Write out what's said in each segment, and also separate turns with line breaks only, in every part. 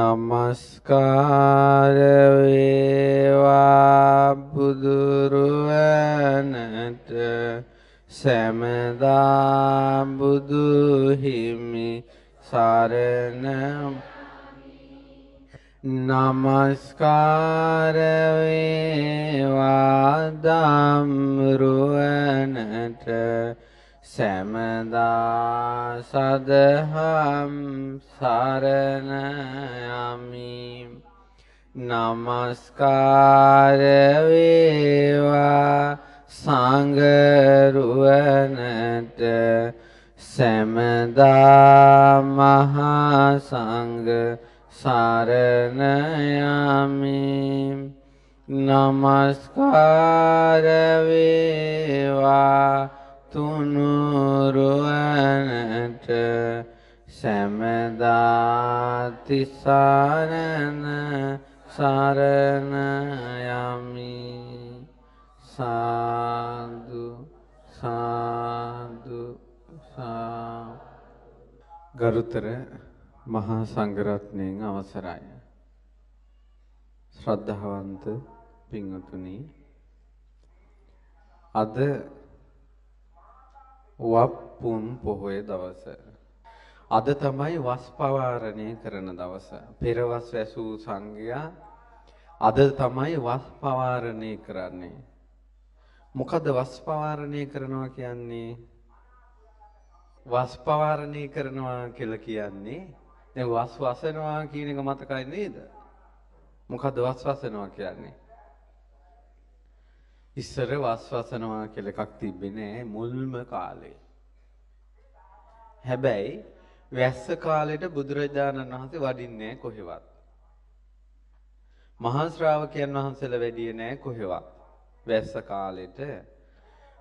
නමස්කාර වේවා බුදුරුවනට. සැමදා බුදු හිමි සරණ නමස්කාර වේවා ධම්රුවනට. සැමදා සදහම් සරණ යමි නමස්කාර වේවා සංගරුවනට සැමදා මහා සංඝ සරණ යමි නමස්කාර වේවා තුනුරුවනට සැමදා තිසරණ සරණ යමි. සාදු සාදු සා ගරුතර මහා සංඝරත්නයෙන් අවසරයි. ශ්‍රද්ධාවන්ත පින්වතුනි අද වප්පුම් පොහොය දවස. අද තමයි වස් පවාරණය කරන දවස. පෙරවස් වැසූ සංඝයා අද තමයි වස් පවාරණය කරන්නේ. මොකද වස් පවාරණය කරනවා කියන්නේ? වස් පවාරණය කරනවා කියලා කියන්නේ දැන් වස් වසනවා කියන එක මතකයි නේද? මොකද වස් වසනවා කියන්නේ? ඉස්සර වස්වසනවා කියලා එකක් තිබෙන්නේ නැහැ මුල්ම කාලේ. හැබැයි වැස්ස කාලෙට බුදුරජාණන් වහන්සේ වඩින්නේ කොහෙවත්. මහා ශ්‍රාවකයන් වහන්සේලා වැඩියේ නැහැ කොහෙවත්. වැස්ස කාලෙට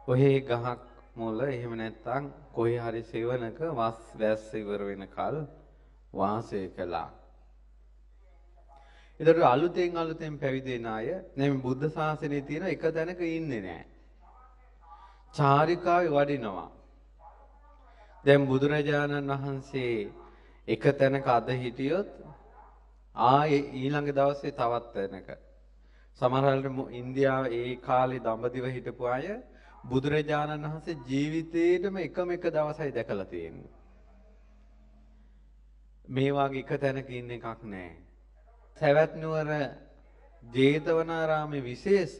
ඔහේ ගහක් මුල එහෙම නැත්නම් කොහේ හරි සෙවණක වස් වැස්ස ඉවර වෙනකල් වාසය කළා. ඒතර අලුතෙන් අලුතෙන් පැවිදි වෙන අය දැන් බුද්ධ ශාසනයේ තියෙන එක තැනක ඉන්නේ නැහැ. චාරිකාවේ වඩිනවා. දැන් බුදුරජාණන් වහන්සේ එක තැනක අද හිටියොත් ආයේ ඊළඟ දවසේ තවත් තැනක. සමහරවිට ඉන්දියාවේ ඒ කාලේ දඹදිව හිටපු අය බුදුරජාණන් වහන්සේ ජීවිතේටම එකම එක දවසයි දැකලා තියෙන්නේ. මේ වගේ එක තැනක ඉන්න එකක් නැහැ. සැවැත් නුවර ජේතවනාරාමේ විශේෂ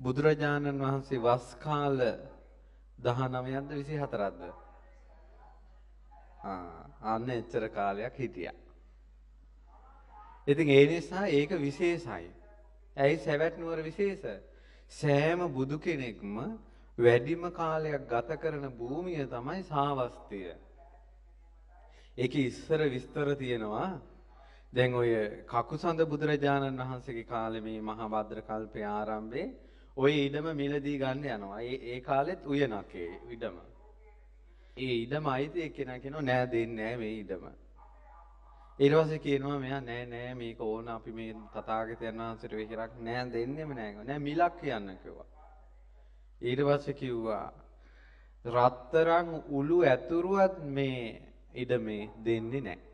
බුදුරජාණන් වහන්සේ වස් කාල 19ක්ද 24ක්ද ආ අන්න එච්චර කාලයක් හිටියා. ඉතින් ඒ නිසා ඒක විශේෂයි. ඇයි සැවැත් නුවර විශේෂ? සෑම බුදු කෙනෙක්ම වැඩිම කාලයක් ගත කරන භූමිය තමයි සාවස්තිය. ඒකේ ඉස්සර විස්තර තියෙනවා දැන් ඔය කකුසඳ බුදුරජාණන් වහන්සේගේ කාලේ මේ මහා භද්‍ර කල්පයේ ආරම්භයේ ඔය ඉඩම මිලදී ගන්න යනවා. ඒ ඒ කාලෙත් උයනක් ඒ ඉඩම. ඒ ඉඩම අයිති එක්කෙනා කියනවා නෑ දෙන්නේ නෑ මේ ඉඩම. ඊට පස්සේ කියනවා මෙයා නෑ නෑ මේක ඕන අපි මේ තථාගතයන් වහන්සේට විතරක් නෑ දෙන්නෙම නෑ. නෑ මිලක් කියන්න කිව්වා. ඊට පස්සේ කිව්වා රත්තරන් උළු ඇතුරුවත් මේ ඉඩමේ දෙන්නේ නෑ.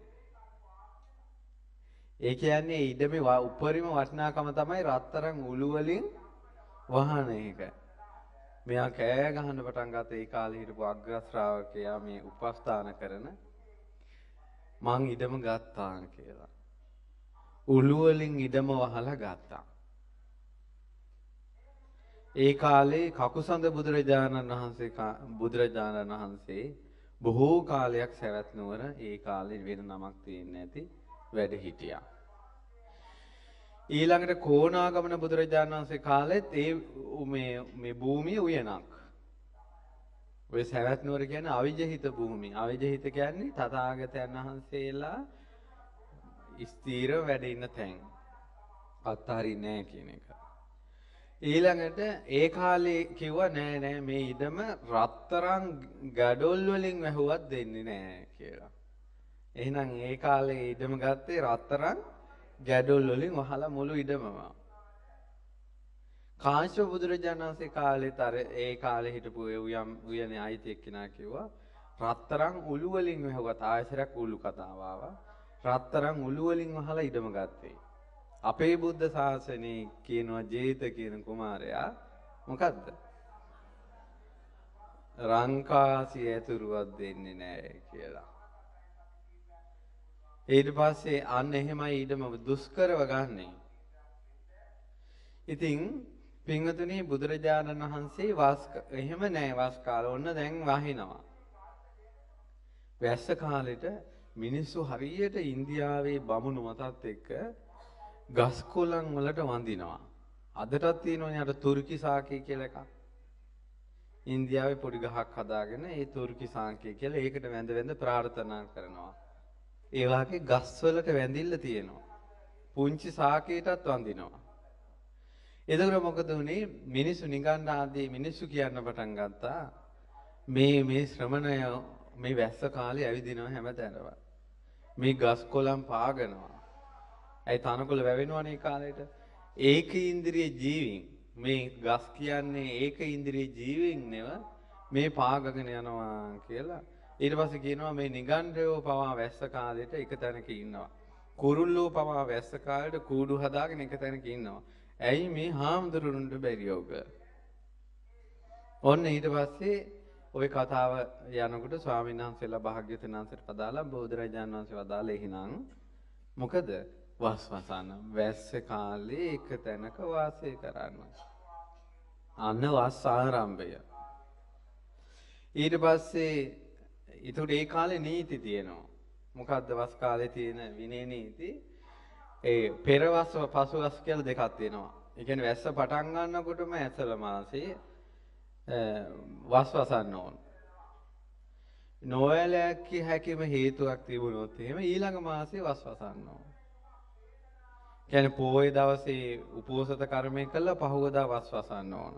ඒ කියන්නේ ඉඩමේ උපරිම වටිනාකම තමයි රත්තරන් උළු වලින් වහන එක. මෙයා කෑ ගහන්න පටන් ගත්ත ඒ කාලේ හිටපු අග්‍ර ශ්‍රාවකයා මේ උපස්ථාන කරන මං ඉඩම ගත්තා කියලා. උළු වලින් ඉඩම වහලා ගත්තා. ඒ කාලේ කකුසඳ බුදුරජාණන් වහන්සේ බුදුරජාණන් වහන්සේ බොහෝ කාලයක් සැවැත් නුවර ඒ කාලේ වෙන නමක් තියෙන්නේ නැති වැඩ හිටියා. ඊළඟට කෝණාගමන බුදුරජාණන් වහන්සේ කාලෙත් ඒ මේ මේ භූමිය උයනක්. ඔය සවැත් නුවර කියන්නේ අවිජහිත භූමිය. අවිජහිත කියන්නේ තථාගතයන් වහන්සේලා ස්ථීරව වැඩ ඉන්න තැන්. අත්හරින්නේ නැහැ කියන එක. ඊළඟට ඒ කාලේ කිව්වා නෑ නෑ මේ ඉඩම රත්තරන් gadol වලින් වැහුවත් දෙන්නේ නෑ කියලා. එහෙනම් ඒ කාලේ ඉඩම ගත්තේ රත්තරන් gadol වලින් වහලා මුළු ඉඩමම. කාශ්‍යප බුදුරජාණන් වහන්සේ කාලෙත් අර ඒ කාලේ හිටපු උයම් උයනේ අයිති එක්කිනා කිව්වා රත්තරන් උළු වලින් වැහුවත් ආයසරයක් උළු කතාව ආවා. රත්තරන් උළු වලින් වහලා ඉඩම ගත්තේ. අපේ බුද්ධ ශාසනයේ කියනවා ජේත කියන කුමාරයා මොකද්ද? රංකාසි ඇතුරුවක් දෙන්නේ නැහැ කියලා. ඊට පස්සේ අන්න එහෙමයි ඊටම දුෂ්කරව ගන්නෙ. ඉතින් පින්වතුනි බුදුරජාණන් වහන්සේ වාස් එහෙම නෑ වාස් කාල ඔන්න දැන් වහිනවා. වැස්ස කාලෙට මිනිස්සු හරියට ඉන්දියාවේ බමුණු මතත් එක්ක ගස් කොළන් වලට වඳිනවා. අදටත් තියෙනවනේ අර තුර්කි සාකේ කියලා එකක්. ඉන්දියාවේ පොඩි ගහක් හදාගෙන ඒ තුර්කි සාකේ කියලා ඒකට වැඳ වැඳ ප්‍රාර්ථනා කරනවා. ඒ වගේ ගස් වලට වැඳිල්ල තියෙනවා. පුංචි සාකේටත් වඳිනවා. එතකොට මොකද වුනේ මිනිස්සු නිගණ්ඨ ආදී මිනිස්සු කියන්න පටන් ගත්තා මේ මේ ශ්‍රමණය මේ වැස්ස කාලේ ඇවිදිනවා හැමතැනම. මේ ගස් කොළන් පාගනවා. ඇයි තනකොළ වැවෙනවනේ කාලේට. ඒක ඉන්ද්‍රිය ජීවීන් මේ ගස් කියන්නේ ඒක ඉන්ද්‍රිය ජීවීන් නෙව මේ පාගගෙන යනවා කියලා. ඊට පස්සේ කියනවා මේ නිගණ්ඨයෝ පවා වැස්ස කාලේට එක තැනක ඉන්නවා. කුරුල්ලෝ පවා වැස්ස කාලේට කූඩු හදාගෙන එක තැනක ඉන්නවා. ඇයි මේ හාමුදුරුවන්ට බැරි යෝග? ඔන්න ඊට පස්සේ ওই කතාව යනකොට ස්වාමීන් වහන්සේලා භාග්‍යවතුන් වහන්සේට පදාලා බෝධිරජාණන් වහන්සේ වදාලා එහෙනම් මොකද වස්වසන වැස්ස කාලේ එක තැනක වාසය කරන්න. අන්න වස් ආරම්භය. ඊට පස්සේ ඊට ඒ කාලේ නීති තියෙනවා. මොකද්ද වස් කාලේ තියෙන විනය නීති? ඒ පෙරවස් පසුවස් කියලා දෙකක් තියෙනවා. ඒ කියන්නේ වැස්ස පටන් ගන්නකොටම ඇසල මාසේ වස් වසන්න ඕන. නොවැළැක්කිය හැකිම හේතුවක් තිබුණොත් එහෙම ඊළඟ මාසේ වස් වසන්න ඕන. කියන්නේ පොයේ දවසේ උපෝසත කර්මය කළා පහවදා වස් වසන්න ඕන.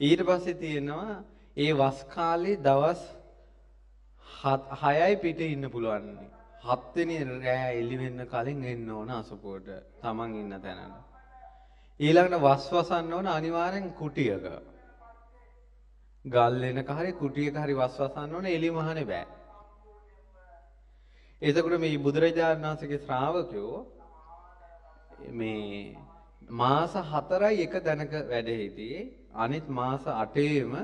ඊට පස්සේ තියෙනවා ඒ වස් කාලේ දවස් 6යි පිටේ ඉන්න පුළුවන්. 7 වෙනි රෑ එළි වෙන්න කලින් එන්න ඕන අසපුවට. Taman ඉන්න තැනට. ඊළඟට වස් වසන්න ඕන අනිවාර්යෙන් කුටියක. ගල් වෙනක හරි කුටියක හරි වස් වසන්න ඕන එළි මහනේ බෑ. එතකොට මේ බුදුරජාණන් වහන්සේගේ ශ්‍රාවකයෝ මේ මාස 4යි එක දැනක වැඩ හිටියේ අනිත් මාස 8ේම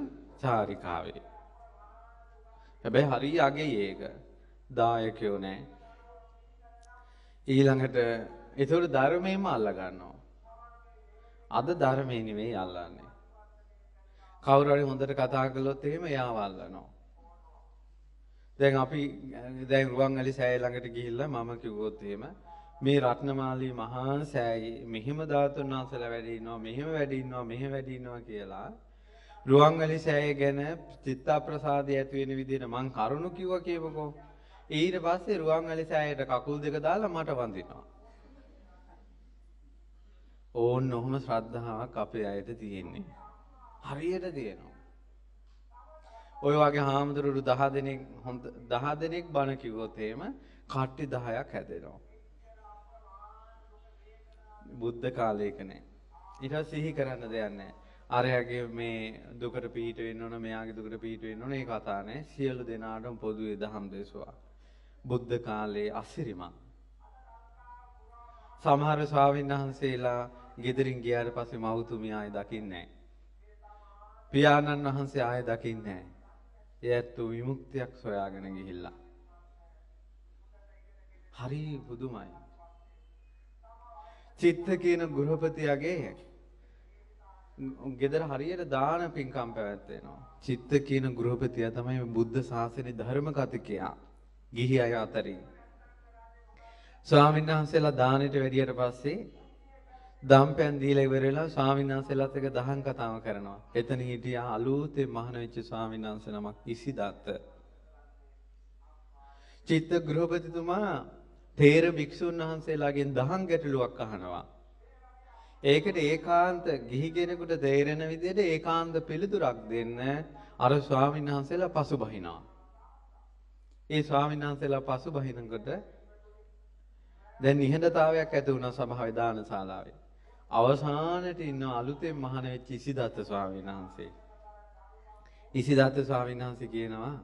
චාරිකාවේ. හැබැයි හරි අගේ ඒක. දායකයෝ නැහැ. ඊළඟට ඒතකොට ධර්මයෙන්ම අල්ල ගන්නවා. අද ධර්මයේ නෙවෙයි අල්ලන්නේ. කවුරු හරි හොඳට කතා කළොත් එහෙම එයාව අල්ලනවා. දැන් අපි දැන් රුවන්වැලි සෑය ළඟට ගිහිල්ලා මම කිව්වොත් එහෙම මේ රත්නමාලී මහා සෑයේ මෙහිම ධාතුන් වහන්සේලා වැඩ ඉන්නවා මෙහිම වැඩ ඉන්නවා මෙහෙම වැඩ ඉන්නවා කියලා රුවන්වැලි සෑය ගැන චිත්ත ප්‍රසාදය ඇති වෙන විදිහට මං කරුණු කිව්වා කියවකෝ ඊට පස්සේ රුවන්වැලි සෑයට කකුල් දෙක දාලා මට වඳිනවා ඕන්න ඔහොම ශ්‍රද්ධාවක් අපේ අයට තියෙන්නේ. හරියට තියෙනවා. ඔය වගේ හාමුදුරුවෝ 10 දෙනෙක් හොඳ 10 දෙනෙක් බණ කිව්වොත් එහෙම කට්ටි 10ක් හැදෙනවා. බුද්ධ කාලයක නෑ. ඊට සිහි කරන්න දෙයක් නෑ. අරයාගේ මේ දුකට පිහිට වෙන්න ඕන මෙයාගේ දුකට පිහිට වෙන්න ඕන ඒ කතා නෑ. සියලු දෙනාටම පොදුවේ දහම් දේශුවා. බුද්ධ කාලයේ අසිරිමත්. සමහර ස්වාමීන් වහන්සේලා ගෙදරින් ගියාට පස්සේ මව්තුමිය ආයේ දකින්නේ පියාණන් වහන්සේ ආයේ දකින්නේ නැහැ. ඇත්තු විමුක්තියක් සොයාගෙන ගිහිල්ලා. හරි පුදුමයි. චිත්ත කියන ගෘහපතියගේ ගෙදර හරියට දාන පින්කම් පැවැත්වෙනවා. චිත්ත කියන ගෘහපතියා තමයි බුද්ධ ශාසනයේ ධර්ම කතිකයා. ගිහි අය අතරින්. ස්වාමීන් වහන්සේලා දානෙට වැඩියට පස්සේ දම්පැන් දීලා ඉවරලා ස්වාමීන් වහන්සේලාත් එක්ක දහම් කතාව කරනවා. එතන හිටියා අලුතෙන් මහාන වෙච්ච ස්වාමීන් වහන්සේ නමක් ඉසිදත්ත. චිත්ත ගෘහපතිතුමා තේර භික්ෂුන් වහන්සේලාගෙන් දහම් ගැටලුවක් අහනවා. ඒකට ඒකාන්ත ගිහි කෙනෙකුට තේරෙන විදිහට ඒකාන්ත පිළිතුරක් දෙන්න අර ස්වාමීන් වහන්සේලා පසුබහිනවා. ඒ ස්වාමීන් වහන්සේලා පසුබහිනකොට දැන් නිහඬතාවයක් ඇති වුණා සභාවේ දාන ශාලාවේ. අවසානයේ ඉන්න අලුතෙන් මහාන වෙච්ච ඉසිදත්ත ස්වාමීන් වහන්සේ. ඉසිදත්ත ස්වාමීන් වහන්සේ කියනවා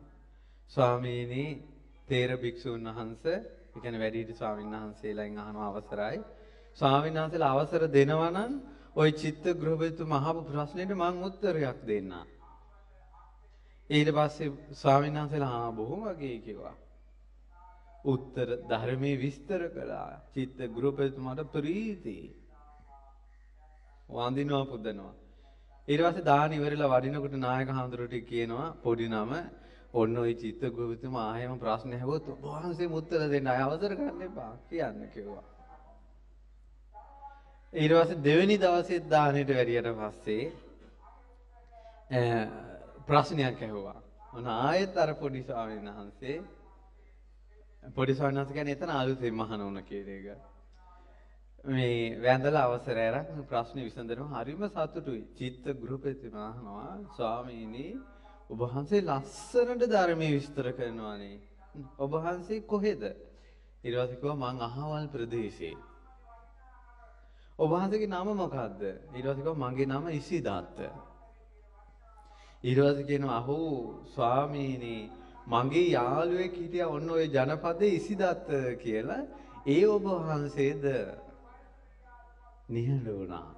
ස්වාමීනි තේර භික්ෂූන් වහන්සේ, ඒ කියන්නේ වැඩිහිටි ස්වාමීන් වහන්සේලාගෙන් අහන අවසරයි. ස්වාමීන් වහන්සේලා අවසර දෙනවා නම් ওই චිත්ත ගෘහපතිතුමා අහපු ප්‍රශ්නෙට මම උත්තරයක් දෙන්නම්. ඊට පස්සේ ස්වාමීන් වහන්සේලා ආ බොහොම වගේ කිව්වා. උත්තර ධර්මයේ විස්තර කළා. චිත්ත ගෘහපතිතුමාට ප්‍රීති. වඳිනවා පුදනවා. ඊට පස්සේ දාන ඉවරලා වඩිනකොට නායක හඳුරට කියනවා පොඩි නම ඔන්න ওই චිත්ත ගෘහපතිතුමා ආයෙම ප්‍රශ්න ඇහුවොත් ඔබ වහන්සේම උත්තර දෙන්න අය අවසර ගන්න එපා කියන්න කිව්වා. ඊට පස්සේ දෙවෙනි දවසේ දානෙට වැඩියට පස්සේ ප්‍රශ්නයක් ඇහුවා. මොන ආයෙත් අර පොඩි ස්වාමීන් වහන්සේ පොඩි ස්වාමීන් වහන්සේ කියන්නේ එතන අලුතෙන් මහාන වුණ කියන එක. මේ වැඳලා අවසරය අරන් ප්‍රශ්න විසඳනවා හරිම සතුටුයි. චිත්ත ගෘහපතිතුමා අහනවා ස්වාමීනි ඔබ වහන්සේ ලස්සනට ධර්මයේ විස්තර කරනවානේ. ඔබ වහන්සේ කොහෙද? ඊට පස්සේ කිව්වා මං අහවල් ප්‍රදේශේ. ඔබ වහන්සේගේ නම මොකද්ද? ඊට පස්සේ කිව්වා මගේ නම ඉසිදාත්ත. ඊට පස්සේ කියනවා අහෝ ස්වාමීනි මගේ යාළුවෙක් හිටියා ඔන්න ඔය ජනපදයේ ඉසිදත්ත කියලා ඒ ඔබ වහන්සේද නිහඬ වුණා.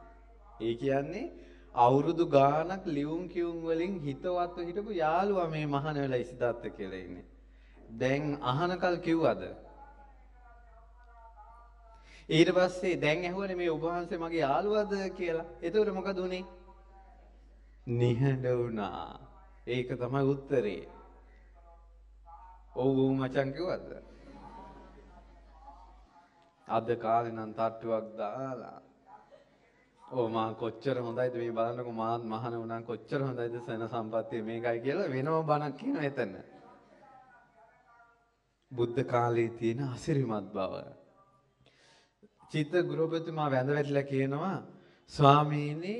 ඒ කියන්නේ අවුරුදු ගාණක් ලියුම් කියුම් වලින් හිතවත්ව හිටපු යාළුවා මේ මහාන වෙලා ඉසිදත්ත කියලා ඉන්නේ. දැන් අහනකල් කිව්වද? ඊට පස්සේ දැන් ඇහුවනේ මේ ඔබ වහන්සේ මගේ යාළුවාද කියලා. එතකොට මොකද උනේ? නිහඬ වුණා. ඒක තමයි උත්තරේ. ඔව් ඔව් මචං කිව්වද? අද කාලේ නම් තට්ටුවක් දාලා. ඔව් මා කොච්චර හොඳයිද මේ බලන්නකො මාත් මහාන වුණා කොච්චර හොඳයිද සෙන සම්පත්තිය මේකයි කියලා වෙනම බණක් කියන එතන. බුද්ධ කාලේ තියෙන අසිරිමත් බව. චිත්ත ගෘහපතිතුමා වැඳ වැටිලා කියනවා ස්වාමීනි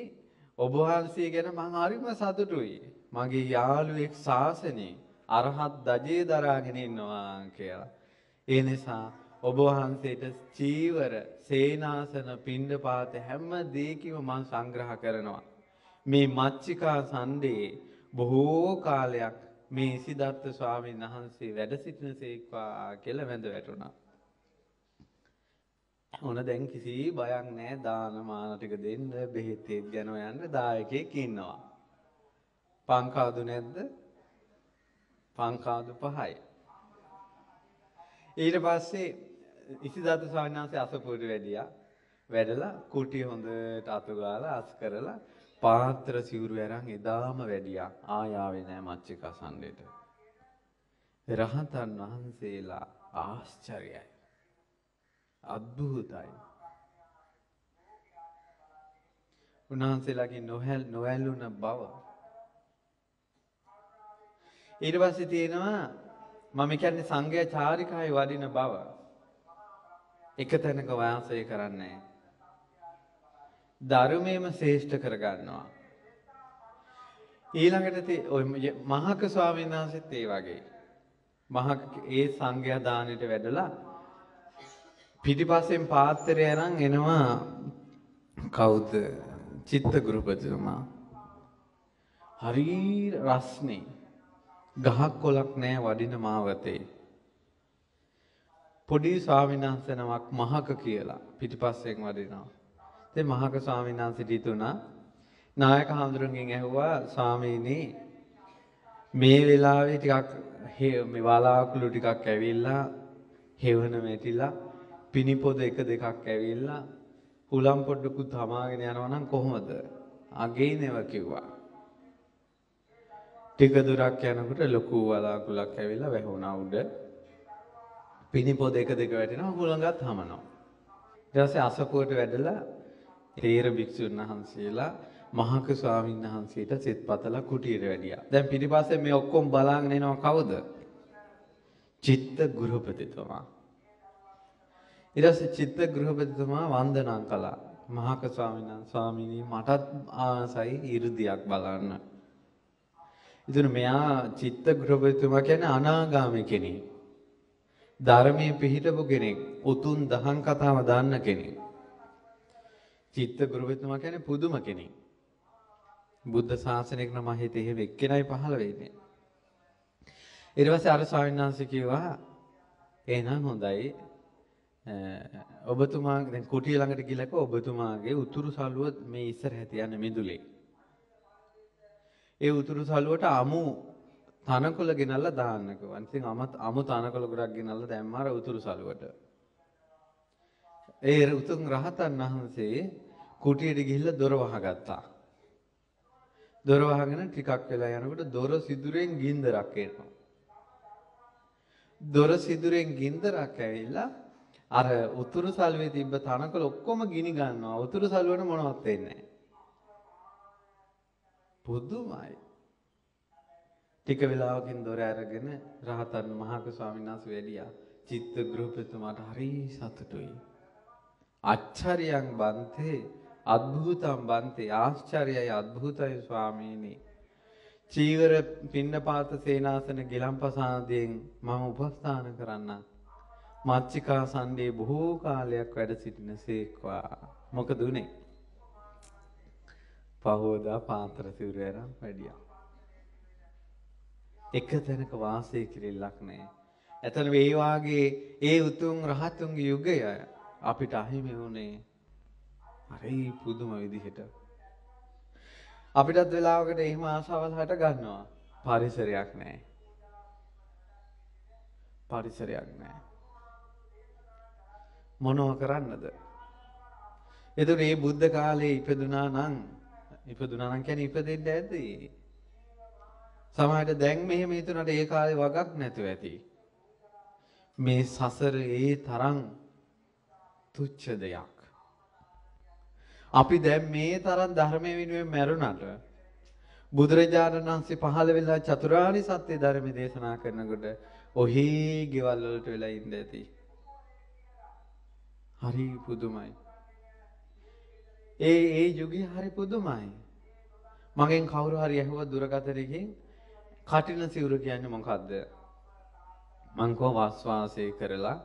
ඔබ වහන්සේ ගැන මම හරිම සතුටුයි. මගේ යාළුවෙක් ශාසනේ අරහත් දජේ දරාගෙන ඉන්නවා කියලා. ඒ නිසා ඔබ වහන්සේට චීවර, සේනාසන, පිණ්ඩපාත හැම දෙයකම මම සංග්‍රහ කරනවා. මේ මච්චිකා සන්දේ බොහෝ කාලයක් මේ සිදත්ත ස්වාමීන් වහන්සේ වැඩ සිටිනසේක්වා කියලා වැඳ වැටුණා. ඕන දැන් කිසි බයක් නැහැ දාන මාන ටික දෙන්න බෙහෙත් ඒත් ගැන යන්න දායකයෙක් ඉන්නවා. පංකාදු නැද්ද? පංකාදු පහයි. ඊට පස්සේ ඉසිදත්ත ස්වාමීන් වහන්සේ අසපුවට වැඩියා. වැඩලා කුටි හොඳට අතු ගාලා අස් කරලා පාත්‍ර සිවුරු අරන් එදාම වැඩියා. ආයාවේ නෑ මච්චික සම්ඩේට. රහතන් වහන්සේලා ආශ්චර්යයි. අද්භූතයි. උන්වහන්සේලාගේ නොහැල් නොඇල්ලුන බව. ඊට පස්සේ තියෙනවා මම කියන්නේ සංඝයා චාරිකාවේ වඩින බව. එක තැනක වාසය කරන්නේ ධර්මයේම ශ්‍රේෂ්ඨ කරගන්නවා. ඊළඟට ඔය මහක ස්වාමීන් වහන්සේත් ඒ වගේ. මහක ඒ සංඝයා දානෙට වැඩලා පිටිපස්සෙන් පාත්‍රය අරන් එනවා කවුද? චිත්ත ගුරුපතිතුමා හරි රස්නේ. ගහක් කොලක් නෑ වඩින මාවතේ. පොඩි ස්වාමීන් වහන්සේ නමක් මහක කියලා පිටිපස්සෙන් වඩිනවා. ඉතින් මහක ස්වාමීන් වහන්සේ හිතුණා නායක හඳුරුන්ගෙන් ඇහුවා ස්වාමීනි මේ වෙලාවේ ටිකක් මේ වලාකුළු ටිකක් ඇවිල්ලා හෙවණ මෙටිලා පිනිපොද එක දෙකක් ඇවිල්ලා හුලම් පොඩ්ඩකුත් හමාගෙන යනවා නම් කොහොමද? අගේ නෙව කිව්වා. ටික දුරක් යනකොට ලොකු වලාකුලක් ඇවිල්ලා වැහුණා උඩ. පිනිපොද එක දෙක වැටෙනවා හුලඟත් හමනවා. ඊට පස්සේ අසපුවට වැඩලා තේර භික්ෂුන් වහන්සේලා මහක ස්වාමීන් වහන්සේට සෙත් පතලා කුටියට වැඩියා. දැන් පිටිපස්සේ මේ ඔක්කොම බලාගෙන එනවා කවුද? චිත්ත ගෘහපතිතුමා. ඊට පස්සේ චිත්ත ගෘහපතිතුමා වන්දනා කළා. මහක ස්වාමීන් වහන්සේ ස්වාමීනි මටත් ආසයි 이르දියක් බලන්න. ඉතින් මෙයා චිත්ත ගෘහපතිතුමා කියන්නේ අනාගාමී කෙනෙක්. ධර්මයේ පිහිටපු කෙනෙක්, උතුම් දහම් කතාව දන්න කෙනෙක්. චිත්ත ගෘහපතිතුමා කියන්නේ පුදුම කෙනෙක්. බුද්ධ ශාසනයක නම් හිතේ එහෙම එක්කෙනයි පහළ වෙන්නේ. ඊට පස්සේ අර ස්වාමීන් වහන්සේ කිව්වා එහෙනම් හොඳයි. ඔබතුමා දැන් කුටිය ළඟට ගිහලා කිව්වා ඔබතුමාගේ උතුරු සළුව මේ ඉස්සරහ තියන්න මිදුලේ. ඒ උතුරු සළුවට අමු තනකොළ ගෙනල්ලා දාන්න කිව්වා. ඉතින් අමත් අමු තනකොළ ගොඩක් ගෙනල්ලා දැම්මාර උතුරු සළුවට. ඒ උතුම් රහතන් වහන්සේ කුටියට ගිහිල්ලා දොර වහගත්තා. දොර වහගෙන ටිකක් වෙලා යනකොට දොර සිදුරෙන් ගින්දරක් එනවා. දොර සිදුරෙන් ගින්දරක් ඇවිල්ලා අර උතුරු සළුවේ තිබ්බ තනකොළ ඔක්කොම ගිනි ගන්නවා. උතුරු සළුවට මොනවත් වෙන්නේ නැහැ. පුදුමයි. ටික වෙලාවකින් දොර අරගෙන රහතන් මහක ස්වාමීන් වහන්සේ වැඩියා. චිත්ත ගෘහපතිතුමාට හරි සතුටුයි. අච්චරියං බන්තේ අద్භූතම් බන්තේ ආශ්චර්යයි අద్භූතයි ස්වාමීනි. චීවර පින්නපාත සේනාසන ගිලම්පසාදයෙන් මම උපස්ථාන කරන්න. මච්චිකා සන්ඩේ බොහෝ කාලයක් වැඩ සිටින සේක්වා. මොකද උනේ? පහෝදා පාත්‍ර සිවුර අරන් වැඩියා. එක තැනක වාසය කිරිල්ලක් නැහැ. එතන මේ වාගේ ඒ උතුම් රහතුන්ගේ යුගය අපිට අහිමි වුණේ හරි පුදුම විදිහට. අපිටත් වෙලාවකට එහෙම ආසාවල් හට ගන්නවා. පරිසරයක් නැහැ. පරිසරයක් නැහැ. මොනව කරන්නද? එතකොට මේ බුද්ධ කාලේ ඉපදුනා නම් ඉපදුනා නම් කියන්නේ ඉපදෙන්න ඇද්ද? සමහරට දැන් මෙහෙම හිතුණාට ඒ කාලේ වගක් නැතුව ඇති. මේ සසර ඒ තරම් තුච්ච දෙයක්. අපි දැන් මේ තරම් ධර්මය වෙනුවෙන් මැරුණාට බුදුරජාණන් වහන්සේ පහළ වෙලා චතුරාර්ය සත්‍ය ධර්ම දේශනා කරනකොට ඔහි ගෙවල් වලට වෙලා ඉඳ ඇති. හරි පුදුමයි. ඒ ඒ යුගය හරි පුදුමයි. මගෙන් කවුරු හරි ඇහුවා දුරකථනයකින් කටින සිවුර කියන්නේ මොකද්ද? මං කෝ වස්වාසය කරලා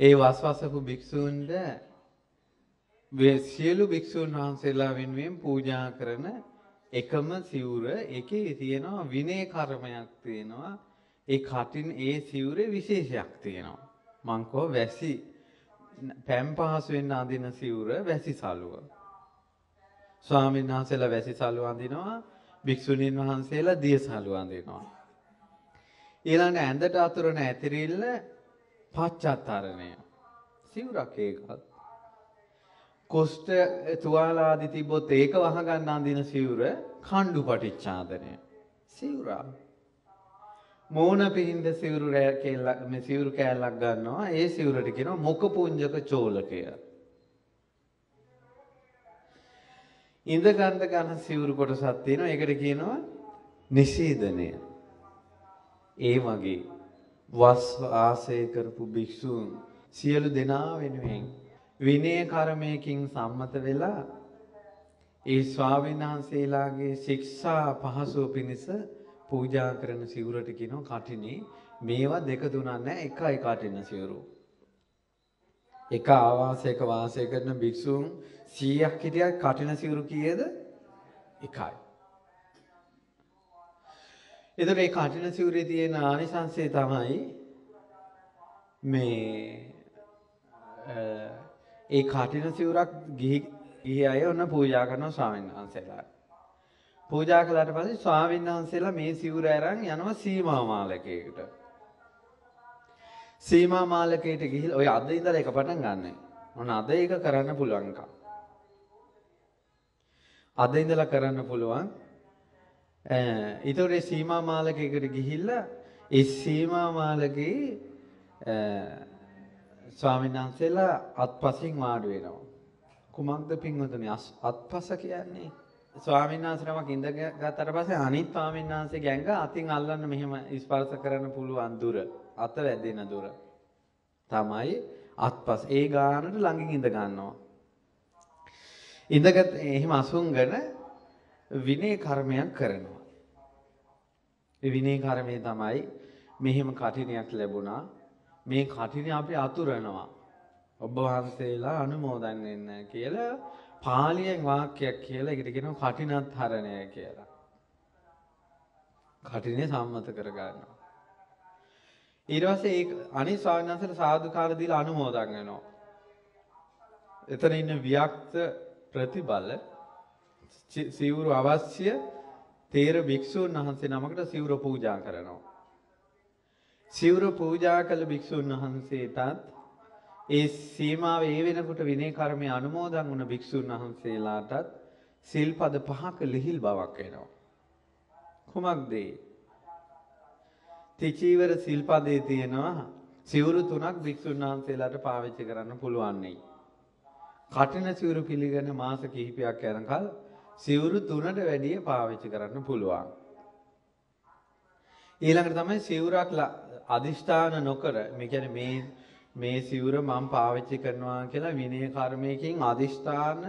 ඒ වස්වසපු භික්ෂූන්ට සියලු භික්ෂූන් වහන්සේලා වෙනුවෙන් පූජා කරන එකම සිවුර එකේ තියෙනවා විනය කර්මයක් තියෙනවා ඒ කටින් ඒ සිවුරේ විශේෂයක් තියෙනවා මං කෝ වැසි පැම් පහසුවෙන් අඳින සිවුර වැසි සලුව. ස්වාමීන් වහන්සේලා වැසි සලුව අඳිනවා භික්ෂුණීන් වහන්සේලා දිය සලුව අඳිනවා. ඊළඟ ඇඳට අතුරන ඇතිරිල්ල පච්චත්තරණය සිවුරක් ඒකත්. කොෂ්ට තුවාලාදි තිබොත් ඒක වහගන්න අඳින සිවුර කණ්ඩු පටිච්චාදනය සිවුරා මෝන පිහින්ද සිවුරු මේ සිවුරු කෑල්ලක් ගන්නවා. ඒ සිවුරට කියනවා මොක පුංජක චෝලකය. ඉඳ ගන්ධ ගන්න සිවුරු කොටසක් තියෙනවා. ඒකට කියනවා නිශීදනය. ඒ වගේ වස් ආසය කරපු භික්ෂූන් සියලු දෙනා වෙනුවෙන් විනය කර්මයකින් සම්මත වෙලා ඒ ස්වාමීන් වහන්සේලාගේ ශික්ෂා පහසුව පිණිස පූජා කරන සිවුරට කියනවා කටිනේ මේවා දෙක තුනක් නැහැ එකයි කටින සිවුරු. එක ආවාසයක වාසය කරන භික්ෂූන් 100ක් හිටියත් කටින සිවුරු කීයද? එකයි. එතකොට මේ කටින සිවුරේ තියෙන ආනිසංසය තමයි මේ ඒ කටින සිවුරක් ගිහි ගිහි අය ඔන්න පූජා කරනවා ස්වාමීන් වහන්සේලාට. පූජා කළාට පස්සේ ස්වාමීන් වහන්සේලා මේ සිවුර අරන් යනවා සීමා මාලකයකට. සීමා මාලකයට ගිහිල්ලා ඔය අද ඉඳලා එක පටන් ගන්න. මොන අද ඒක කරන්න පුළුවන්කම්. අද ඉඳලා කරන්න පුළුවන්. ඊටෝරේ සීමා මාලකයකට ගිහිල්ලා ඒ සීමා මාලකේ ස්වාමීන් වහන්සේලා අත්පසින් වාඩි වෙනවා. කුමක්ද පින්වතුනි අත්පස කියන්නේ? ස්වාමීන් වහන්සේ නමක් ඉඳගත්තට පස්සේ අනිත් ස්වාමීන් වහන්සේ ගැංග අතින් අල්ලන්න මෙහෙම ස්පර්ශ කරන්න පුළුවන් දුර අත වැදෙන දුර තමයි අත්පස්. ඒ ගානට ළඟින් ඉඳ ගන්නවා. ඉඳගත් එහෙම අසුන්ගෙන විනය කර්මයක් කරනවා. ඒ විනය කර්මය තමයි මෙහෙම කටිනයක් ලැබුණා. මේ කටිනේ අපි අතුරනවා. ඔබ වහන්සේලා අනුමෝදන් වෙන්න කියලා පාලියෙන් වාක්‍යයක් කියලා ඒකට කියනවා කටිනත් හරණය කියලා. කටිනේ සම්මත කර ගන්නවා. ඊට පස්සේ ඒ අනිත් ස්වාමීන් වහන්සේට සාදුකාර දීලා අනුමෝදන් වෙනවා. එතන ඉන්න වික්ත ප්‍රතිබල සිවුරු අවශ්‍ය තේර භික්ෂූන් වහන්සේ නමකට සිවුර පූජා කරනවා. සිවුර පූජා කළ භික්ෂූන් වහන්සේටත් ඒ සීමාව ඒ වෙනකොට විනය කර්මයේ අනුමෝදන් වුණ භික්ෂූන් වහන්සේලාටත් සිල්පද පහක ලිහිල් බවක් එනවා. කුමක්ද ඒ? තිචීවර සිල්පදේ තියෙනවා සිවුරු තුනක් භික්ෂුන් වහන්සේලාට පාවිච්චි කරන්න පුළුවන් නේ. කටින සිවුරු පිළිගෙන මාස කිහිපයක් යනකල් සිවුරු තුනට වැඩිය පාවිච්චි කරන්න පුළුවන්. ඊළඟට තමයි සිවුරක් අදිෂ්ඨාන නොකර මේ කියන්නේ මේ මේ සිවුර මම පාවිච්චි කරනවා කියලා විනය කර්මයකින් අදිෂ්ඨාන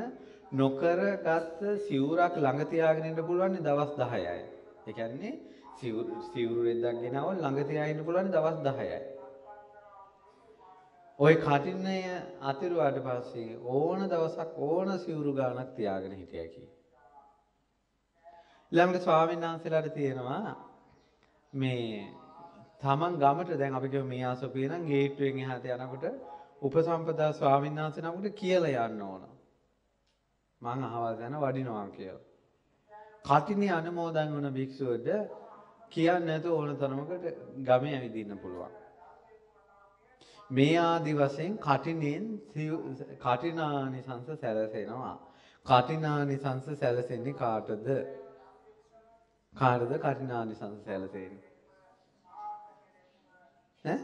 නොකර ගත්ත සිවුරක් ළඟ තියාගෙන ඉන්න පුළුවන් දවස් 10යි. ඒ කියන්නේ සිවුරු සිවුරු රෙද්දක් ගෙනවල් ළඟ තියාගෙන ඉන්න පුළුවන් දවස් 10යි. ওই කටින්නය අතිරුවාට පස්සේ ඕන දවසක් ඕන සිවුරු ගානක් තියාගෙන හිටියා කි. ළඟට ස්වාමීන් වහන්සේලාට තියෙනවා මේ තමන් ගමට දැන් අපි කියමු මේ ආසොපිය නම් ගේට්ටුවෙන් එහාට යනකොට උපසම්පදා ස්වාමීන් වහන්සේ නමකට කියලා යන්න ඕන. මං අහවල් යන වඩිනවා කියලා. කටිනේ අනුමෝදන් වුණ භික්ෂුවට කියන්නේ නැතුව ඕන තරමකට ගමේ ඇවිදින්න පුළුවන්. මේ ආදි වශයෙන් කටිනෙන් කටිනානිසංස සැලසෙනවා. කටිනානිසංස සැලසෙන්නේ කාටද? කාටද කටිනානිසංස සැලසෙන්නේ? ඈ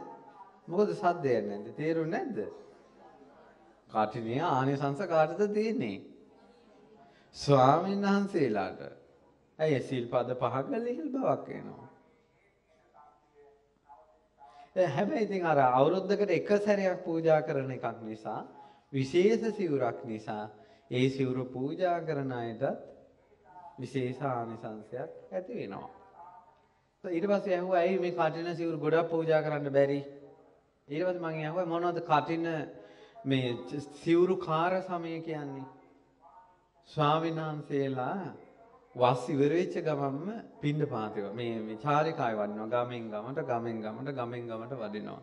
මොකද සද්දයක් නැද්ද? තේරුන්නේ නැද්ද? කටිනේ ආනිසංස කාටද තියෙන්නේ? ස්වාමීන් වහන්සේලාට. ඇයි සිල්පද පහක ලිහිල් බවක් එනවා. හැබැයි ඉතින් අර අවුරුද්දකට එක සැරයක් පූජා කරන එකක් නිසා විශේෂ සිවුරක් නිසා ඒ සිවුර පූජා කරන අයටත් විශේෂ ආනිසංසයක් ඇති වෙනවා. ඊට පස්සේ ඇහුවා ඇයි මේ කටින සිවුරු ගොඩක් පූජා කරන්න බැරි? ඊට පස්සේ මම ඇහුවා මොනවද කටින මේ සිවුරු කාර සමය කියන්නේ? ස්වාමීන් වහන්සේලා වස් ඉවර වෙච්ච ගමන්ම පින්ඩ පාතේව මේ මේ චාරිකාය වඩිනවා ගමෙන් ගමට ගමෙන් ගමට ගමෙන් ගමට වඩිනවා.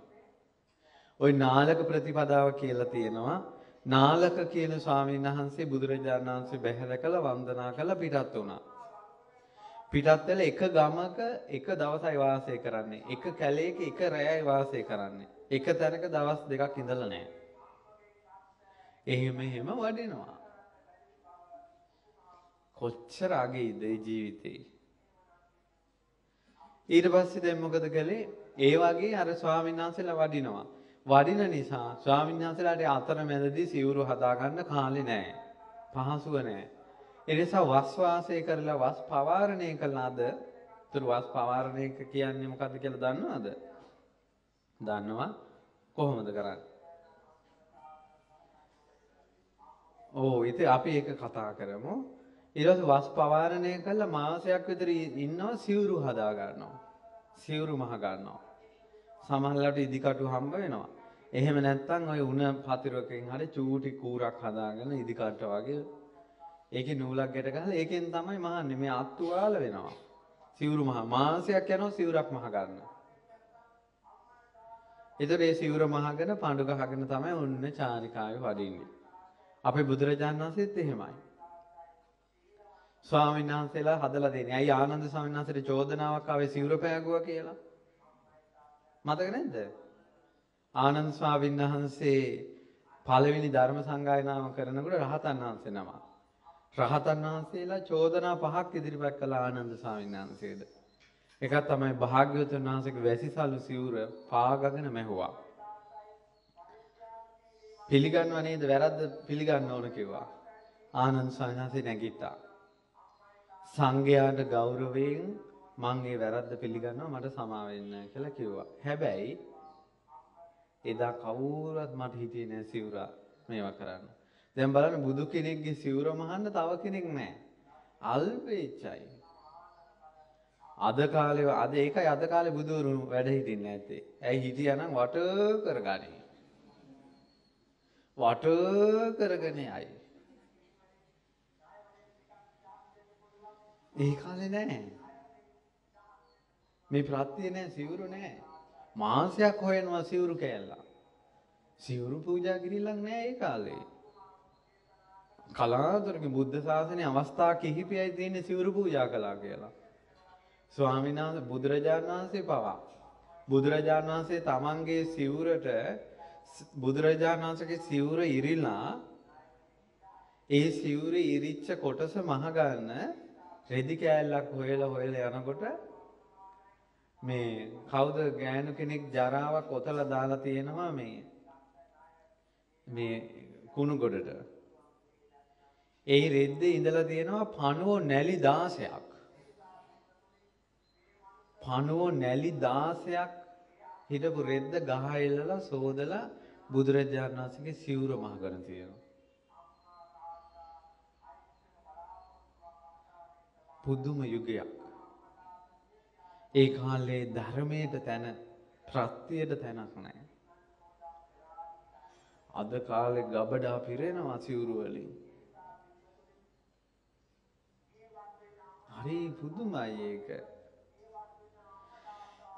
ওই නාලක ප්‍රතිපදාව කියලා තියෙනවා. නාලක කියන ස්වාමීන් වහන්සේ බුදුරජාණන් වහන්සේ බැහැ කළ වන්දනා කළ පිටත් වුණා. පිටත් වෙලා එක ගමක එක දවසයි වාසය කරන්නේ. එක කැලේක එක රැයයි වාසය කරන්නේ. එක තැනක දවස් දෙකක් ඉඳලා නැහැ. එහෙම එහෙම වඩිනවා. කොච්චර අගේද ඒ ජීවිතේ. ඊට පස්සේ දැන් මොකද කළේ? ඒ වගේ අර ස්වාමීන් වහන්සේලා වඩිනවා. වඩින නිසා ස්වාමීන් වහන්සේලාට අතරමැදදී සිවුරු හදාගන්න කාලේ නැහැ. පහසුව නැහැ. ඒ නිසා වස් වාසය කරලා වස් පවාරණය කළාද? තුරු වස් පවාරණය කියන්නේ මොකද්ද කියලා දන්නවද? දන්නවා. කොහොමද කරන්නේ? ඕ ඉතින් අපි ඒක කතා කරමු. ඊට පස්සේ වස් පවාරණය කළා මාසයක් විතර ඉන්නවා සිවුරු හදා ගන්නවා. සිවුරු මහ ගන්නවා. සමහරවිට ඉදිකටු හම්බ වෙනවා. එහෙම නැත්නම් ඔය උණ පතිරකෙන් හරි චූටි කූරක් හදාගෙන ඉදිකට වගේ ඒකේ නූලක් ගැට ගහලා ඒකෙන් තමයි මහන්නේ මේ අත්තු වල වෙනවා. සිවුරු මහ මාසයක් යනවා සිවුරක් මහ ගන්න. ඒතර ඒ සිවුර මහගෙන පඳු ගහගෙන තමයි ඔන්න චාරිකාවේ වඩින්නේ. අපේ බුදුරජාණන් වහන්සේත් එහෙමයි. ස්වාමීන් වහන්සේලා හදලා දෙන්නේ. ඇයි ආනන්ද ස්වාමීන් වහන්සේට චෝදනාවක් ආවේ සිවුර පෑගුවා කියලා? මතක නැද්ද? ආනන්ද ස්වාමීන් වහන්සේ පළවෙනි ධර්ම සංගායනාව කරනකොට රහතන් වහන්සේ නම. රහතන් වහන්සේලා චෝදනා පහක් ඉදිරිපත් කළ ආනන්ද ස්වාමීන් වහන්සේද. එකක් තමයි භාග්‍යවතුන් වහන්සේගේ වැසිසලු සිවුර පාගගෙන මැහුවා. පිළිගන්නව නේද වැරද්ද පිළිගන්න ඕන කිව්වා. ආනන්ද ස්වාමීන් වහන්සේ නැගිට්ටා. සංඝයාට ගෞරවයෙන් මං ඒ වැරද්ද පිළිගන්නවා මට සමා වෙන්න කියලා කිව්වා. හැබැයි එදා කවුරුවත් මට හිටියේ නෑ සිවුරා මේවා කරන්න. දැන් බලන්න බුදු කෙනෙක්ගේ සිවුර මහන්න තව කෙනෙක් නෑ. අල්පේච්චයි. අද කාලේ අද ඒකයි අද කාලේ බුදුරු වැඩ හිටින්නේ නැත්තේ. ඇයි හිටියානම් වට කරගන්නේ. වට කරගෙන යයි. ඒ කාලේ නෑ. මේ ප්‍රත්‍ය නෑ සිවුරු නෑ. මාසයක් හොයනවා සිවුරු කෑල්ලා. සිවුරු පූජා කිරිල්ලක් නෑ ඒ කාලේ. කලාතුරකින් බුද්ධ ශාසනයේ අවස්ථා කිහිපයයි තියෙන්නේ සිවුරු පූජා කළා කියලා. ස්වාමීන් වහන්සේ බුදුරජාණන් වහන්සේ පවා බුදුරජාණන් වහන්සේ තමන්ගේ සිවුරට බුදුරජාණන් වහන්සේගේ සිවුර ඉරිලා ඒ සිවුර ඉරිච්ච කොටස මහගන්න රෙදි කෑල්ලක් හොයලා හොයලා යනකොට මේ කවුද ගෑනු කෙනෙක් ජරාවක් ඔතලා දාලා තියෙනවා මේ මේ කුණු ගොඩට. ඒ රෙද්දේ ඉඳලා තියෙනවා පණුවෝ නැලි 16ක්. පණුවෝ නැලි 16ක් හිටපු රෙද්ද ගහ එල්ලලා සෝදලා බුදුරජාණන් වහන්සේගේ සිවුර මහගෙන තියෙනවා. පුදුම යුගයක්. ඒ කාලේ ධර්මයට තැන ප්‍රත්‍යයට තැනක් නැහැ. අද කාලේ ගබඩා පිරෙනවා සිවුරු වලින්. හරි පුදුමයි ඒක.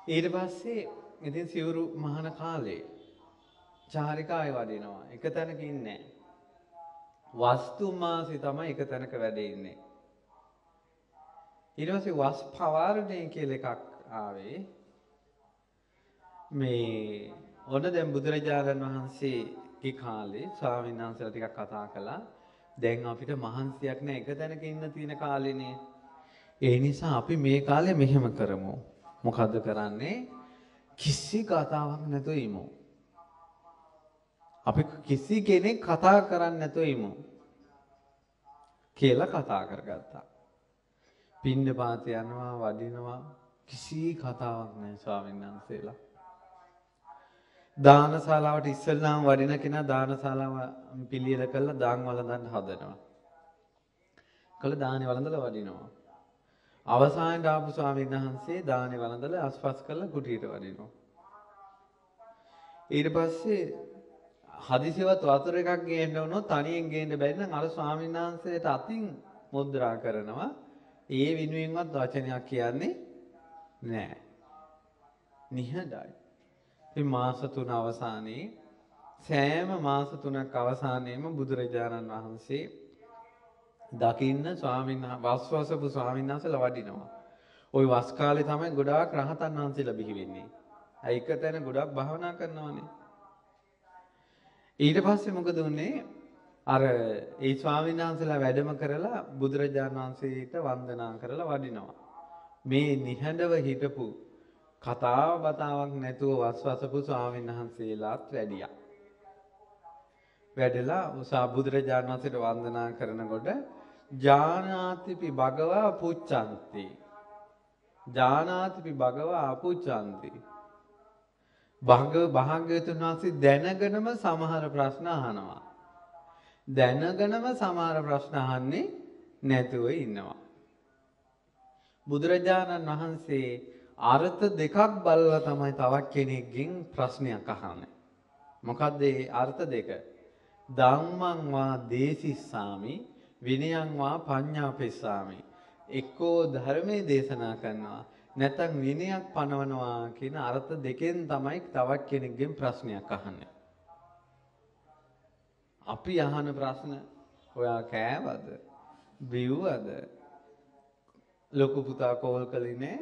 ඊට පස්සේ ඉතින් සිවුරු මහන කාලේ චාරිකාය වඩිනවා. එක තැනක ඉන්නේ වස්තු මාසි තමයි එක තැනක වැඩ ඉන්නේ. ඊට පස්සේ වස් පවාරණය කියලා එකක් ආවේ. මේ ඔන්න දැන් බුදුරජාණන් වහන්සේගේ කාලේ ස්වාමීන් වහන්සේලා ටිකක් කතා කළා. දැන් අපිට මහන්සියක් නෑ එක තැනක ඉන්න තියෙන කාලේනේ. ඒ නිසා අපි මේ කාලේ මෙහෙම කරමු. මොකද්ද කරන්නේ? කිසි කතාවක් නැතුව ඉමු. අපි කිසි කෙනෙක් කතා කරන්නේ නැතුව ඉමු. කියලා කතා කරගත්තා. පින්න පාත යනවා වඩිනවා කිසි කතාවක් නැහැ ස්වාමීන් වහන්සේලා. දානශාලාවට ඉස්සෙල්ලාම වඩින කෙනා දානශාලාව පිළියෙල කරලා දාන් වළඳන්න හදනවා. කළ දානේ වළඳලා වඩිනවා. අවසානයේ ආපු ස්වාමීන් වහන්සේ දානේ වළඳලා අස්පස් කරලා කුටියට වඩිනවා. ඊට පස්සේ හදිසියවත් වතුර එකක් ගේන්න වුණොත් තනියෙන් ගේන්න බැරි නම් අර ස්වාමීන් වහන්සේට අතින් මුද්‍රා කරනවා. ඒ විනුවෙන්වත් වචනයක් කියන්නේ නෑ. නිහඬයි. ඉතින් මාස 3 අවසානයේ සෑම මාස 3ක් අවසානයේම බුදුරජාණන් වහන්සේ දකින්න ස්වාමීන් වස්වසපු ස්වාමීන් වහන්සේලා වඩිනවා. ওই වස් කාලේ තමයි ගොඩාක් රහතන් වහන්සේලා බිහි වෙන්නේ. ඒ එක තැන ගොඩක් භාවනා කරනවානේ. ඊට පස්සේ මොකද උනේ? අර ඒ ස්වාමීන් වහන්සේලා වැඩම කරලා බුදුරජාණන් වහන්සේට වන්දනා කරලා වඩිනවා. මේ නිහඬව හිටපු කතාව බතාවක් නැතුව වස්වසපු ස්වාමීන් වහන්සේලාත් වැඩියා. වැඩලා උසා බුදුරජාණන් වහන්සේට වන්දනා කරනකොට ජානාතිපි භගවා පුච්ඡanti. ජානාතිපි භගවා අපුච්ඡanti. භග භාග්‍යතුන් වහන්සේ දැනගෙනම සමහර ප්‍රශ්න අහනවා. දැනගෙනම සමහර ප්‍රශ්න අහන්නේ නැතුව ඉන්නවා. බුදුරජාණන් වහන්සේ අර්ථ දෙකක් බලලා තමයි තවත් කෙනෙක්ගෙන් ප්‍රශ්නයක් අහන්නේ. මොකද්ද ඒ අර්ථ දෙක? ධම්මං වා දේසිස්සාමි විනයං වා පඤ්ඤාපෙස්සාමි. එක්කෝ ධර්මයේ දේශනා කරනවා නැත්නම් විනයක් පනවනවා කියන අර්ථ දෙකෙන් තමයි තවත් කෙනෙක්ගෙන් ප්‍රශ්නයක් අහන්නේ. අපි අහන ප්‍රශ්න ඔයා කෑවද? බිව්වද? ලොකු පුතා කෝල් කළේ නෑ?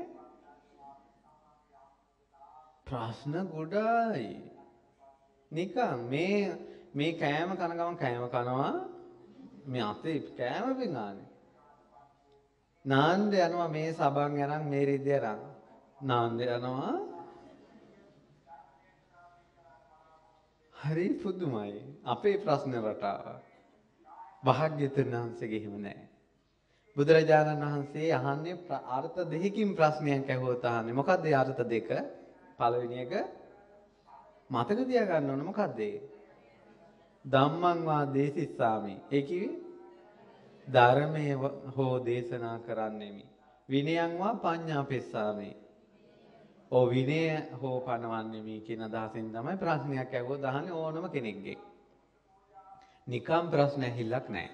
ප්‍රශ්න ගොඩායි. නිකන් මේ මේ කෑම කන ගමන් කෑම කනවා මේ අතේ කෑම පිඟානේ. නාන්ද යනවා මේ සබන් යනන් මේ රිද්ද යනන්. නාන්ද යනවා හරි පුදුමයි. අපේ ප්‍රශ්න රටාව. භාග්‍යතුන් වහන්සේගේ හිම නැහැ. බුදුරජාණන් වහන්සේ අහන්නේ අර්ථ දෙකකින් ප්‍රශ්නයක් ඇහුවොත් අහන්නේ. මොකක්ද ඒ අර්ථ දෙක? පළවෙනි එක මතක තියාගන්න ඕන මොකක්ද ඒ? ධම්මං වා දේසිස්සාමි. ඒ කිව්වේ ධර්මයේ හෝ දේශනා කරන්නෙමි. විනයං වා පඤ්ඤාපෙස්සාමි. ඔව් විනය හෝ පනවන්නෙමි කියන අදහසින් තමයි ප්‍රශ්නයක් ඇහුවොත් අහන්නේ ඕනම කෙනෙක්ගෙන්. නිකම් ප්‍රශ්න ඇහිල්ලක් නැහැ.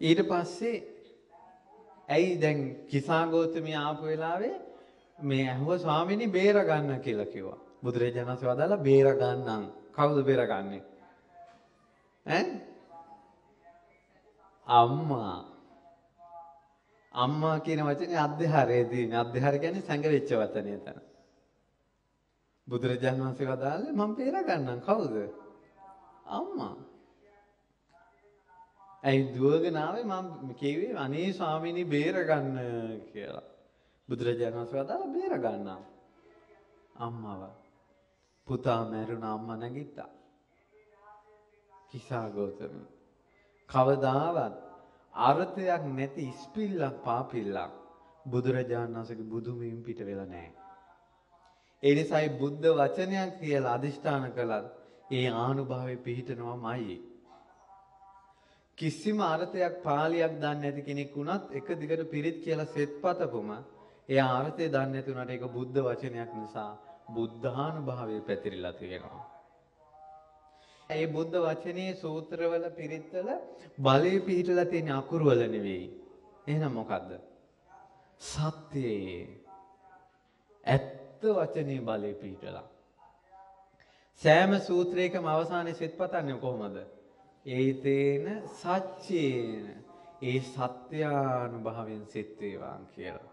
ඊට පස්සේ ඇයි දැන් කිසාගෝතමිය ආපු වෙලාවේ මේ ඇහුව ස්වාමීනි බේර ගන්න කියලා කිව්වා. බුදුරජාණන් වහන්සේ වදාලා බේර ගන්නම්. කවුද බේරගන්නේ? ඈ? අම්මා. අම්මා කියන වචනේ අධ්‍යාරයේ තියෙන. අධ්‍යාර කියන්නේ සංගවෙච්ච වචනේ තන. බුදුරජාණන් වහන්සේ වදාළේ මම බේර ගන්නම්. කවුද? අම්මා. ඇයි දුවගෙන ආවේ මම කිව්වේ අනේ ස්වාමීනි බේර ගන්න කියලා. බුදුරජාණන් වහන්සේ වදාලා බේර ගන්නම්. අම්මව. පුතා මැරුණ අම්මා නැගිට්ටා. කිසා ගෞතම. කවදාවත් අර්ථයක් නැති ඉස්පිල්ලක් පාපිල්ලක් බුදුරජාණන් වහන්සේගේ බුදුමින් පිට වෙලා නැහැ. ඒ නිසායි බුද්ධ වචනයක් කියලා අදිෂ්ඨාන කළත් ඒ ආනුභාවය පිහිටනවාමයි. කිසිම අර්ථයක් පාලියක් දන්නේ නැති කෙනෙක් වුණත් එක දිගට පිරිත් කියලා සෙත් පතපුම එයා අර්ථය දන්නේ නැති උනාට ඒක බුද්ධ වචනයක් නිසා බුද්ධානුභාවය පැතිරිලා තියෙනවා. ඒ බුද්ධ වචනේ සූත්‍රවල පිරිත්වල බලය පිහිටලා තියෙන අකුරු වල නෙවෙයි. එහෙනම් මොකද්ද? සත්‍යයේ ඇත්ත වචනේ බලය පිහිටලා. සෑම සූත්‍රයකම අවසානයේ සිත් පතන්නේ කොහොමද? ඒතේන සච්චේන ඒ සත්‍යානුභවයෙන් සිත් වේවා කියලා.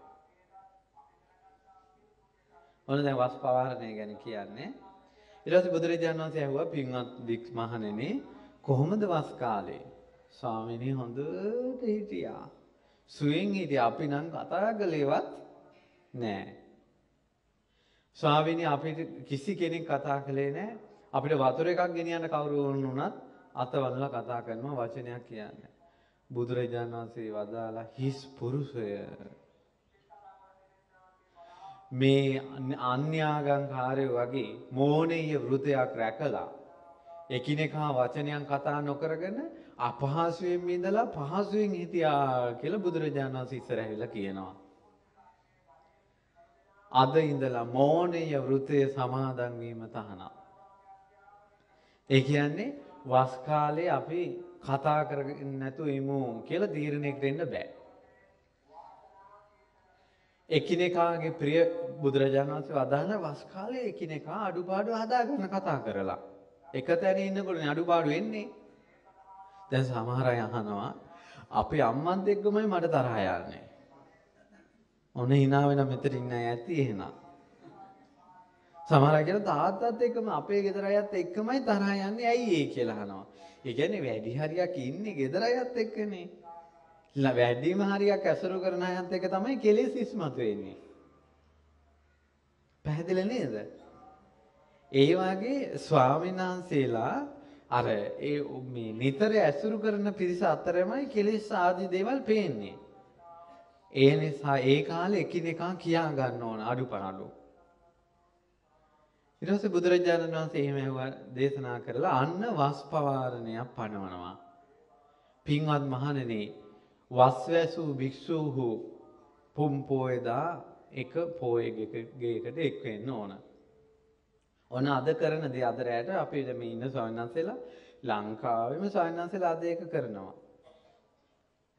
ඔන්න දැන් වස් පවාරණය ගැන කියන්නේ. ඊට පස්සේ බුදුරජාණන් වහන්සේ ඇහුවා පින්වත් වික් මහණෙනි කොහොමද වස් කාලේ? ස්වාමීනි හොඳට හිටියා. සුවෙන් හිටියා අපි නම් කතා කළේවත් නෑ. ස්වාමීනි අපිට කිසි කෙනෙක් කතා කළේ නෑ. අපිට වතුර එකක් ගෙනියන්න කවුරු වුණත් අතවලලා කතා කරනවා වචනයක් කියන්නේ. බුදුරජාණන් වහන්සේ වදාලා හිස් පුරුෂය මේ අන්‍යාගංකාරයෝ වගේ මෝනීය වෘතයක් රැකලා එකිනෙකා වචනයන් කතා නොකරගෙන අපහසුයෙන් ඉඳලා පහසුවෙන් හිටියා කියලා බුදුරජාණන් වහන්සේ ඉස්සර ඇවිල්ලා කියනවා. අද ඉඳලා මෝනීය වෘතය සමාදන් වීම තහනම්. ඒ කියන්නේ වස් කාලේ අපි කතා කරගෙන නැතුව ඉමු කියලා තීරණයකට එන්න බෑ. එකිනෙකාගේ ප්‍රිය බුදුරජාණන් වහන්සේ වදාහන වස් කාලේ එකිනෙකා අඩුපාඩු හදාගන්න කතා කරලා. එක තැන ඉන්නකොට අඩුපාඩු එන්නේ. දැන් සමහර අය අහනවා අපේ අම්මත් එක්කමයි මට තරහ යන්නේ. ඔන්න hina වෙන මෙතන ඉන්න අය ඇති එහෙනම්. සමහර අය කියන තාත්තත් එක්කම අපේ ගෙදර අයත් එක්කමයි තරහ යන්නේ ඇයි ඒ කියලා අහනවා. ඒ කියන්නේ වැඩි හරියක් ඉන්නේ ගෙදර අයත් එක්කනේ. වැඩිම හරියක් ඇසුරු කරන අයත් එක තමයි කෙලෙස් ඉස්මතු වෙන්නේ. පැහැදිලි නේද? ඒ වගේ ස්වාමීන් වහන්සේලා අර ඒ මේ නිතර ඇසුරු කරන පිරිස අතරමයි කෙලෙස් ආදී දේවල් පේන්නේ. ඒ නිසා ඒ කාලේ එකිනෙකා කියා ගන්න ඕන අඩුපාඩු. ඊට පස්සේ බුදුරජාණන් වහන්සේ එහෙම දේශනා කරලා අන්න වස් පවාරණයක් පනවනවා. පින්වත් මහණෙනි වස්වැසූ භික්ෂූහු පුම් පෝයදා එක පෝයගේකට එක් වෙන්න ඕන. ඔන්න අද කරන දේ අද රැට අපි මේ ඉන්න ස්වාමීන් වහන්සේලා ලංකාවෙම ස්වාමීන් වහන්සේලා අද ඒක කරනවා.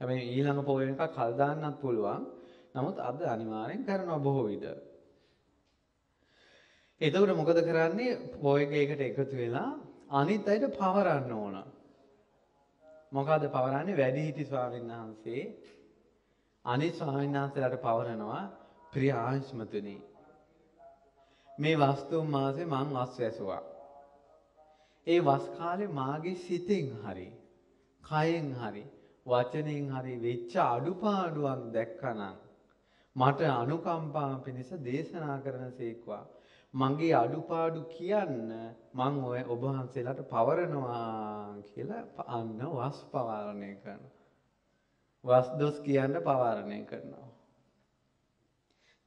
හැබැයි ඊළඟ පොය එකක් කල් දාන්නත් පුළුවන්. නමුත් අද අනිවාර්යෙන් කරනවා බොහෝ විට. එතකොට මොකද කරන්නේ පොයගේකට එකතු වෙලා අනිත් අයට පවරන්න ඕන. මොකද පවරන්නේ? වැඩිහිටි ස්වාමීන් වහන්සේ. අනිත් ස්වාමීන් වහන්සේලාට පවරනවා ප්‍රිය ආංශමතුනි මේ වස්තුන් මාසේ මං වස් වැසුවා. ඒ වස් කාලේ මාගේ සිතෙන් හරි කයෙන් හරි වචනෙන් හරි වෙච්ච අඩුපාඩුවක් දැක්කනම් මට අනුකම්පා පිණිස දේශනා කරන සේක්වා. මගේ අඩුපාඩු කියන්න මං ඔය ඔබ වහන්සේලාට පවරනවා කියලා අන්න වස් පවාරණය කරනවා. වස් දොස් කියන්න පවාරණය කරනවා.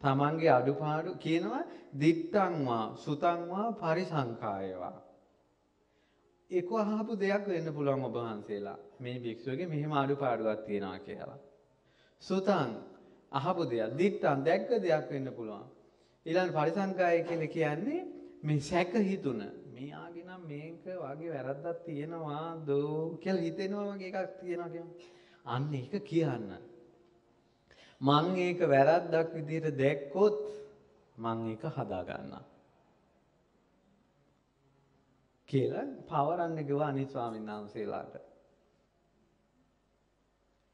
තමන්ගේ අඩුපාඩු කියනවා දිත්තංවා සුතංවා පරිසංකායවා. ඒක අහපු දෙයක් වෙන්න පුළුවන් ඔබ වහන්සේලා මේ භික්ෂුවගේ මෙහෙම අඩුපාඩුවක් තියෙනවා කියලා. සුතං අහපු දෙයක් දිත්තං දැක්ක දෙයක් වෙන්න පුළුවන්. ඊළඟ පරිසංකාය කියලා කියන්නේ මේ සැක හිතුන මෙයාගේ නම් මේක වගේ වැරද්දක් තියෙනවා දෝ කියලා හිතෙනවා වගේ එකක් තියෙනවා කියන්නේ. අන්න ඒක කියන්න. මං ඒක වැරද්දක් විදිහට දැක්කොත් මං ඒක හදා ගන්නම්. කියලා පවරන්න කිව්වා අනිත් ස්වාමීන් වහන්සේලාට.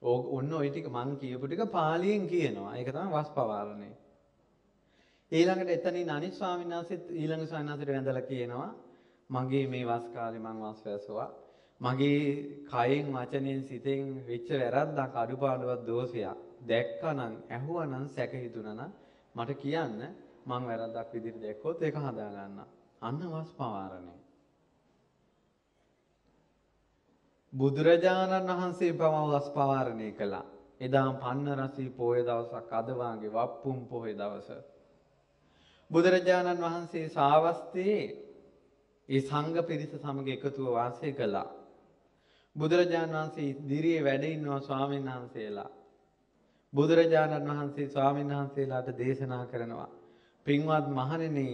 ඕක ඔන්න ওই ටික මං කියපු ටික පාලියෙන් කියනවා. ඒක තමයි වස් පවාරණය. ඊළඟට එතනින් අනිත් ස්වාමීන් වහන්සේත් ඊළඟ ස්වාමීන් වහන්සේට වැඳලා කියනවා මගේ මේ වස් කාලේ මං වස් වැසුවා. මගේ කයෙන් වචනෙන් සිතෙන් වෙච්ච වැරද්දක් අඩුපාඩුවක් දෝෂයක් දැක්කනම් ඇහුවනම් සැක හිතුණනම් මට කියන්න මං වැරද්දක් විදිහට දැක්කොත් ඒක හදා ගන්න. අන්න වස් පවාරණය. බුදුරජාණන් වහන්සේ පමවස් පවාරණය කළා. එදා පන්න රසී පෝය දවසක් අද වාගේ වප්පුම් පොහොය දවස. බුදුරජාණන් වහන්සේ සාවස්තයේ ඒ සංඝ පිරිස සමග එකතුව වාසය කළා. බුදුරජාණන් වහන්සේ ඉදිරියේ වැඩ ඉන්නවා ස්වාමීන් වහන්සේලා. බුදුරජාණන් වහන්සේ ස්වාමීන් වහන්සේලාට දේශනා කරනවා. පින්වත් මහණෙනි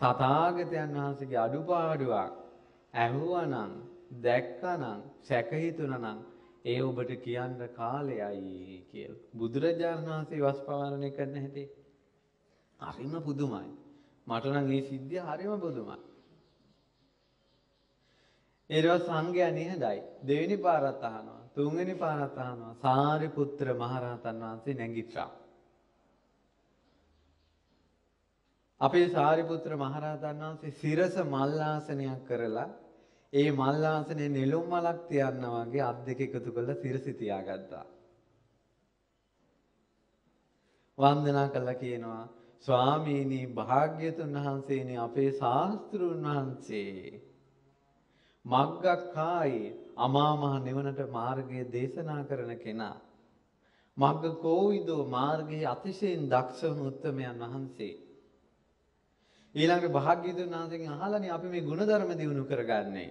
තථාගතයන් වහන්සේගේ අඩුපාඩුවක් ඇහුවනම් දැක්කනම් සැකහිතුනනම් ඒ ඔබට කියන්න කාලයයි කියලා. බුදුරජාණන් වහන්සේ වස් පවරණය කරන හැටි හරිම පුදුමයි. මට නම් මේ සිද්ධිය හරිම පුදුමයි. ඊට සංඝයා නිහඬයි. දෙවෙනි පාරත් අහනවා. තුන්වෙනි පාරත් අහනවා. සාරිපුත්‍ර මහරහතන් වහන්සේ නැගිට්ටා. අපේ සාරිපුත්‍ර මහරහතන් වහන්සේ සිරස මල්ලාසනයක් කරලා ඒ මල්ලාසනේ නෙළුම් මලක් තියන්න වගේ අත් දෙක එකතු කරලා සිරසි තියාගත්තා. වන්දනා කළා කියනවා ස්වාමීනි භාග්‍යතුන් වහන්සේනේ අපේ ශාස්ත්‍රුන් වහන්සේ මග්ගක්කායි අමා මහ නිවනට මාර්ගය දේශනා කරන කෙනා මග්ග කෝවිදෝ මාර්ගයේ අතිශයින් දක්ෂ වුණු උත්තමයන් වහන්සේ ඊළඟට භාග්‍යතුන් වහන්සේගෙන් අහලානේ අපි මේ ගුණධර්ම දිනු කරගන්නේ.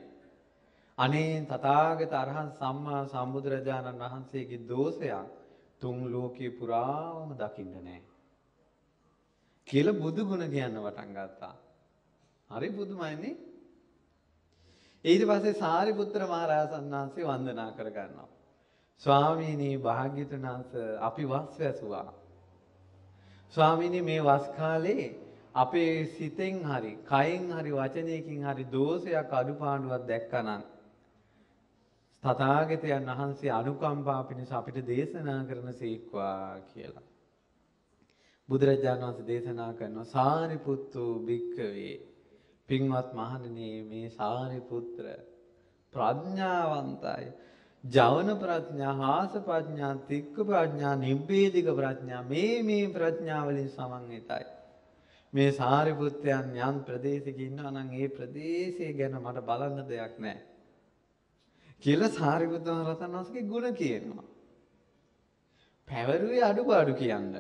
අනේ තථාගත අරහන් සම්මා සම්බුදුරජාණන් වහන්සේගේ දෝෂයක් තුන් ලෝකේ පුරාම දකින්න නැහැ. කියලා බුදු ගුණ කියන්න පටන් ගත්තා. හරි පුදුමයිනේ. ඊට පස්සේ සාරිපුත්‍ර මහරහතන් වහන්සේ වන්දනා කර ගන්නවා. ස්වාමීනි භාග්‍යතුන් වහන්සේ අපි වස් වැසුවා. ස්වාමීනි මේ වස් කාලේ අපේ සිතෙන් හරි කයෙන් හරි වචනයකින් හරි දෝෂයක් අඩුපාඩුවක් දැක්කනම් තථාගතයන් වහන්සේ අනුකම්පා පිණිස අපිට දේශනා කරන සීක්වා කියලා. බුදුරජාණන් වහන්සේ දේශනා කරනවා සාරිපුත්තු භික්කවේ පින්වත් මහණෙනි මේ සාරිපුත්‍ර ප්‍රඥාවන්තයි ජවන ප්‍රඥා හාස ප්‍රඥා තික්ක ප්‍රඥා නිබ්බේධික ප්‍රඥා මේ මේ ප්‍රඥාවලින් සමන්විතයි මේ සාරිපුත්‍රයන් යම් ප්‍රදේශයක ඉන්නවා නම් ඒ ප්‍රදේශය ගැන මට බලන්න දෙයක් නැහැ. කියලා සාරිපුත්‍ර මහරහතන් වහන්සේගේ ගුණ කියනවා. පැවරුවේ අඩුපාඩු කියන්න.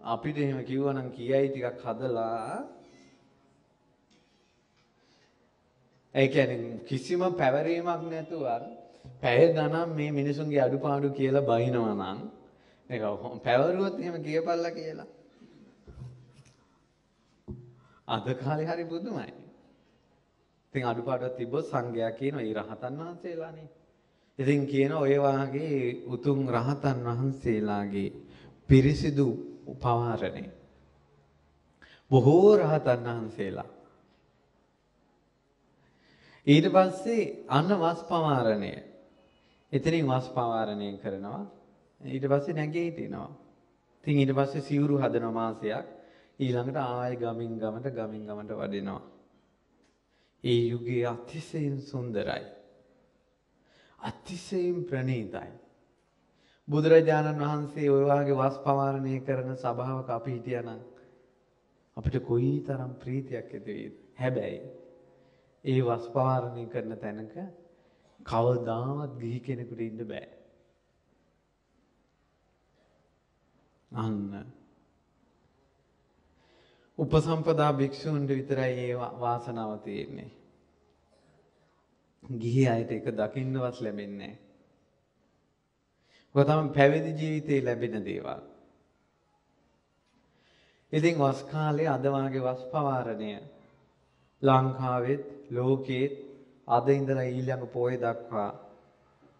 අපිට එහෙම කිව්වනම් කියයි ටිකක් හදලා ඒ කියන්නේ කිසිම පැවරීමක් නැතුව පැය ගණන් මේ මිනිසුන්ගේ අඩුපාඩු කියලා බයිනවා නම් ඒක පැවරුවොත් එහෙම කියපල්ලා කියලා. අද කාලේ හරි බුදුමයි. ඉතින් අඩුපාඩුවක් තිබ්බොත් සංඝයා කියනවා ඒ රහතන් වහන්සේලානේ. ඉතින් කියන ඔය වාගේ උතුම් රහතන් වහන්සේලාගේ පිරිසිදු පවාරණය. බොහෝ රහතන් වහන්සේලා. ඊට පස්සේ අන්න වස් පවාරණය. එතනින් වස් පවාරණය කරනවා. ඊට පස්සේ නැගී හිටිනවා. ඉතින් ඊට පස්සේ සිවුරු හදන මාසයක් ඊළඟට ආයෙ ගමින් ගමට ගමින් ගමට වඩිනවා. ඒ යුගයේ අතිශයින් සුන්දරයි. අතිශයින් ප්‍රණීතයි. බුදුරජාණන් වහන්සේ ඔය වගේ වස් පවාරණය කරන සභාවක අපි හිටියනම් අපිට කොයිතරම් ප්‍රීතියක් ඇති වේද? හැබැයි ඒ වස් පවාරණය කරන තැනක කවදාවත් ගිහි කෙනෙකුට ඉන්න බෑ. අන්න. උපසම්පදා භික්ෂූන්ට විතරයි ඒ වාසනාව තියෙන්නේ. ගිහි අයට ඒක දකින්නවත් ලැබෙන්නේ නැහැ. තමයි පැවිදි ජීවිතේ ලැබෙන දේවල්. ඉතින් වස් කාලේ අද වාගේ වස් පවාරණය ලංකාවෙත් ලෝකෙත් අද ඉඳලා ඊළඟ පොය දක්වා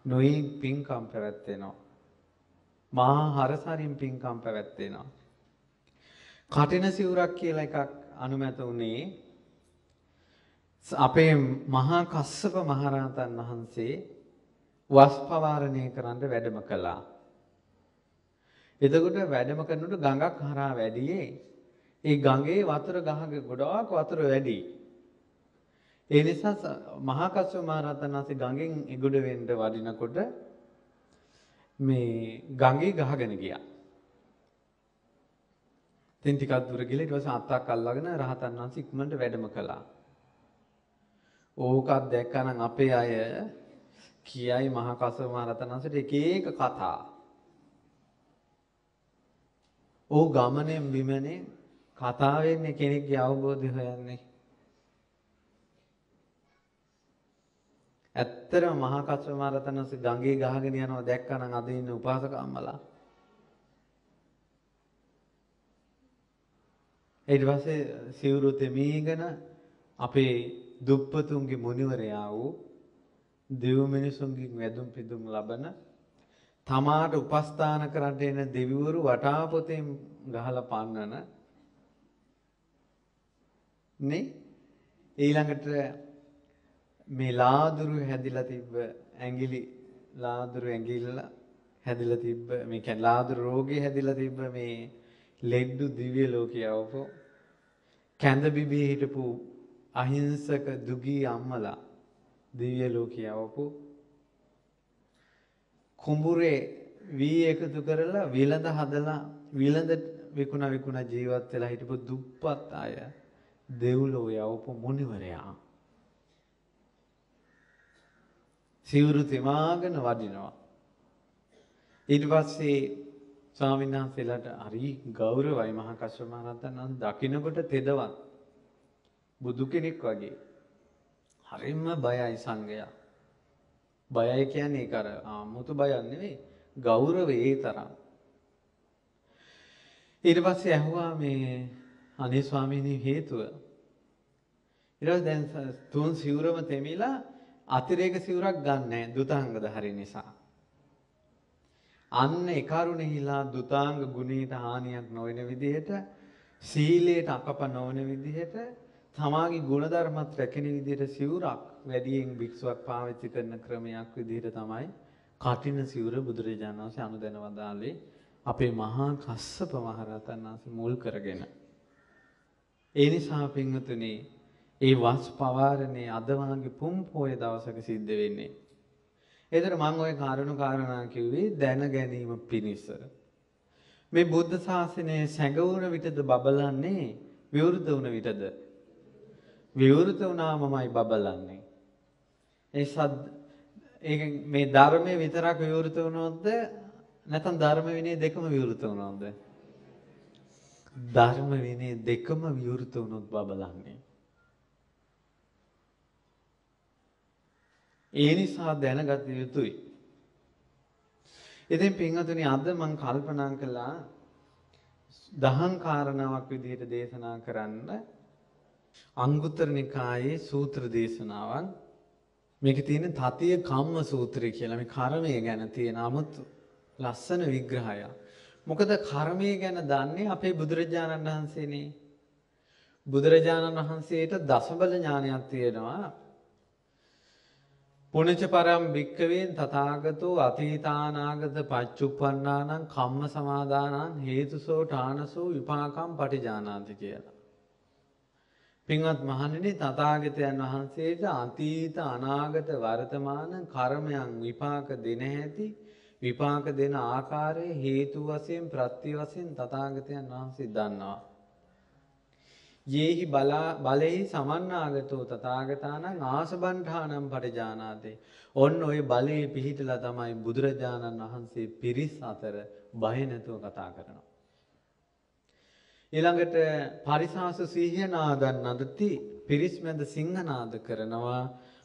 නොයින් පින්කම් පැවැත්වෙනවා. මහා හරසරින් පින්කම් පැවැත්වෙනවා. කටින සිවුරක් කියලා එකක් අනුමැත වුණේ අපේ මහා කස්සප මහරහතන් වහන්සේ වස් පවාරණය කරන්න වැඩම කළා. එතකොට වැඩම කරනකොට ගඟක් හරහා වැඩියේ ඒ ගඟේ වතුර ගහක ගොඩාක් වතුර වැඩි. ඒ නිසා මහා කස්සප මහරහතන් වහන්සේ ගඟෙන් ඉගොඩ වෙන්න වඩිනකොට මේ ගඟේ ගහගෙන ගියා. දැන් ටිකක් දුර ගිහලා ඊට පස්සේ අත්තක් අල්ලගෙන රහතන් වහන්සේ ඉක්මනට වැඩම කළා. ඕකත් දැක්කනම් අපේ අය කියයි මහා කස්සප මහ රහතන් වහන්සේට එක එක කතා. ඕ ගමනෙන් බිමනේ කතා වෙන්නේ කෙනෙක්ගේ අවබෝධය හොයන්නේ. ඇත්තටම මහා කස්සප මහ රහතන් වහන්සේ ගඟේ ගහගෙන යනවා දැක්කනම් අද ඉන්න උපාසක අම්මලා ඊට පස්සේ සිවුරු තෙමීගෙන අපේ දුප්පතුන්ගේ මුනිවරයා වූ දෙව් මිනිසුන්ගෙන් වැදුම් පිදුම් ලබන තමාට උපස්ථාන කරන්න එන දෙවිවරු වටා පොතෙන් ගහලා පන්නන නේ? ඊළඟට මේ ලාදුරු හැදිලා තිබ්බ ඇඟිලි ලාදුරු ඇඟිල්ල හැදිලා තිබ්බ මේ කියන්නේ ලාදුරු රෝගේ හැදිලා තිබ්බ මේ ලෙඩ්ඩු දිව්‍ය ලෝකයේ આવපෝ කැඳ බිබී හිටපු අහිංසක දුගී අම්මලා දිව්‍ය ලෝකයේ આવපු කුඹුරේ වී එකතු කරලා විලඳ හදලා විලඳ විකුණ විකුණ ජීවත් වෙලා හිටපු දුප්පත් අය දෙව්ලොව යවපු මුනිවරයා. සිවුරු තෙමාගෙන වඩිනවා. ඊට පස්සේ ස්වාමීන් වහන්සේලාට හරි ගෞරවයි මහා කස්සප මහ රහතන් වහන්සේ දකින්නකොට තෙදවත්. බුදු කෙනෙක් වගේ. හරිම බයයි සංගයා. බයයි කියන්නේ ඒක අර ආමුතු බයක් නෙවෙයි ගෞරවය ඒ තරම්. ඊට පස්සේ ඇහුවා මේ අනේ ස්වාමීනි හේතුව. ඊට පස්සේ දැන් තුන් සිවුරම තෙමිලා අතිරේක සිවුරක් ගන්නෑ දුතාංගද හරි නිසා. අන්න ඒ කරුණෙහිලා දුතාංග ගුණයට හානියක් නොවන විදිහට සීලයට අකප නොවන විදිහට තමාගේ ගුණධර්මත් රැකෙන විදිහට සිවුරක් වැඩියෙන් භික්ෂුවක් පාවිච්චි කරන ක්‍රමයක් විදිහට තමයි කටින සිවුර බුදුරජාණන් වහන්සේ අනුදැන වදාළේ අපේ මහා කස්සප මහරහතන් වහන්සේ මුල් කරගෙන. ඒ නිසා පින්වතුනි ඒ වස් පවාරණේ අද වාගේ පුම් පොය දවසක සිද්ධ වෙන්නේ. ඒතර මම ওই කාරණු කාරණා කිව්වේ දැන ගැනීම පිණිස. මේ බුද්ධ ශාසනය සැඟවුණ විටද බබලන්නේ විවෘත වුණ විටද විවෘත වුණාමමයි බබලන්නේ. ඒ සද් ඒ මේ ධර්මයේ විතරක් විවෘත වුණොත්ද නැත්නම් ධර්ම විනය දෙකම විවෘත වුණොත්ද? ධර්ම විනය දෙකම විවෘත වුණොත් බබලන්නේ. ඒ නිසා දැනගත යුතුයි. ඉතින් පින්වතුනි අද මම කල්පනා කළා දහම් කාරණාවක් විදිහට දේශනා කරන්න අංගුත්තර නිකායේ සූත්‍ර දේශනාවක් මේකේ තියෙන තතිය කම්ම සූත්‍රය කියලා මේ කර්මය ගැන තියෙන 아무තු ලස්සන විග්‍රහයක්. මොකද කර්මය ගැන දන්නේ අපේ බුදුරජාණන් වහන්සේනේ. බුදුරජාණන් වහන්සේට දසබල ඥානයක් තියෙනවා. පුණජ පරම් භික්කවේ තථාගතෝ අතීතානාගත පච්චුප්පන්නානං කම්ම සමාදානං හේතුසෝ ඨානසෝ විපාකම් පටිජානාති කියලා. පින්වත් මහණෙනි තථාගතයන් වහන්සේට අතීත අනාගත වර්තමාන කර්මයන් විපාක දෙන හැටි විපාක දෙන ආකාරය හේතු වශයෙන් ප්‍රත්‍ය වශයෙන් තථාගතයන් වහන්සේ දන්නවා. යේහි බලෙහි සමන්නාගතෝ තථාගතානං ආසබණ්ඨානම් පරිජානාතේ. ඔන්න ඔය බලයේ පිහිටලා තමයි බුදුරජාණන් වහන්සේ පිරිස් අතර බය නැතුව කතා කරනවා. ඊළඟට පරිසාස සිහියනාදන් නදති පිරිස් මැද සිංහනාද කරනවා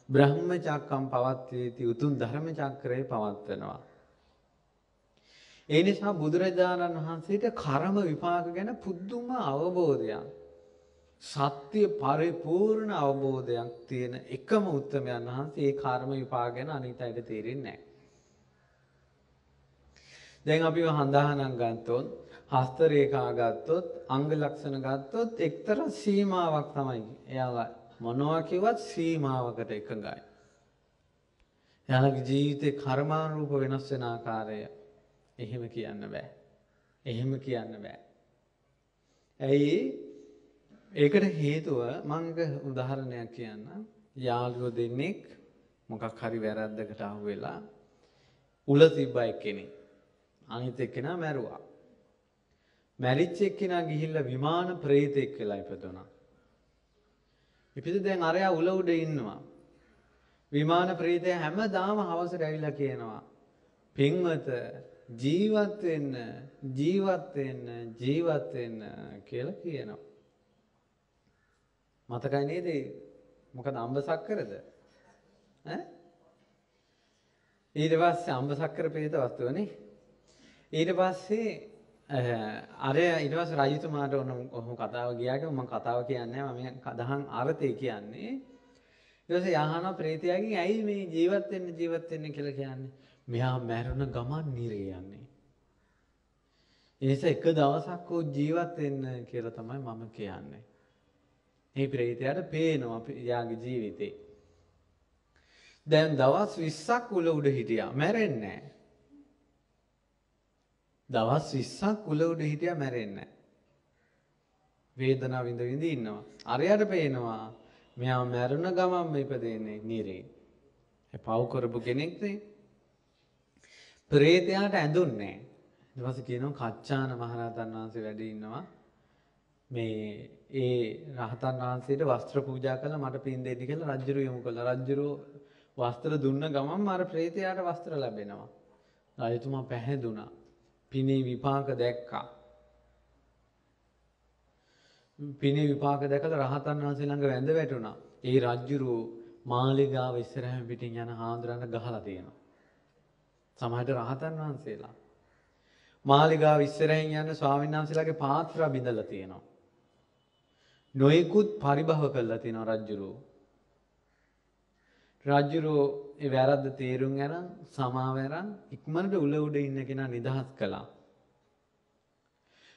බ්‍රහ්මචක්කම් පවත්වේති උතුම් ධර්ම චක්‍රය පවත්වනවා. ඒ නිසා බුදුරජාණන් වහන්සේට කර්ම විපාක ගැන පුදුම අවබෝධයක් සත්‍ය පරිපූර්ණ අවබෝධයක් තියෙන එකම උත්තමයන් වහන්සේ ඒ කර්ම විපාක ගැන අනිත් අයට තේරෙන්නේ නැහැ. දැන් අපිව හඳහනම් ගත්තොත් හස්ත රේඛා ගත්තොත් අංග ලක්ෂණ ගත්තොත් එක්තරා සීමාවක් තමයි. එයාලා මොනවා කිව්වත් සීමාවකට එකඟයි. එයාලගේ ජීවිතේ කර්මානුරූප වෙනස් වෙන ආකාරය එහෙම කියන්න බෑ. එහෙම කියන්න බෑ. ඇයි ඒකට හේතුව මං උදාහරණයක් කියන්න. යාළුවෝ දෙන්නෙක් මොකක් හරි වැරද්දකට අහු වෙලා උල තිබ්බ එක්කෙනෙක්. අනිත් එක්කෙනා මැරුවා. මැරිච්ච එක්කෙනා ගිහිල්ලා විමාන ප්‍රේතෙක් වෙලා ඉපදුනා. ඉපිද දැන් අරයා උල උඩ ඉන්නවා. විමාන ප්‍රේතය හැමදාම හවසට ඇවිල්ලා කියනවා. පින්වත ජීවත් වෙන්න ජීවත් වෙන්න ජීවත් වෙන්න කියලා කියනවා. මතකයි නේද? මොකද අම්බ සක්කරද? ඈ? ඊට පස්සේ අම්බ සක්කර ප්‍රේත වස්තුවනේ. ඊට පස්සේ අර ඊට පස්සේ රජතුමාට ඔන්න ඔහොම කතාව ගියාක මම කතාව කියන්නේ මම කදහන් අර්ථය කියන්නේ. ඊට පස්සේ යහන ප්‍රේතයාගෙන් ඇයි මේ ජීවත් වෙන්න ජීවත් වෙන්න කියලා කියන්නේ? මෙයා මැරුණ ගමන් නිරේ යන්නේ. ඒ නිසා එක දවසක් ඕ ජීවත් වෙන්න කියලා තමයි මම කියන්නේ. මේ ප්‍රේතයාට පේනවා යාගේ ජීවිතේ. දැන් දවස් 20ක් උල උඩ හිටියා. මැරෙන්නේ නැහැ. දවස් 20ක් උල උඩ හිටියා මැරෙන්නේ වේදනාව විඳ විඳ ඉන්නවා. අරයට පේනවා මෙයා මැරුණ ගමන්ම ඉපදෙන්නේ නිරේ. ඒ පව් කරපු කෙනෙක්නේ. ප්‍රේතයාට ඇඳුන්නේ නැහැ. ඊට පස්සේ කියනවා කච්චාන මහරහතන් වහන්සේ වැඩ ඉන්නවා. මේ ඒ රහතන් වහන්සේට වස්ත්‍ර පූජා කළා මට පින් දෙන්න කියලා රජුරු යොමු කළා. රජුරු වස්ත්‍ර දුන්න ගමන්ම අර ප්‍රේතයාට වස්ත්‍ර ලැබෙනවා. රජතුමා පැහැදුනා. පිනේ විපාක දැක්කා. පිනේ විපාක දැකලා රහතන් වහන්සේ ළඟ වැඳ වැටුණා. ඒ රජ්ජුරුව මාලිගාව ඉස්සරහින් පිටින් යන හාමුදුරන්ට ගහලා තියෙනවා. සමහරට රහතන් වහන්සේලා. මාලිගාව ඉස්සරහින් යන ස්වාමීන් වහන්සේලාගේ පාත්‍ර බිඳලා තියෙනවා. නොයෙකුත් පරිභව කළා තියෙනවා රජ්ජුරුව. රජ්ජුරුව ඒ වැරද්ද තේරුම් අරන් සමාව අරන් ඉක්මනට උල උඩ ඉන්න කෙනා නිදහස් කළා.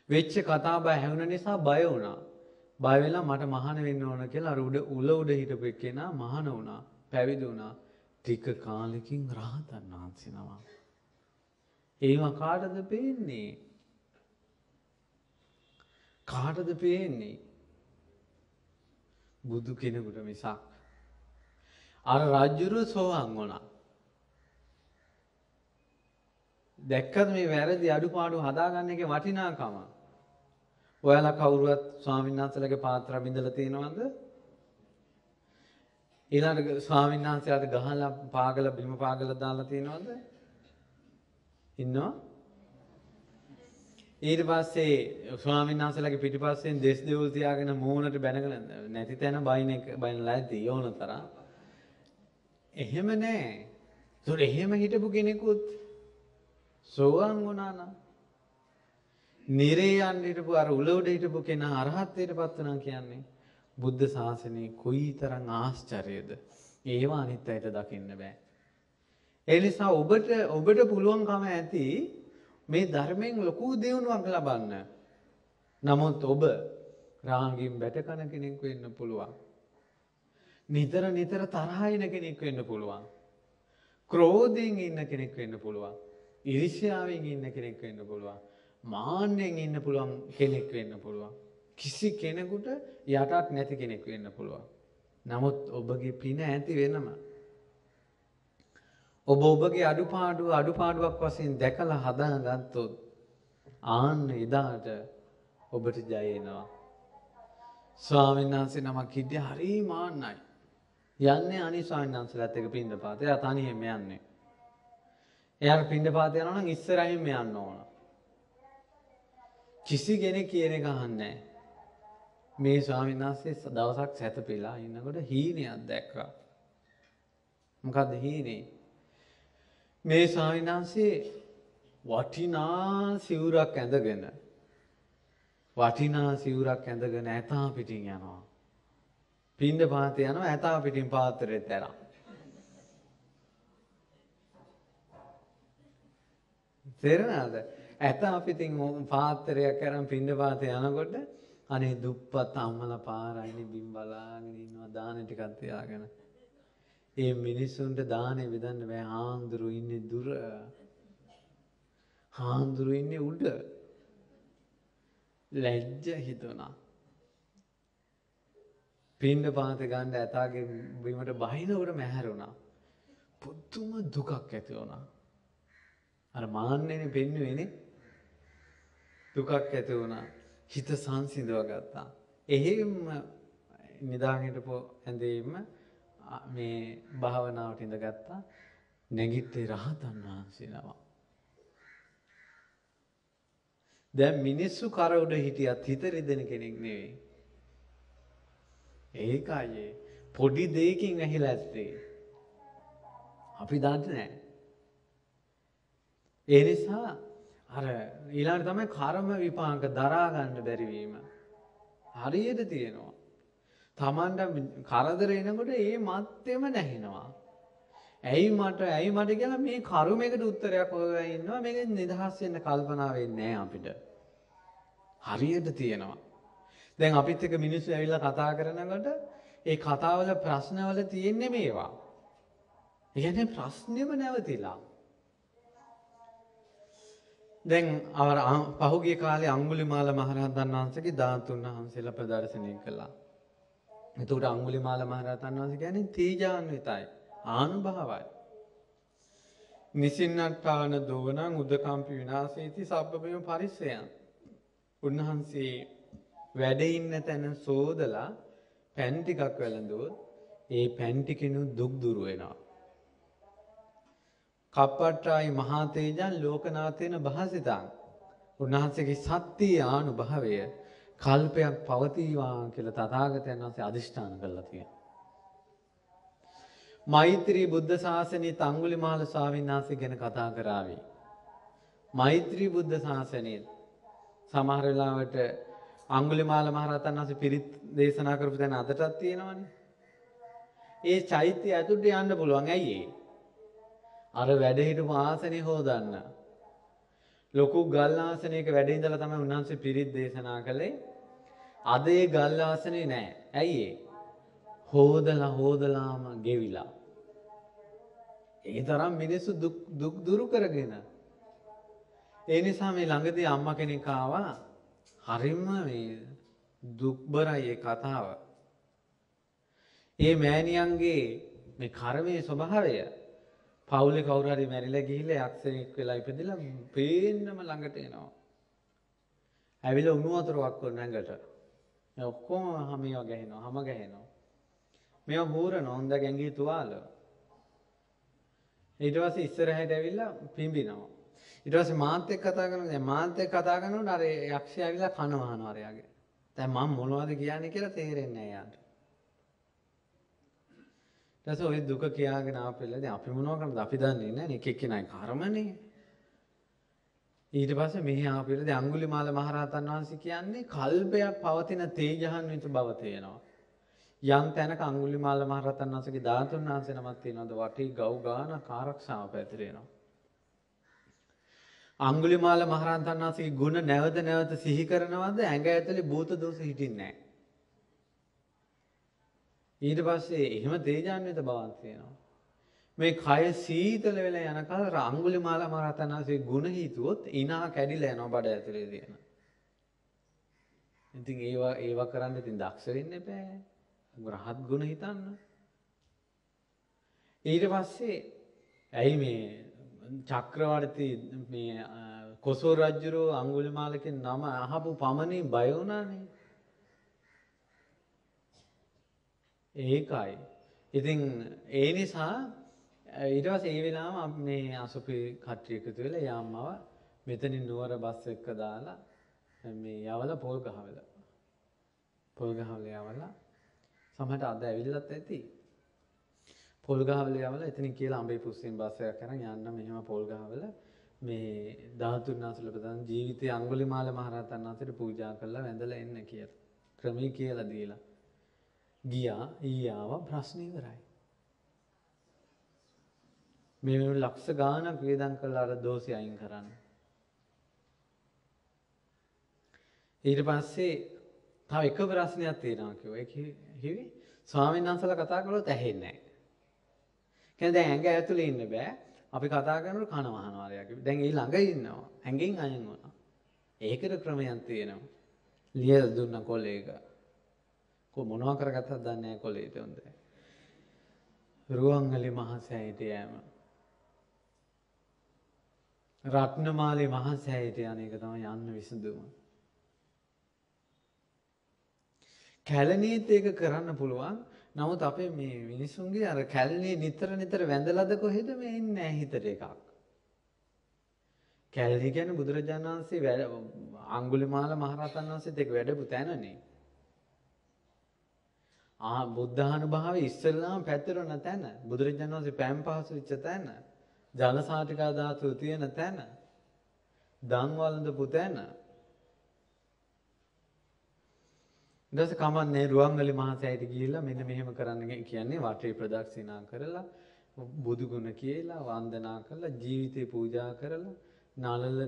වෙච්ච කතා බය ඇහුණ නිසා බය වුණා. බය වෙලා මට මහාන වෙන්න ඕන කියලා අර උඩ උල උඩ හිටපු කෙනා මහාන වුණා. පැවිදි වුණා. ටික කාලෙකින් රහතන් වහන්සේ නමක්. ඒව කාටද පේන්නේ? කාටද පේන්නේ? බුදු කෙනෙකුට මිසක් අර රජ්ජුරුව සෝහන් වුණා. දැක්කද මේ වැරදි අඩුපාඩු හදාගන්න එකේ වටිනාකම? ඔයාලා කවුරුවත් ස්වාමීන් වහන්සේලාගේ පාත්‍ර බිඳලා තියෙනවද? ඊළඟ ස්වාමීන් වහන්සේලාට ගහලා පාගල බිම පාගල දාලා තියෙනවද? ඉන්නවා? ඊට පස්සේ ස්වාමීන් වහන්සේලාගේ පිටිපස්සෙන් දෙස් දෙවුල් තියාගෙන මූණට බැනගෙන නැති තැන බයින් එක බයින්ලා ඇති ඕන තරම් එහෙම නෑ. ඒතකොට එහෙම හිටපු කෙනෙකුත් සෝවාන් වුණා නම් නිරේ යන්න හිටපු අර උල උඩ හිටපු කෙනා අරහත්ත්වයට පත් වෙනවා කියන්නේ බුද්ධ ශාසනය කොයිතරම් ආශ්චර්යද. ඒව අනිත් අයට දකින්න බෑ. ඒ නිසා ඔබට ඔබට පුළුවන්කම ඇති මේ ධර්මයෙන් ලොකු දියුණුවක් ලබන්න. නමුත් ඔබ රාගින් බැටකන කෙනෙක් වෙන්න පුළුවන්. නිතර නිතර තරහින කෙනෙක් වෙන්න පුළුවන්. ක්‍රෝධයෙන් ඉන්න කෙනෙක් වෙන්න පුළුවන්. ඉරිශ්‍යාවෙන් ඉන්න කෙනෙක් වෙන්න පුළුවන්. මාන්‍යයෙන් ඉන්න පුළුවන් කෙනෙක් වෙන්න පුළුවන්. කිසි කෙනෙකුට යටත් නැති කෙනෙක් වෙන්න පුළුවන්. නමුත් ඔබගේ පින ඇති වෙනම. ඔබ ඔබගේ අඩුපාඩුව අඩුපාඩුවක් වශයෙන් දැකලා හදාගත්තොත් ආන්න එදාට ඔබට ජයනවා. ස්වාමීන් වහන්සේ නමක් හිටිය හරි මාන්නයි. යන්නේ අනි ස්වාමීන් වහන්සේලාත් එක්ක පින්දපාත. එයා තනියෙම යන්නේ. එයාට පින්දපාත යනවා නම් ඉස්සරහින්ම යන්න ඕන. කිසි කෙනෙක් කියන එක අහන්නේ මේ ස්වාමීන් වහන්සේ දවසක් සැතපෙලා ඉන්නකොට හීනයක් දැක්කා. මොකද්ද හීනේ? මේ ස්වාමීන් වහන්සේ වටිනා සිවුරක් ඇඳගෙන වටිනා සිවුරක් ඇඳගෙන ඇතා පිටින් යනවා. පින්ඩ පාතේ යනවා ඇතා පිටින් පාත්‍රෙත් ඇරන්. තේරෙනවද? ඇත අපිතින් පාත්තරයක් අරන් පින්ඩපාත යනකොට අනේ දුප්පත් අම්මලා පාරයිනේ බිම් බලාගෙන ඉන්නවා දාන ටිකක් තියාගෙන. ඒ මිනිස්සුන්ට දානේ බෙදන්න බෑ හාමුදුරු ඉන්නේ දුර. හාමුදුරු ඉන්නේ උඩ. ලැජ්ජ හිතුණා. පින්ඩ පාත ගන්න ඇතාගේ බිමට බහිනවට මැහැරුණා. පුදුම දුකක් ඇති වුණා. අර මාන්නේනේ පෙන්වුවේනේ. දුකක් ඇති වුණා. හිත සංසිඳව ගත්තා. එහෙම නිදාගෙන හිටපු ඇඳේම මේ භාවනාවට ඉඳගත්තා. නැගිට්ටේ රහතන් වහන්සේ නම. දැන් මිනිස්සු කර උඩ හිටියත් හිත රිදෙන කෙනෙක් නෙවෙයි. ඒකයි පොඩි දෙයකින් ඇහිලා ඇත්තේ. අපි දන්නේ නැහැ. ඒ නිසා අර ඊළඟට තමයි කර්ම විපාක දරා ගන්න බැරි වීම. හරියට තියෙනවා. Tamanda කරදර එනකොට ඒ මත්තෙම නැහිනවා. ඇයි මට ඇයි මට කියලා මේ කර්මයකට උත්තරයක් හොයලා ඉන්නවා මේක නිදහස් වෙන්න කල්පනා වෙන්නේ අපිට. හරියට තියෙනවා. දැන් අපිත් එක්ක මිනිස්සු ඇවිල්ලා කතා කරනකොට ඒ කතාවල ප්‍රශ්නවල තියෙන්නේ මේවා. ඒ කියන්නේ ප්‍රශ්නෙම නැවතිලා. දැන් අවර පහුගිය කාලේ අඟුලිමාල මහරහතන් වහන්සේගේ ධාතුන් වහන්සේලා ප්‍රදර්ශනය කළා. එතකොට අඟුලිමාල මහරහතන් වහන්සේ කියන්නේ තීජාන්විතයි, ආනුභාවයි. නිසින්නට්ඨාන දෝනං උදකම්පි විනාශේති සබ්බබිම පරිස්සයන්. උන්වහන්සේ වැඩ ඉන්න තැන සෝදලා පැන් ටිකක් වැළඳුවොත් ඒ පැන් ටිකිනු දුක් දුර වෙනවා. කප්පට්ටායි මහා තේජන් ලෝකනාථේන භාසිතං. උන්වහන්සේගේ සත්‍ය ආනුභාවය කල්පයක් පවතිවා කියලා තථාගතයන් වහන්සේ අදිෂ්ඨාන කළා තියෙනවා. මෛත්‍රී බුද්ධ ශාසනයේ තංගුලිමාල ස්වාමීන් වහන්සේ ගැන කතා කරાવી. මෛත්‍රී බුද්ධ ශාසනයේ සමහර වෙලාවට අඟුලිමාල මහරහතන් වහන්සේ පිරිත් දේශනා කරපු තැන අදටත් තියෙනවනේ. ඒ චෛත්‍ය ඇතුළට යන්න පුළුවන්. ඇයි ඒ? අර වැඩ හිටපු ආසනේ හොදන්න. ලොකු ගල් ආසනයක වැඩ ඉඳලා තමයි උන්වහන්සේ පිරිත් දේශනා කළේ. අද ඒ ගල් ආසනේ නෑ. ඇයි ඒ? හොදලා හොදලාම ගෙවිලා. ඒ තරම් මිනිස්සු දුක් දුක් දුරු කරගෙන. ඒ නිසා මේ ළඟදී අම්මා කෙනෙක් ආවා. හරිම මේ දුක්බරයි ඒ කතාව. ඒ මෑණියන්ගේ මේ කර්මයේ ස්වභාවය පවුලේ කවුරු හරි මැරිලා ගිහිල්ලා යක්ෂයෙක් වෙලා ඉපදිලා පේන්නම ළඟට එනවා. ඇවිල්ලා උණු වතුරක් කරන ඇඟට. මේ ඔක්කොම හැමියව ගහනවා, හැම ගහනවා. මේවා හූරන හොඳ ගැංගී තුවාල. ඊට පස්සේ ඉස්සරහට ඇවිල්ලා පිඹිනවා. ඊට පස්සේ මාත් එක්ක කතා කරනවා. දැන් මාත් එක්ක කතා කරනකොට අර යක්ෂයා ඇවිල්ලා කන වහනවා අරයාගේ. දැන් මම මොනවද කියන්නේ කියලා තේරෙන්නේ නැහැ යාට. ඊට ඔය දුක කියාගෙන ආපෙල්ල දැන් අපි මොනව කරනද අපි දන්නේ නැහැ එක එක්කෙනායි කර්මනේ. ඊට පස්සේ මෙහි ආපෙල්ල දැන් අඟුලිමාල මහරහතන් වහන්සේ කියන්නේ කල්පයක් පවතින තේජහන් බව තේනවා. යම් තැනක අඟුලිමාල මහරහතන් වහන්සේගේ ධාතුන් වහන්සේ නමක් තියෙනවද වටේ ගව් ගාන ආරක්ෂාව පැතිරෙනවා. අඟුලිමාල මහරහතන් වහන්සේගේ ගුණ නැවත නැවත සිහි කරනවද ඇඟ ඇතුලේ භූත දෝෂ හිටින්නේ නැහැ. ඊට පස්සේ එහෙම තේජාන්විත බවක් තියෙනවා. මේ කය සීතල වෙලා යනකල් අඟුලිමාල මහරහතන් වහන්සේගේ ගුණ හිතුවොත් ඉනා කැඩිලා යනවා බඩ ඇතුලේ තියෙන. ඉතින් ඒවා ඒවා කරන්න ඉතින් දක්ෂ වෙන්න එපා. රහත් ගුණ හිතන්න. ඊට පස්සේ ඇයි මේ චක්‍රවර්ති මේ කොසෝ රජුරෝ අඟුලිමාලගේ නම අහපු පමණින් බය වුණානේ. ඒකයි. ඉතින් ඒ නිසා ඊට පස්සේ ඒ වෙලාවම මේ අසුපි කට්ටිය එකතු වෙලා යාම්මව මෙතනින් නුවර බස් එක්ක දාලා මේ යවලා පොල් ගහවලා. පොල් ගහවලා යවලා සමහරට අද ඇවිල්ලත් ඇති. පොල්ගහවල යවල එතනින් කියලා අඹේ පුස්සෙන් බස් එකක් අරන් යන්න මෙහෙම පොල්ගහවල මේ ධාතුන් වහන්සේලා ප්‍රධාන ජීවිතයේ අඟුලිමාල මහරහතන් වහන්සේට පූජා කරලා වැඳලා එන්න කියලා. ක්‍රමී කියලා දීලා. ගියා ඊයාව ප්‍රශ්න ඉවරයි. මේ ලක්ෂ ගාණක් වේදම් කළා අර දෝෂي අයින් කරන්න. ඊට පස්සේ තව එක ප්‍රශ්නයක් තියෙනවා කිව්වා. ඒක හිවි ස්වාමීන් වහන්සේලා කතා කළොත් ඇහෙන්නේ නැහැ. කියන්නේ දැන් ඇඟ ඇතුලේ ඉන්න බෑ. අපි කතා කරනකොට කන වහනවා අරයා කිව්වා. දැන් ඊ ළඟ ඉන්නවා. ඇඟෙන් අයින් වුණා. ඒකට ක්‍රමයක් තියෙනවා. ලියලා දුන්න කොලේක. කො මොනවා කරගත්තද දන්නේ නැහැ කොලේට හොඳයි. රුවන්වැලි මහසෑයට යෑම. රත්නමාලි මහසෑයට යන එක තමයි යන්න විසඳුම. කැලණියත් ඒක කරන්න පුළුවන්. නමුත් අපේ මේ මිනිසුන්ගේ අර කැලණිය නිතර නිතර වැඳලාද කොහෙද මේ ඉන්නේ හිතට එකක්. කැලණිය කියන්නේ බුදුරජාණන් වහන්සේ වැඩ අඟුලිමාල මහරහතන් වහන්සේත් එක්ක වැඩපු තැනනේ. ආ බුද්ධානුභාවයේ ඉස්සෙල්ලාම පැතිරෙන තැන බුදුරජාණන් වහන්සේ පෑම් පහසු වෙච්ච තැන ජල සාටිකා ධාතුව තියෙන තැන දන් වළඳපු තැන ඊට පස්සේ කමන්නේ රුවන්වැලි මහසෑයට ගිහිල්ලා මෙන්න මෙහෙම කරන්න කියන්නේ වටේ ප්‍රදක්ෂිනා කරලා බුදු ගුණ කියලා වන්දනා කරලා ජීවිතේ පූජා කරලා නලල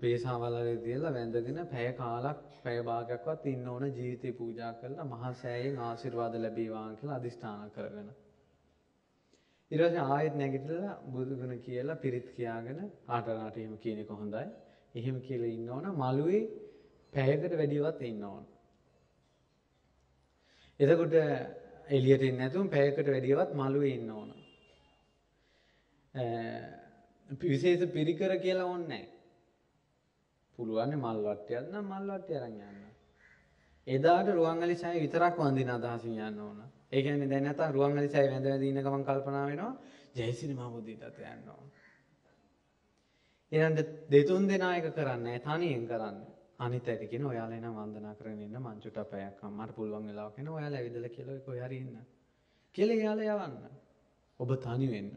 පේසාවලේ තියලා වැඳගෙන පැය කාලක් පැය භාගයක්වත් ඉන්න ඕන ජීවිතේ පූජා කරලා මහා සෑයෙන් ආශිර්වාද ලැබේවා කියලා අදිෂ්ඨාන කරගෙන ඊට පස්සේ ආයෙත් නැගිටලා බුදු ගුණ කියලා පිරිත් කියාගෙන ආටනාට එහෙම කියන එක හොඳයි. එහෙම කියලා ඉන්න ඕන මළුවේ පැයකට වැඩියවත් ඉන්න ඕන. එතකොට එළියට එන්නේ නැතුව පැයකට වැඩියවත් මළුවේ ඉන්න ඕන. විශේෂ පිරිකර කියලා ඕනේ නැහැ. පුළුවන් මල් වට්ටියක් නම් මල් වට්ටිය අරන් යන්න. එදාට රුවන්වැලි සෑය විතරක් වඳින අදහසින් යන්න ඕන. ඒ කියන්නේ දැන් නැත්තම් රුවන්වැලි සෑය වැඳ වැඳ ඉන්න ගමන් කල්පනා වෙනවා ජයසිරි මහබෝධිටත් යන්න ඕන. ඊළඟ දෙතුන් දෙනා එක කරන්නේ තනියෙන් කරන්නේ. අනිත් ඇයට කියන ඔයාලා එනම් වන්දනා කරගෙන ඉන්න මං චුට්ටක් පැයක් අම්මාට පුළුවන් වෙලාවක එන ඔයාලා ඇවිදලා කියලා කොහේ හරි ඉන්න. කියලා එයාලා යවන්න. ඔබ තනි වෙන්න.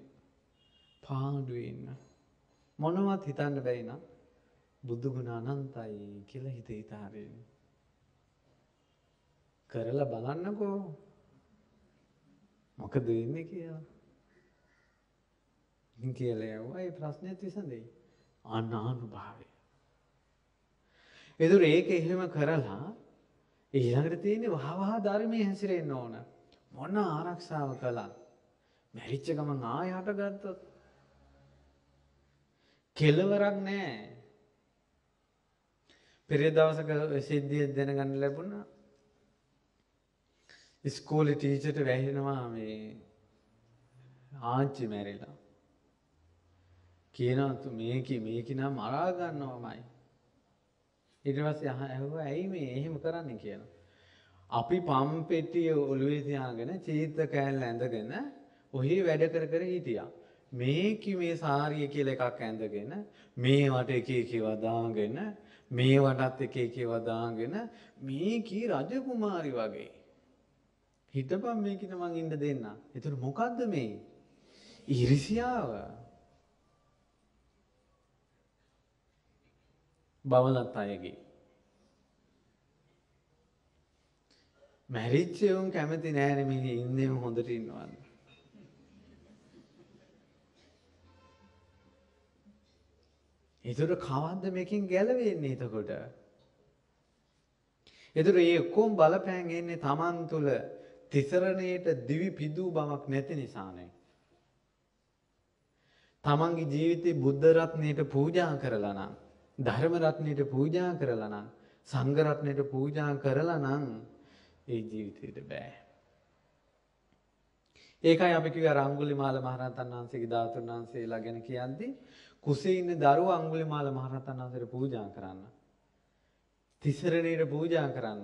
පාඩුවේ ඉන්න. මොනවත් හිතන්න බැයි නම් බුදු ගුණ අනන්තයි කියලා හිත හිත හරින්න. කරලා බලන්නකෝ. මොකද වෙන්නේ කියලා. ඉතින් කියලා යවුවා ඒ ප්‍රශ්නයත් විසඳෙයි. අනානුභාවය. එදුර ඒක එහෙම කරලා ඊළඟට තියෙන්නේ වහ වහ ධර්මයේ හැසිරෙන්න ඕන. මොන ආරක්ෂාව කළා. මැරිච්ච ගමන් ආය හටගත්තොත් කෙලවරක් නැහැ. පෙරේ දවසක සිද්ධිය දැනගන්න ලැබුණා. ඉස්කෝලේ ටීචර්ට වැහෙනවා මේ ආච්චි මැරිලා. කියනවා මේක මේක නම් මරා ගන්නවමයි. ඊට පස්සේ ඇහුවා ඇයි මේ එහෙම කරන්නේ කියලා. අපි පම් පෙට්ටිය ඔළුවේ තියාගෙන චීත්ත කෑල්ල ඇඳගෙන ඔහි වැඩ කර කර හිටියා. මේකි මේ සාරිය කියලා එකක් ඇඳගෙන මේ වට එක එක වදාගෙන මේ වටත් එක එක වදාගෙන මේකී රජකුමාරි වගේ හිටපන් මේකිට මං ඉන්න දෙන්න. එතන මොකද්ද මේ? ඉරිසියාව. බවලත් අයගේ. මැරිච්ච උන් කැමති නෑනේ මේ ඉන්නේම හොඳට ඉන්නවන්න. එතකොට කවද්ද මේකෙන් ගැලවෙන්නේ එතකොට? එතකොට මේ ඔක්කොම බලපෑම් එන්නේ Taman තුල තිසරණයට දිවි පිදූ බවක් නැති නිසානේ. තමන්ගේ ජීවිතේ බුද්ධ රත්නයට පූජා කරලා නම් ධර්ම රත්නයට පූජා කරලා නම් සංඝ රත්නයට පූජා කරලා නම් ඒ ජීවිතේට බෑ. ඒකයි අපි කිව්වේ අර අඟුලිමාල මහරහතන් වහන්සේගේ ධාතුන් වහන්සේලා ගැන කියද්දී කුසේ ඉන්න දරුවා අඟුලිමාල මහරහතන් වහන්සේට පූජා කරන්න. තිසරණයට පූජා කරන්න.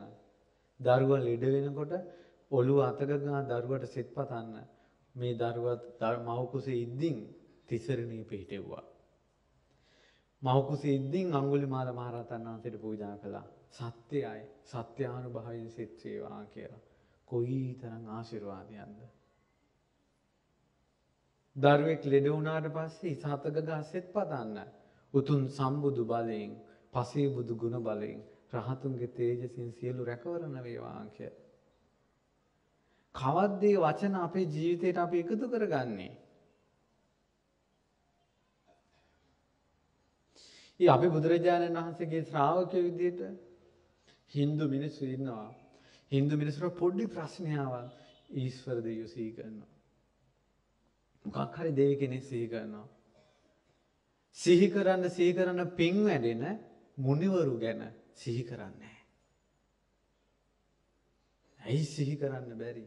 දරුවා ලෙඩ වෙනකොට ඔළුව අතගගා දරුවට සෙත් පතන්න. මේ දරුවත් මව් කුසේ ඉද්දින් තිසරණී පිහිටෙව්වා. මව් කුසේ ඉද්දින් අඟුලිමාල මහරහතන් වහන්සේට පූජා කළා. සත්‍යයයි සත්‍යානුභවයෙන් සිත් වේවා කියලා. කොයිතරම් ආශිර්වාදයක්ද. දරුවෙක් ලෙඩ වුණාට පස්සේ ඉසాతක ගස්සෙත් පතන්න. උතුම් සම්බුදු බලයෙන්, පසේ බුදු ගුණ බලයෙන් රහතුන්ගේ තේජසින් සියලු රැකවරණ වේවා කියලා. කවද්ද මේ වචන අපේ ජීවිතයට අපි එකතු කරගන්නේ? ඊ අපි බුදුරජාණන් වහන්සේගේ ශ්‍රාවකයෝ විදිහට හින්දු මිනිස්සු ඉන්නවා. හින්දු මිනිස්සුන්ට පොඩි ප්‍රශ්නාවක් ඊශ්වර දෙවියෝ සිහි කරනවා. මොකක් හරි දෙවි කෙනෙක් සිහි කරනවා. සිහි කරන්න සිහි කරන්න පින් වැඩෙන මුනිවරු ගැන සිහි කරන්නේ. ඇයි සිහි කරන්න බැරි.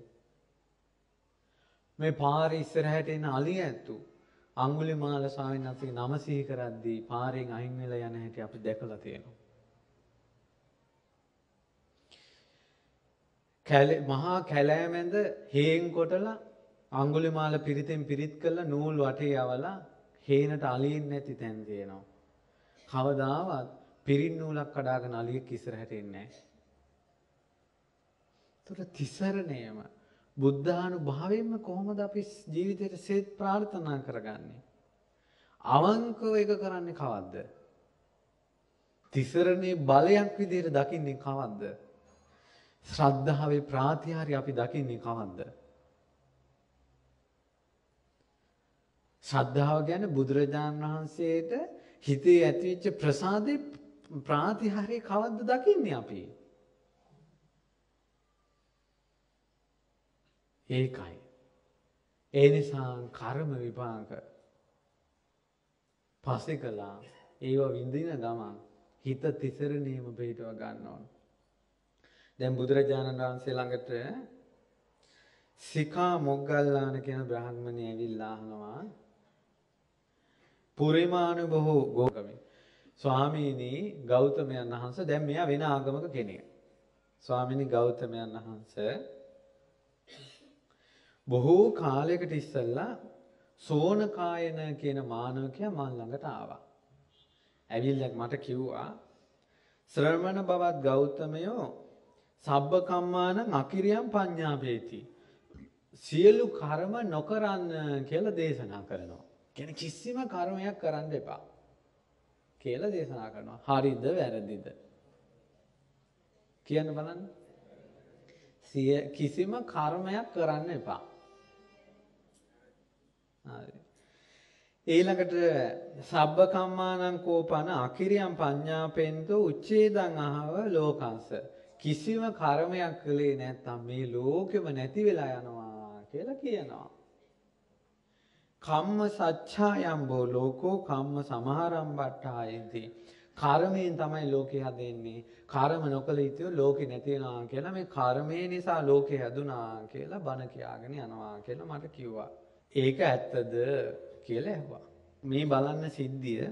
මේ පාර ඉස්සරහැට එන අලිය ඇත්තු අංගුලිමාල ස්වාමීන් වහන්සේගේ නම සිහි කරද්දී පාරෙන් අහිං වෙලා යන හැටි අපි දැකලා තියෙනවා. කැලේ මහා කැලෑමැද හේන් කොටලා අංගුලිමාල පිරිතෙන් පිරිත් කළා නූල් වටේ යවලා හේනට අලියෙන් නැති තැන් තියෙනවා. කවදාවත් පිරින් නූලක් කඩාගෙන අලියෙක් ඉස්සරහට එන්නේ නැහැ. ඒතර තිසරණයම බුද්ධානුභාවයෙන්ම කොහොමද අපි ජීවිතේට සෙත් ප්‍රාර්ථනා කරගන්නේ? අවංකව එක කරන්නේ කවද්ද? තිසරණේ බලයක් විදිහට දකින්නේ කවද්ද? ශ්‍රද්ධාවේ ප්‍රාතිහාර්ය අපි දකින්නේ කවද්ද? ශ්‍රද්ධාව ගැන බුදුරජාණන් වහන්සේට හිතේ ඇතිවෙච්ච ප්‍රසාදේ ප්‍රාතිහාර්ය කවද්ද දකින්නේ අපි? ඒකයි. ඒ නිසා කර්ම විපාක පස්සේ කළා ඒව විඳින ගමන් හිත තිසරණීම පිටව ගන්න ඕන. දැන් බුදුරජාණන් වහන්සේ ළඟට සිකා මොග්ගල්ලාන කියන බ්‍රාහ්මණය ඇවිල්ලා අහනවා පුරිමානුභව ගෝකමේ ස්වාමීනි ගෞතමයන් වහන්සේ දැන් මෙයා වෙන ආගමක කෙනෙක්. ස්වාමීනි ගෞතමයන් වහන්සේ බොහෝ කාලයකට ඉස්සල්ලා සෝනකායන කියන මානවකයා මන් ළඟට ආවා. ඇවිල්ලා මට කිව්වා ශ්‍රමණ බවත් ගෞතමයෝ සබ්බකම්මානං අකිරියම් පඤ්ඤාපේති. සියලු කර්ම නොකරන්න කියලා දේශනා කරනවා. කියන්නේ කිසිම කර්මයක් කරන්න එපා. කියලා දේශනා කරනවා. හරිද වැරදිද? කියන්න බලන්න. කිසිම කර්මයක් කරන්න එපා. ඊළඟට සබ්බ කම්මානං කෝපන අකිරියම් පඤ්ඤාපෙන්තෝ උච්ඡේදං අහව ලෝකංස කිසිම කර්මයක් කළේ නැත්නම් මේ ලෝකෙම නැති වෙලා යනවා කියලා කියනවා. කම්ම සච්ඡායම්බෝ ලෝකෝ කම්ම සමහරම්බට්ඨායති. කර්මයෙන් තමයි ලෝකේ හැදෙන්නේ. කර්ම නොකළ යුතු ලෝකේ නැති වෙනවා කියලා මේ කර්මය නිසා ලෝකේ හැදුනා කියලා බණ කියාගෙන යනවා කියලා මට කිව්වා. ඒක ඇත්තද කියලා ඇහුවා. මේ බලන්න සිද්ධිය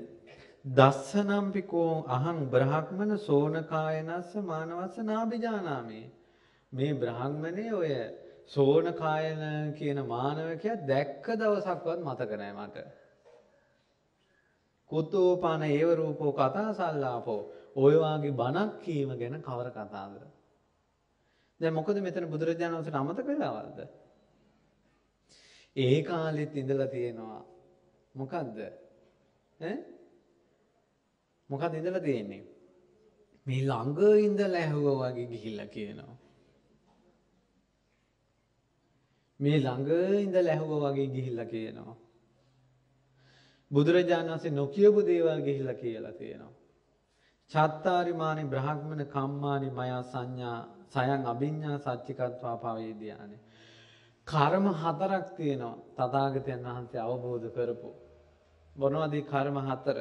දස්සනම්පිකෝ අහං බ්‍රහ්මන සෝනකායනස්ස මානවස්ස නාබිජානාමේ. මේ බ්‍රහ්මනේ ඔය සෝනකායන කියන මානවකයා දැක්ක දවසක්වත් මතක නෑ මට. කුතෝපන ඒව රූපෝ කතා සල්ලාපෝ ඔය වාගේ බණක් කීම ගැන කවර කතාවද? දැන් මොකද මෙතන බුදුරජාණන් වහන්සේට අමතක වෙලාවල්ද? ඒ කාලෙත් ඉඳලා තියෙනවා. මොකද්ද? ඈ? මොකද ඉඳලා තියෙන්නේ? මේ ළඟ ඉඳලා ඇහුවා වගේ ගිහිල්ලා කියනවා. මේ ළඟ ඉඳලා ඇහුවා වගේ ගිහිල්ලා කියනවා. බුදුරජාණන් වහන්සේ නොකියපු දේවල් ගිහිල්ලා කියලා තියෙනවා. චත්තාරිමානි බ්‍රහ්මන කම්මානි මයා සංඥා සයන් අභිඤ්ඤා සච්චිකත්වා පවේදියානේ. කර්ම හතරක් තියෙනවා තථාගතයන් වහන්සේ අවබෝධ කරපු. මොනවද කර්ම හතර?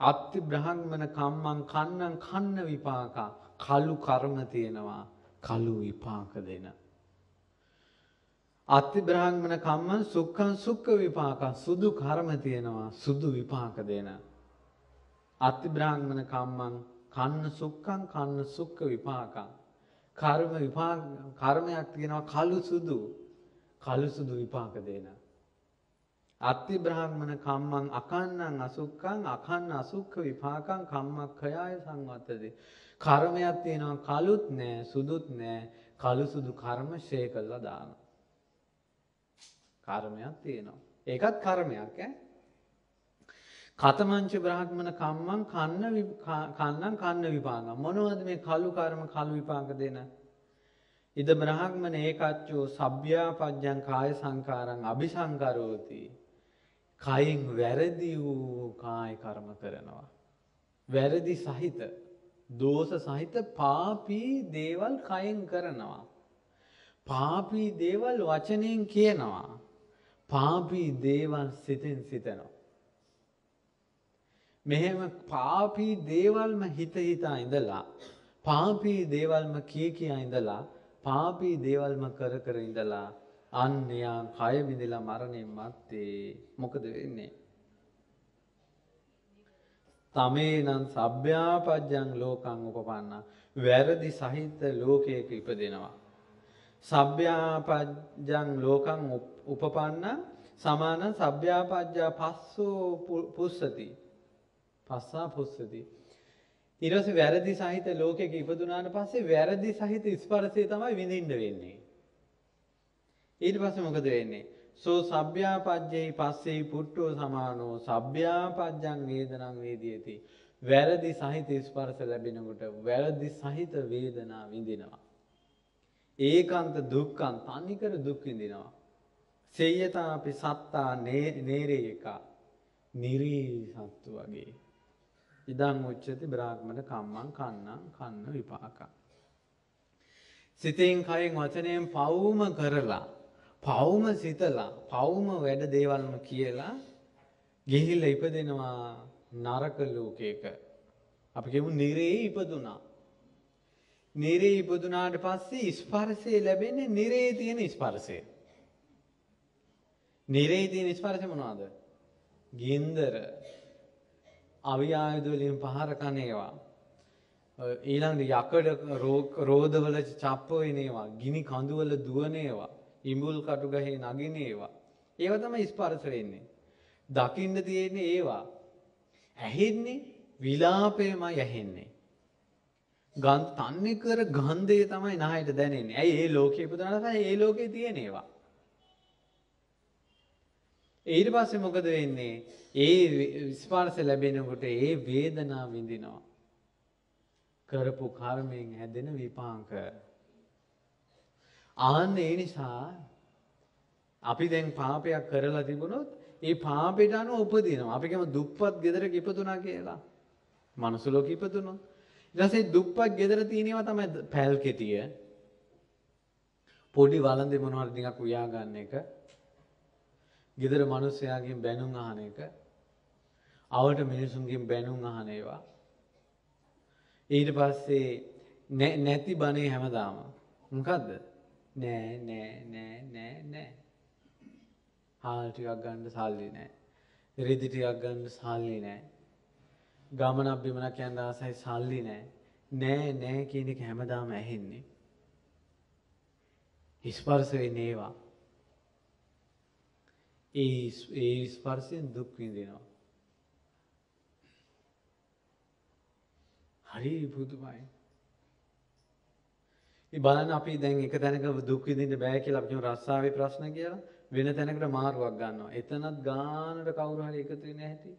අත්ති බ්‍රහ්මන කම්මං කන්නං කන්න විපාකා කලු කර්ම තියෙනවා කලු විපාක දෙන. අත්ති බ්‍රහ්මන කම්මං සුක්ඛං සුක්ඛ විපාකා සුදු කර්ම තියෙනවා සුදු විපාක දෙන. අත්ති බ්‍රහ්මන කම්මං කන්න සුක්ඛං කන්න සුක්ඛ විපාකා කර්ම විපාක කර්මයක් තියෙනවා කළු සුදු කළු සුදු විපාක දෙන. අත්ති බ්‍රාහ්මණ කම්මං අකන්නං අසුක්ඛං අකන්න අසුක්ඛ විපාකං කම්මක්ඛයාය සංවත්තති. කර්මයක් තියෙනවා කළුත් නෑ සුදුත් නෑ කළු සුදු කර්ම ෂේ කළා දානවා. කර්මයක් තියෙනවා. ඒකත් කර්මයක් ඈ. කතමංච බ්‍රාහ්මණ කම්මං කන්න කන්නං කන්න විපාකම් මොනවද මේ කලු කර්ම කලු විපාක දෙන ඉද බ්‍රාහ්මණ ඒකච්චෝ සබ්භ්‍යාපජ්ජං කාය සංකාරං අபிසංකරෝති කයින් වැරදි වූ කාය කර්ම කරනවා වැරදි සහිත දෝෂ සහිත පාපී දේවල් කයෙන් කරනවා. පාපී දේවල් වචනයෙන් කියනවා. පාපී දේවල් සිතෙන් සිතනවා. මෙහෙම පාපී දේවල්ම හිත හිතා ඉඳලා පාපී දේවල්ම කිය කියා ඉඳලා පාපී දේවල්ම කර කර ඉඳලා අන්න එයා කය විඳලා මරණයෙන් මත්තේ මොකද වෙන්නේ? තමේනම් සබ්භ්‍යාපජ්ජං ලෝකං උපපන්න වැරදි සහිත ලෝකයක ඉපදෙනවා. සබ්භ්‍යාපජ්ජං ලෝකං උපපන්න සමාන සබ්භ්‍යාපජ්ජා පස්සෝ පුස්සති. පස්සා පුස්සති. ඊට පස්සේ වැරදි සහිත ලෝකයක ඉපදුනාට පස්සේ වැරදි සහිත ස්පර්ශය තමයි විඳින්න වෙන්නේ. ඊට පස්සේ මොකද වෙන්නේ? සෝ සබ්භ්‍යාපජ්ජේ පස්සේ පුට්ටෝ සමානෝ සබ්භ්‍යාපජ්ජං වේදනං වේදියති. වැරදි සහිත ස්පර්ශ ලැබෙනකොට වැරදි සහිත වේදනා විඳිනවා. ඒකාන්ත දුක්ඛං තනිකර දුක් විඳිනවා. සේයතා අපි සත්තා නේරේ එක නිරී සත්තු වගේ. ඉදං උච්චති බ්‍රාහ්මණ කම්මං කන්නං කන්න විපාකං. සිතෙන් කයෙන් වචනයෙන් පවුම කරලා පවුම සිතලා පවුම වැඩ දේවල්ම කියලා ගිහිල්ලා ඉපදෙනවා නරක ලෝකයක. අපි කියමු නිරේ ඉපදුනා. නිරේ ඉපදුනාට පස්සේ ස්පර්ශය ලැබෙන්නේ නිරේ තියෙන ස්පර්ශය. නිරේ තියෙන ස්පර්ශය මොනවද? ගින්දර අවියායුධ වලින් පහර කන ඒවා. ඊළඟට යකඩ රෝදවල චප්ප වෙන ඒවා, ගිනි කඳු වල දුවන ඒවා, ඉඹුල් කටු ගහේ නගින ඒවා. ඒවා තමයි ස්පර්ශ වෙන්නේ. දකින්න තියෙන්නේ ඒවා. ඇහෙන්නේ විලාපයමයි ඇහෙන්නේ. ගන් තන්නේ කර ගන්ධය තමයි නහයට දැනෙන්නේ. ඇයි ඒ ලෝකේ ඉපදුනාට පස්සේ ඒ ලෝකේ තියෙන ඒවා. ඊට පස්සේ මොකද වෙන්නේ? ඒ ස්පර්ශ ලැබෙනකොට ඒ වේදනාව විඳිනවා. කරපු කර්මයෙන් හැදෙන විපාක. ආන්න ඒ නිසා අපි දැන් පාපයක් කරලා තිබුණොත් ඒ පාපයට අනුව උපදිනවා. අපි කියමු දුප්පත් ගෙදරක ඉපදුනා කියලා. මනුස්ස ලෝකෙ ඉපදුනොත්. ඊට පස්සේ දුප්පත් ගෙදර තියෙනවා තමයි පැල් කෙටිය. පොඩි වළඳේ මොනවද ටිකක් උයා ගන්න එක. ගෙදර මිනිස්සයාගෙන් බැනුම් අහන එක. අවට මිනිසුන්ගෙන් බැනුම් අහන ඒවා. ඊට පස්සේ නැති බනේ හැමදාම. මොකද්ද? නෑ නෑ නෑ නෑ නෑ. හාල් ටිකක් ගන්න සල්ලි නෑ. රෙදි ටිකක් ගන්න සල්ලි නෑ. ගමනක් බිමනක් යන්න ආසයි සල්ලි නෑ. නෑ නෑ කියන එක හැමදාම ඇහෙන්නේ. ස්පර්ශ වෙන්නේ ඒවා. ඒ ඒ ස්පර්ශයෙන් දුක් විඳිනවා. හරි පුදුමයි. ඒ බලන්න අපි දැන් එක තැනක දුක් විඳින්න බෑ කියලා අපි කියමු රස්සාවේ ප්‍රශ්න කියලා වෙන තැනකට මාරුවක් ගන්නවා. එතනත් ගානට කවුරු හරි එකතු වෙන්නේ නැහැටි.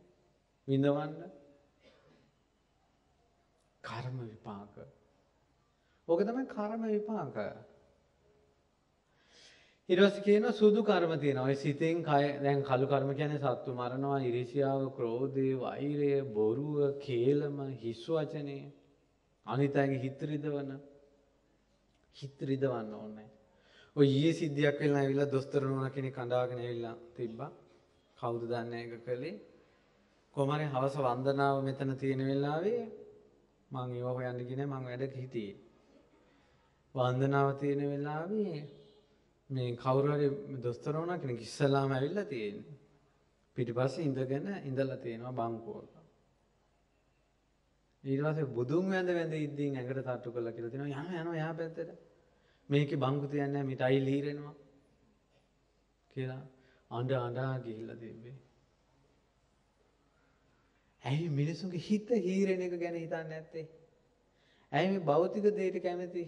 විඳවන්න. කර්ම විපාක. ඕක තමයි කර්ම විපාක. ඊට පස්සේ කියනවා සුදු කර්ම තියෙනවා. ඔය සිතෙන් කය දැන් කළු කර්ම කියන්නේ සත්තු මරනවා, ඉරිසියාව, ක්‍රෝධය, වෛරය, බොරුව, කේලම, හිස් වචනේ, අනිතයිගේ හිත රිදවන හිත රිදවන්න ඕනේ. ඔය ඊයේ සිද්ධියක් වෙලා ඇවිල්ලා දොස්තර නෝනා කෙනෙක් අඬාගෙන ඇවිල්ලා තිබ්බා. කවුද දන්නේ ඒක කළේ? කොහමරි හවස වන්දනාව මෙතන තියෙන වෙලාවේ මං ඒව හොයන්න ගියේ මං වැඩක හිටියේ. වන්දනාව තියෙන වෙලාවේ මේ කවුරු හරි දොස්තර වුණා කෙනෙක් ඉස්සලාම ඇවිල්ලා තියෙන්නේ. පිටිපස්සේ ඉඳගෙන ඉඳලා තියෙනවා බංකුවක. ඊට පස්සේ බුදුන් වැඳ වැඳ ඉද්දීන් ඇඟට තට්ටු කළා කියලා තියෙනවා යනවා යනවා යා පැත්තට. මේකේ බංකු තියන්නේ නැහැ මිට අයිල් හීරෙනවා. කියලා අඬ අඬා ගිහිල්ලා තිබ්බේ. ඇයි මිනිසුන්ගේ හිත හීරෙන එක ගැන හිතන්නේ නැත්තේ? ඇයි මේ භෞතික දෙයට කැමති?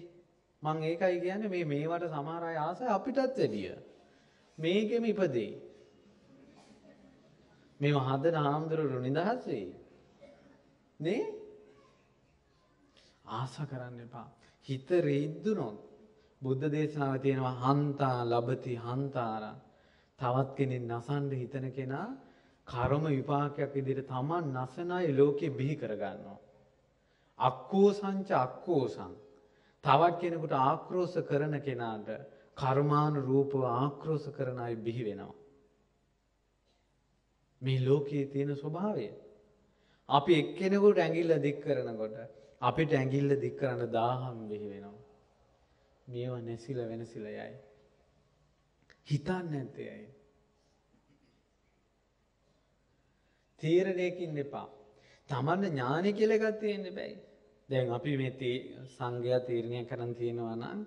මං ඒකයි කියන්නේ මේ මේවට සමහර අය ආසයි අපිටත් වැඩිය. මේකෙම ඉපදෙයි. මේව හදන හාමුදුරුවෝ නිදහස් වෙයි. නේ? ආස කරන්න එපා. හිත රිද්දුනොත් බුද්ධ දේශනාවේ තියෙනවා හන්තා ලබති හන්තාරා. තවත් කෙනෙක් නසන්න හිතන කෙනා කර්ම විපාකයක් විදිහට Taman නසනයි ලෝකෙ බිහි කරගන්නවා. අක්කෝසංච අක්කෝසං. තවත් කෙනෙකුට ආක්‍රෝෂ කරන කෙනාට කර්මාණු රූපව ආක්‍රෝෂ කරන අය බිහි වෙනවා. මේ ලෝකයේ තියෙන ස්වභාවය. අපි එක්කෙනෙකුට ඇඟිල්ල දික් කරනකොට අපිට ඇඟිල්ල දික් කරන්න දාහම් බිහි වෙනවා. මේවා නැසිල වෙනසිල යයි. හිතන්න ඇත්තේ ඇයි. තීරණයකින් එපා. තමන්න ඥානය කියලගත් තියෙන්න බැයි. දැන් අපි මේ සංඝයා තීරණය කරන් තියෙනවා නම්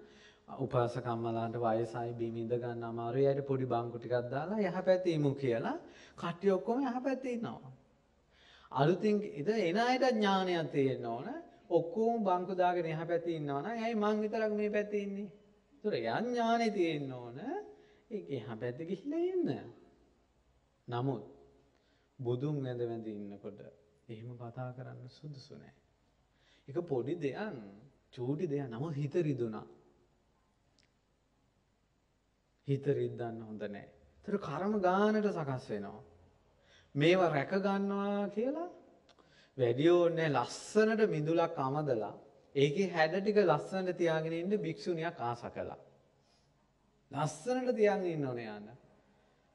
උපාසකම්මලාට වයසයි බිමින්ද ගන්න අමාරු යට පොඩි බංකු ටිකක් දාලා යහ පැත්තේ ඉමු කියලා කට්ටිය ඔක්කොම යහ පැත්තේ ඉන්නවා. අලුතින් ඉත එන අයට ඥානයක් තියෙන්න ඕන ඔක්කොම බංකු දාගෙන යහ පැත්තේ ඉන්නවා නම් ඇයි මං විතරක් මේ පැත්තේ ඉන්නේ? ඒතර යන් ඥානෙ තියෙන්න ඕන ඒක එහා පැත්තේ ගිහිල්ලා ඉන්න. නමුත් බුදුන් වැඳ වැඳ ඉන්නකොට එහෙම කතා කරන්න සුදුසු නෑ. එක පොඩි දෙයක් චූටි දෙයක් නමුත් හිත රිදුනා. හිත රිද්දන්න හොඳ නෑ. තර කරම ගානට සකස් වෙනවා. මේවා රැක ගන්නවා කියලා වැඩියෝන්නේ ලස්සනට මිදුලක් අමදලා ඒකේ හැඩ ටික ලස්සනට තියාගෙන ඉන්න භික්ෂුණියක් ආස කළා. ලස්සනට තියන් ඉන්න ඕනේ යන්න.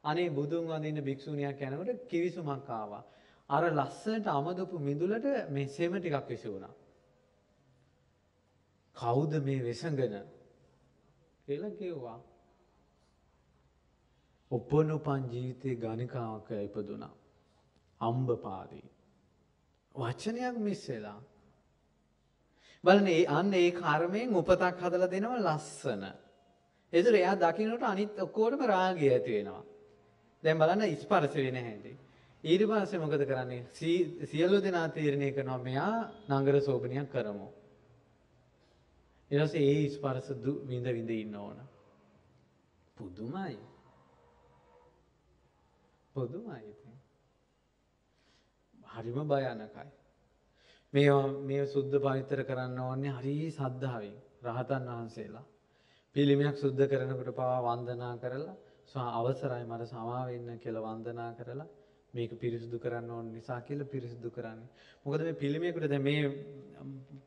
අනේ බුදුන් වඳින්න භික්ෂුණියක් යනකොට කිවිසුමක් ආවා. අර ලස්සනට අමදපු මිදුලට මේ සෙම ටිකක් විසි වුණා. කවුද මේ වෙසඟන කියලා කිව්වා. උපනුපන් ජීවිතයේ ගණිකාවක ඉපදුනා. අම්බපාදී. වචනයක් මිස් වෙලා. බලන්න ඒ අන්න ඒ කර්මයෙන් උපතක් හදලා දෙනවා ලස්සන. එතුර එයා දකින්නට අනිත් ඔක්කෝටම රාගය ඇති වෙනවා. දැන් බලන්න ස්පර්ශ වෙන හැටි. ඊට පස්සේ මොකද කරන්නේ? සියලු දෙනා තීරණය කරනවා මෙයා නගර සෝපනියක් කරමු. පස්සේ ඒ ස්පර්ශ විඳ විඳ ඉන්න ඕන. පුදුමයි. පුදුමයි. හරිම භයානකයි. මේවා මේ සුද්ධ පවිත්‍ර කරන්න ඕනේ හරි සද්ධාවෙන් රහතන් වහන්සේලා. පිළිමයක් සුද්ධ කරනකොට පවා වන්දනා කරලා අවසරයි මට සමා වෙන්න කියලා වන්දනා කරලා මේක පිරිසිදු කරන්න ඕන නිසා කියලා පිරිසිදු කරන්නේ. මොකද මේ පිළිමයකට දැන් මේ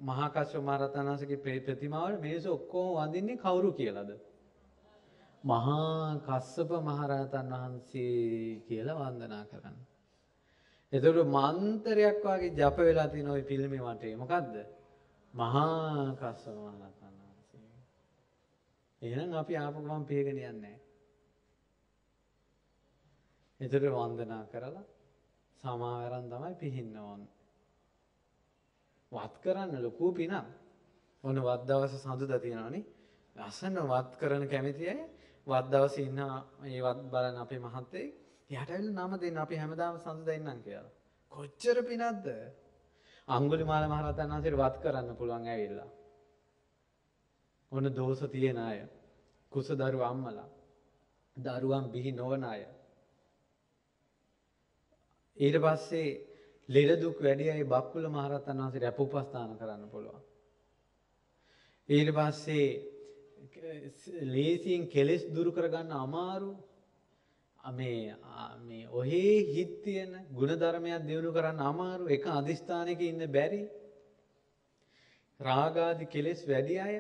මහා කස්සප මහ රහතන් වහන්සේගේ ප්‍රතිමාවට මේස ඔක්කොම වඳින්නේ කවුරු කියලාද? මහා කස්සප මහ රහතන් වහන්සේ කියලා වන්දනා කරන්නේ. එතකොට මන්තරයක් වගේ ජප වෙලා තියෙන ওই පිළිමේ වටේ මොකද්ද? මහා කස්සප මහ රහතන් එහෙනම් අපි ආපු ගමන් පියගෙන යන්නේ නැහැ. එතකොට වන්දනා කරලා සමාවරන් තමයි පිහින්න ඕන. වත් කරන්න ලොකු පිනක්. ඔන්න වත් දවස සඳුදා තියෙනවනේ. ලස්සන වත් කරන කැමති අය වත් දවසේ ඉන්න මේ වත් බලන අපේ මහත්තයෙක් එයාට ඇවිල්ලා නම දෙන්න අපි හැමදාම සඳුදා ඉන්නම් කියලා. කොච්චර පිනක්ද? අඟුලිමාල මහරහතන් වහන්සේට වත් කරන්න පුළුවන් ඇවිල්ලා. ඔන්න දෝෂ තියෙන අය. කුස දරු අම්මලා. දරුවන් බිහි නොවන අය. ඊට පස්සේ ලෙඩ දුක් වැඩි අය බක්කුල මහරහතන් වහන්සේට අප උපස්ථාන කරන්න පුළුවන්. ඊට පස්සේ ලේසියෙන් කෙලෙස් දුරු කරගන්න අමාරු මේ මේ ඔහේ හිත් තියෙන ಗುಣධර්මයක් දිනු කරන්න අමාරු එක අදිස්ථානයක ඉන්න බැරි රාගාදි කෙලෙස් වැඩි අය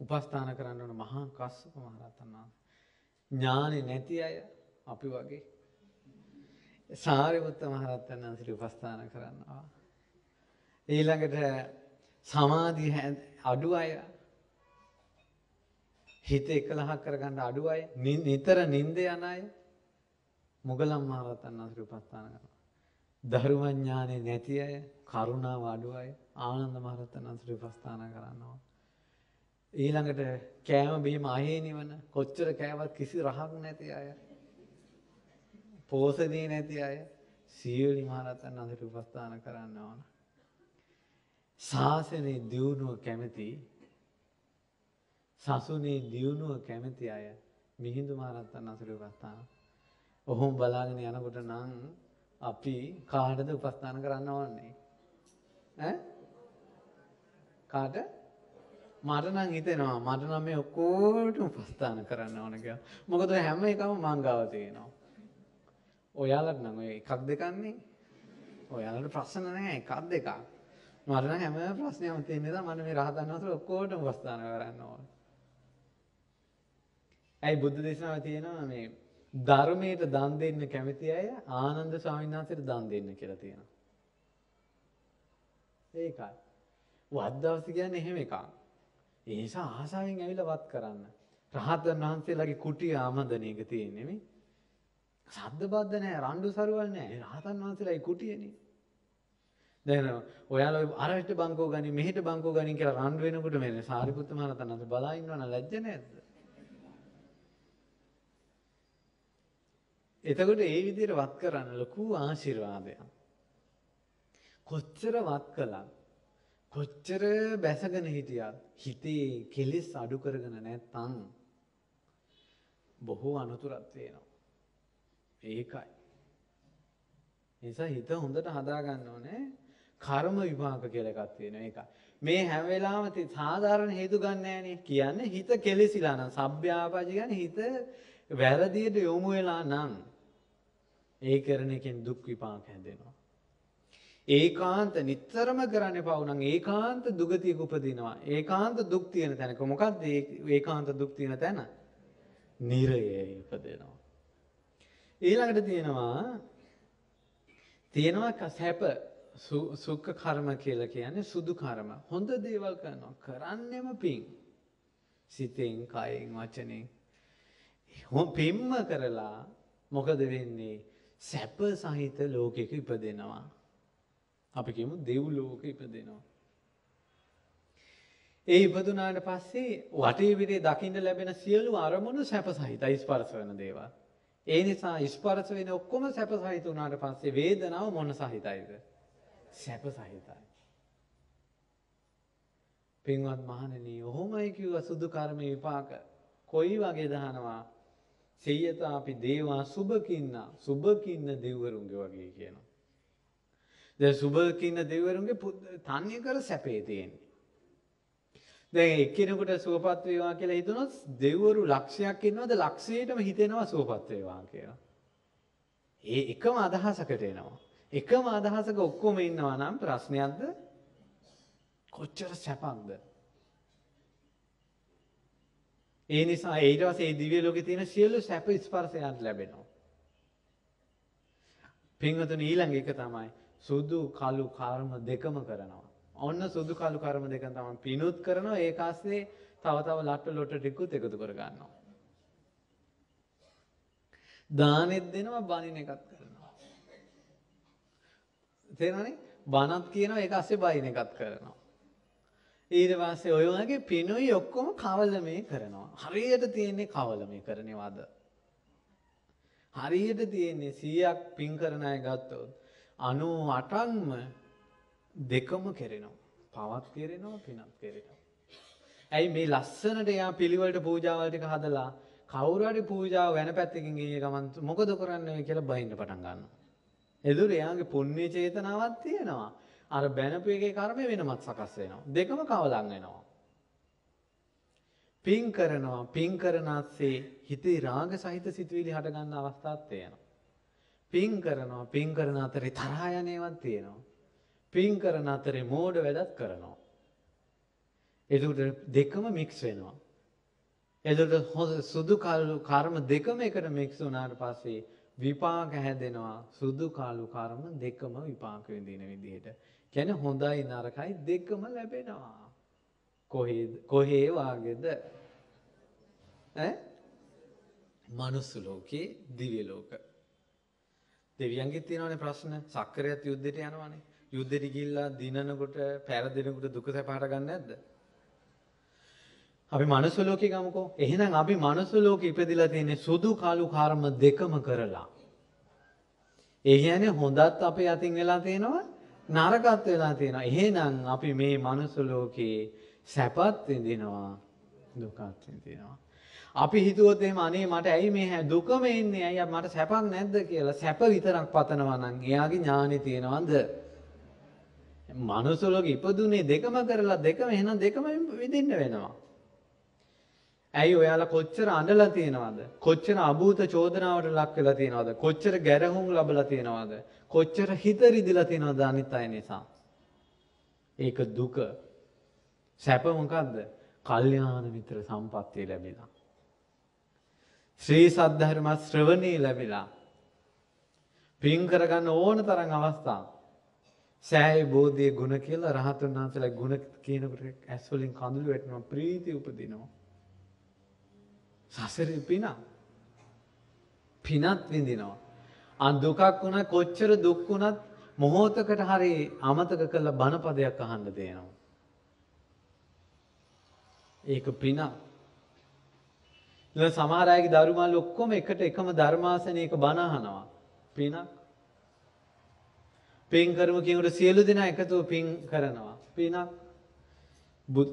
උපස්ථාන කරන්න ඕන මහා කස්සප මහරහතන් වහන්සේ. ඥානෙ නැති අය අපි වගේ සාරිපුත්ත මහරහතන් වහන්සේට උපස්ථාන කරනවා. ඊළඟට සමාධිය අඩු අය හිත එකලහක් කරගන්න අඩු අය නිතර නින්ද යන අය මුගලන් මහරහතන් වහන්සේට උපස්ථාන කරනවා. ධර්මඥානෙ නැති අය කරුණාව අඩු අය ආනන්ද මහරහතන් වහන්සේට උපස්ථාන කරනවා. ඊළඟට කෑම බීම අහේ නිවන කොච්චර කෑවත් කිසි රහක් නැති අය. පෝසනී නැති අය සියලි මහරහතන් වහන්සේට උපස්ථාන කරන්න ඕන. ශාසනයේ දියුණුව කැමති සසුනේ දියුණුව කැමති අය මිහිඳු මහරහතන් වහන්සේට උපස්ථාන. ඔහොම බලාගෙන යනකොට නම් අපි කාටද උපස්ථාන කරන්න ඕනේ? ඈ? කාට? මට නම් හිතෙනවා මට නම් මේ ඔක්කොටම උපස්ථාන කරන්න ඕන කියලා. මොකද හැම එකම මං ගාව තියෙනවා. ඔයාලට නම් ඔය එකක් දෙකන්නේ. ඔයාලට ප්‍රශ්න නැහැ එකක් දෙකක්. මට නම් හැම ප්‍රශ්නයක්ම තියෙන නිසා මම මේ රහතන් වහන්සේලා ඔක්කොටම උපස්ථාන කරන්න ඕන. ඇයි බුද්ධ දේශනාවේ තියෙනවා මේ ධර්මයට දන් දෙන්න කැමති අය ආනන්ද ස්වාමීන් වහන්සේට දන් දෙන්න කියලා තියෙනවා. ඒකයි. වත් දවස කියන්නේ එහෙම එකක්. ඒ නිසා ආසාවෙන් ඇවිල්ලා වත් කරන්න. රහතන් වහන්සේලාගේ කුටි ආමදන එක තියෙන්නේ මේ. සද්ද බද්ද නැහැ, රණ්ඩු සරුවල් නැහැ. රහතන් වහන්සේලාගේ කුටියනේ. දැන් ඔයාලා අරහෙට බංකෝ ගනි මෙහෙට බංකෝ ගනි කියලා රණ්ඩු වෙනකොට මේ සාරිපුත්ත මහරහතන් වහන්සේ බලා ඉන්නවනම් ලැජ්ජ නැද්ද? එතකොට ඒ විදිහට වත් කරන්න ලොකු ආශිර්වාදයක්. කොච්චර වත් කළා කොච්චර බැසගෙන හිටියත් හිතේ කෙලෙස් අඩු කරගෙන නැත්තම් බොහෝ අනතුරක් තියෙනවා. ඒකයි. නිසා හිත හොඳට හදාගන්න ඕනේ කර්ම විපාක කියලා එකක් තියෙනවා ඒකයි. මේ හැම වෙලාවෙම සාධාරණ හේතු ගන්න නෑනේ. කියන්නේ හිත කෙලෙසිලා නම් සබ්භ්‍යාපාජ කියන්නේ හිත වැරදියට යොමු වෙලා නම් ඒ කරන එකෙන් දුක් විපාක හැදෙනවා. ඒකාන්ත නිතරම කරන්න පව් නම් ඒකාන්ත දුගතියක උපදිනවා. ඒකාන්ත දුක් තියෙන තැනක මොකක්ද ඒකාන්ත දුක් තියෙන තැන? නිරයේ ඉපදෙනවා. ඊළඟට තියෙනවා තියෙනවා සැප සුක්ඛ කර්ම කියලා කියන්නේ සුදු කර්ම. හොඳ දේවල් කරනවා. කරන්නෙම පින්. සිතෙන්, කයෙන්, වචනෙන්. පින්ම කරලා මොකද වෙන්නේ? සැප සහිත ලෝකෙක ඉපදෙනවා. අපි කියමු දෙව් ලෝකෙ ඉපදෙනවා. ඒ ඉපදුනාට පස්සේ වටේ විරේ දකින්න ලැබෙන සියලු අරමුණු සැප සහිතයි ස්පර්ශ වෙන දේවල්. ඒ නිසා ස්පර්ශ වෙන ඔක්කොම සැප සහිත වුණාට පස්සේ වේදනාව මොන සහිතයිද? සැප සහිතයි. පින්වත් මහණෙනි, ඔහොමයි කිව්ව සුදු කර්ම විපාක. කොයි වගේ දහනවා? සෙය්‍යතා අපි දේවා සුබකින්න සුබකින්න දෙවරුන්ගේ වගේ කියනවා. දැන් සුබකින්න දෙවරුන්ගේ තන්නේ කර සැපේ තියෙන්නේ. දැන් එක්කෙනෙකුට සුවපත් වේවා කියලා හිතනොත් දෙවිවරු ලක්ෂයක් ඉන්නවද ලක්ෂයටම හිතෙනවා සුවපත් වේවා කියලා. ඒ එකම අදහසකට එනවා. එකම අදහසක ඔක්කොම ඉන්නවා නම් ප්‍රශ්නයක්ද? කොච්චර සැපක්ද? ඒ නිසා ඊට පස්සේ මේ දිව්‍ය ලෝකේ තියෙන සියලු සැප ස්පර්ශයන් ලැබෙනවා. පින්වතුනි ඊළඟ එක තමයි සුදු කළු කර්ම දෙකම කරනවා. ඔන්න සුදු කළු කර්ම දෙක තමයි පිනුත් කරනවා ඒක ASCII තව තව ලට්ට ලොට්ට ටිකුත් එකතු කර ගන්නවා. දානෙත් දෙනවා බණින එකත් කරනවා. තේරෙනවනේ? බණත් කියනවා ඒක ASCII බයින් එකත් කරනවා. ඊට පස්සේ ඔය වගේ පිනුයි ඔක්කොම කවලමේ කරනවා. හරියට තියෙන්නේ කවලමේ කරනවද? හරියට තියෙන්නේ 100ක් පින් කරන අය ගත්තොත් 98ක්ම දෙකම කෙරෙනවා. පවත් කෙරෙනවා පිනත් කෙරෙනවා. ඇයි මේ ලස්සනට එයා පිළිවෙලට පූජාවල් ටික හදලා කවුරු හරි පූජාව වෙන පැත්තකින් ගිය ගමන් මොකද කරන්නේ කියලා බයින්න පටන් ගන්නවා. එදුර එයාගේ පුණ්‍ය චේතනාවක් තියෙනවා. අර බැනපු එකේ කර්මය වෙනමත් සකස් වෙනවා. දෙකම කවලම් වෙනවා. පින් කරනවා පින් කරනාස්සේ හිතේ රාග සහිත සිතුවිලි හට ගන්න අවස්ථාවක් තියෙනවා. පින් කරනවා පින් කරන අතරේ තරහා යන ඒවාත් තියෙනවා. පින් කරන අතරේ මෝඩ වැඩත් කරනවා. එතකොට දෙකම මික්ස් වෙනවා. එතකොට හොඳ සුදු කළු කර්ම දෙකම එකට මික්ස් වුණාට පස්සේ විපාක හැදෙනවා සුදු කළු කර්ම දෙකම විපාක විඳින විදිහට. කියන්නේ හොඳයි නරකයි දෙකම ලැබෙනවා. කොහේ කොහේ වාගේද? ඈ? මනුස්ස ලෝකේ දිව්‍ය ලෝක. දෙවියන්ගෙත් තියෙනවානේ ප්‍රශ්න. සක්කරයත් යුද්ධෙට යනවානේ. යුද්ධෙට ගිහිල්ලා දිනනකොට පෙරදිනකොට දුක සැප හට ගන්න නැද්ද? අපි මනුස්ස ලෝකේ ගමුකෝ. එහෙනම් අපි මනුස්ස ලෝකේ ඉපදිලා තියෙන්නේ සුදු කළු කර්ම දෙකම කරලා. ඒ කියන්නේ හොඳත් අපේ අතින් වෙලා තියෙනවා නරකත් වෙලා තියෙනවා. එහෙනම් අපි මේ මනුස්ස ලෝකේ සැපත් විඳිනවා දුකත් විඳිනවා. අපි හිතුවොත් එහෙම අනේ මට ඇයි මේ දුකම එන්නේ? ඇයි මට සැපක් නැද්ද කියලා සැප විතරක් පතනවා නම් එයාගේ ඥානෙ තියනවද? මනුස්ස ලෝකෙ ඉපදුනේ දෙකම කරලා දෙකම එහෙනම් දෙකම විඳින්න වෙනවා. ඇයි ඔයාලා කොච්චර අඬලා තියෙනවද? කොච්චර අභූත චෝදනාවට ලක් වෙලා තියෙනවද? කොච්චර ගැරහුම් ලැබලා තියෙනවද? කොච්චර හිත රිදිලා තියෙනවද අනිත් අය නිසා? ඒක දුක. සැප මොකක්ද? කල්යාණ මිත්‍ර සම්පත්තිය ලැබිලා. ශ්‍රී සද්ධර්ම ශ්‍රවණී ලැබිලා. පින් කරගන්න ඕන තරම් අවස්ථා. සෑයි බෝධිය ගුණ කියලා රහතුන් වහන්සේලා ගුණ කියනකොට ඇස් වලින් කඳුළු වැටෙනවා ප්‍රීතිය උපදිනවා. සසරේ පින පිනත් විඳිනවා. අන් දුකක් වුණා කොච්චර දුක් වුණත් මොහොතකට හරි අමතක කරලා බණපදයක් අහන්න දෙනවා. ඒක පිනක්. ඊළ සමහර අයගේ දරුමාල් ඔක්කොම එකට එකම ධර්මාසනයක බණ අහනවා. පිනක්. පින් කරමු කියනකොට සියලු දෙනා එකතුව පින් කරනවා. පිනක්.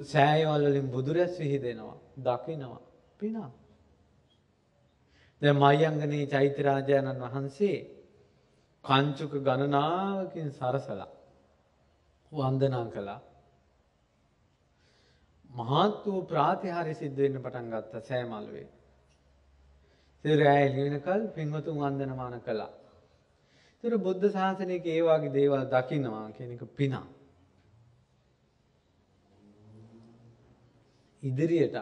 සෑයවල් වලින් බුදුරැස් විහිදෙනවා. දකිනවා. පිනක්. දැන් මයංගනේ චෛත්‍යරාජානන් වහන්සේ කංචුක ගණනාවකින් සරසලා වන්දනා කළා. මහත් වූ ප්‍රාතිහාර්ය සිද්ධ වෙන්න පටන් ගත්තා සෑමලුවේ. ඉතින් රැය එළිවෙනකල් පින්වතුන් වන්දනමාන කළා. ඒතර බුද්ධ ශාසනයක ඒ වගේ දේවල් දකින්නවා කියන එක පිනක්. ඉදිරියට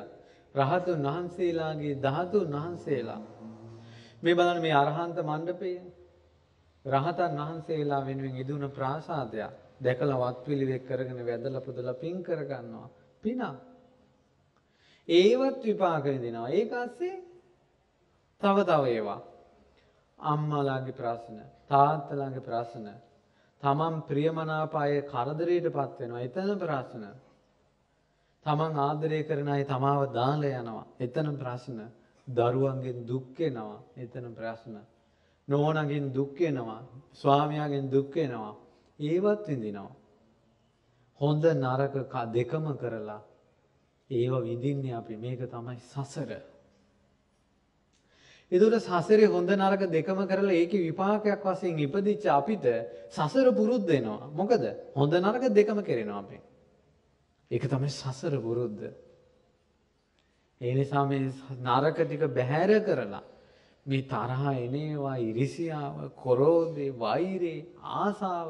රහතුන් වහන්සේලාගේ ධාතුන් වහන්සේලා මේ බලන්න මේ අරහන්ත මණ්ඩපය රහතන් වහන්සේලා වෙනුවෙන් ඉදුණ ප්‍රාසාදයක් දැකලා වත් පිළිවෙක් කරගෙන වැදලා පුදලා පින් කරගන්නවා පිනක්. ඒවත් විපාක විඳිනවා. ඒක ASCII තව තව ඒවා. අම්මලාගේ ප්‍රශ්න, තාත්තලාගේ ප්‍රශ්න, තමන් ප්‍රියමනාප අය කරදරයටපත් වෙනවා. එතන ප්‍රශ්න. තමන් ආදරය කරන අය තමාව දාලා යනවා. එතන ප්‍රශ්න. දරුවන්ගෙන් දුක් වෙනවා. එතන ප්‍රශ්න. නෝනගෙන් දුක් වෙනවා. ස්වාමියාගෙන් දුක් වෙනවා. ඒවත් විඳිනවා. හොඳ නරක දෙකම කරලා ඒව විඳින්නේ අපි මේක තමයි සසර. එතකොට සසරේ හොඳ නරක දෙකම කරලා ඒකේ විපාකයක් වශයෙන් ඉපදිච්ච අපිට සසර පුරුද්ද වෙනවා. මොකද හොඳ නරක දෙකම කරනවා අපි. ඒක තමයි සසර පුරුද්ද. ඒ නිසා මේ නරක ටික බැහැර කරලා මේ තරහ එනේවා ඉරිසියාව, කොරෝදේ, වෛරේ, ආසාව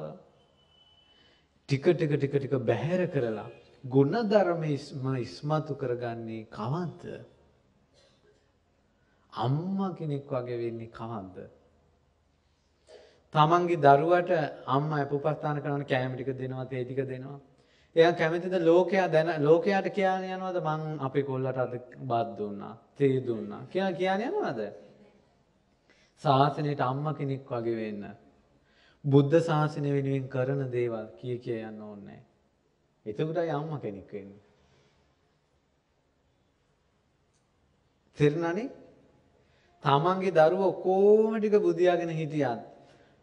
ටික ටික ටික ටික බැහැර කරලා ගුණධර්ම ඉස්මතු කරගන්නේ කවද්ද? අම්මා කෙනෙක් වගේ වෙන්නේ කවද්ද? තමන්ගේ දරුවට අම්මා අපුපස්ථාන කරන කෑම ටික දෙනවා, තේ ටික දෙනවා. එයා කැමතිද ලෝකයා දැන ලෝකයාට කියන්න යනවද මං අපේ කොල්ලට අද බත් දුන්නා, තේ දුන්නා කියලා කියන්න යනවද? ශාසනයට අම්මා කෙනෙක් වගේ වෙන්න. බුද්ධ ශාසනය වෙනුවෙන් කරන දේවල් කිය කිය යන්න ඕනේ එතකොටයි අම්මා කෙනෙක් වෙන්නේ. තෙරණනේ තමන්ගේ දරුවෝ කොහොම ටික බුදියාගෙන හිටියත්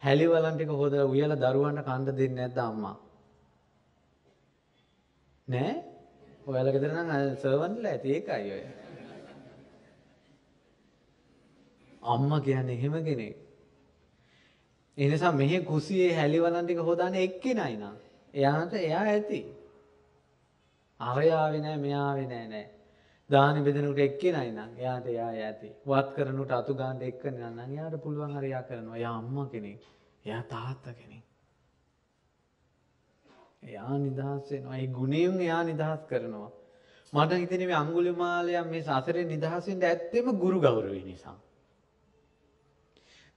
හැලිවලන් ටික හොදලා උයලා දරුවන්ට කන්න දෙන්නේ නැද්ද අම්මා? නෑ? ඔයාලා ගෙදර නම් සර්වන්ට්ලා ඇති ඒකයි ඔය. අම්මා කියන්නේ එහෙම කෙනෙක්. ඒ නිසා මෙහි කුසියේ හැලිවලන් ටික හොදන්නේ එක්කෙනයි නා. එයාට එයා ඇති. අරයාවේ නෑ මෙයාවේ නෑ නෑ. දානි බෙදෙනුට එක්කෙනයි නම් එයාට එයා ඇති. වත් කරනුට අතු ගන්න එක්කෙනා නම් එයාට පුළුවන් හරි එයා කරනවා. එයා අම්මා කෙනෙක්. එයා තාත්තා කෙනෙක්. එයා නිදහස් වෙනවා. ඒ ගුණයෙන් එයා නිදහස් කරනවා. මට හිතෙන්නේ මේ අඟුලිමාලයා මේ සසරේ නිදහස් වෙන්න ඇත්තෙම ගුරු ගෞරවය නිසා.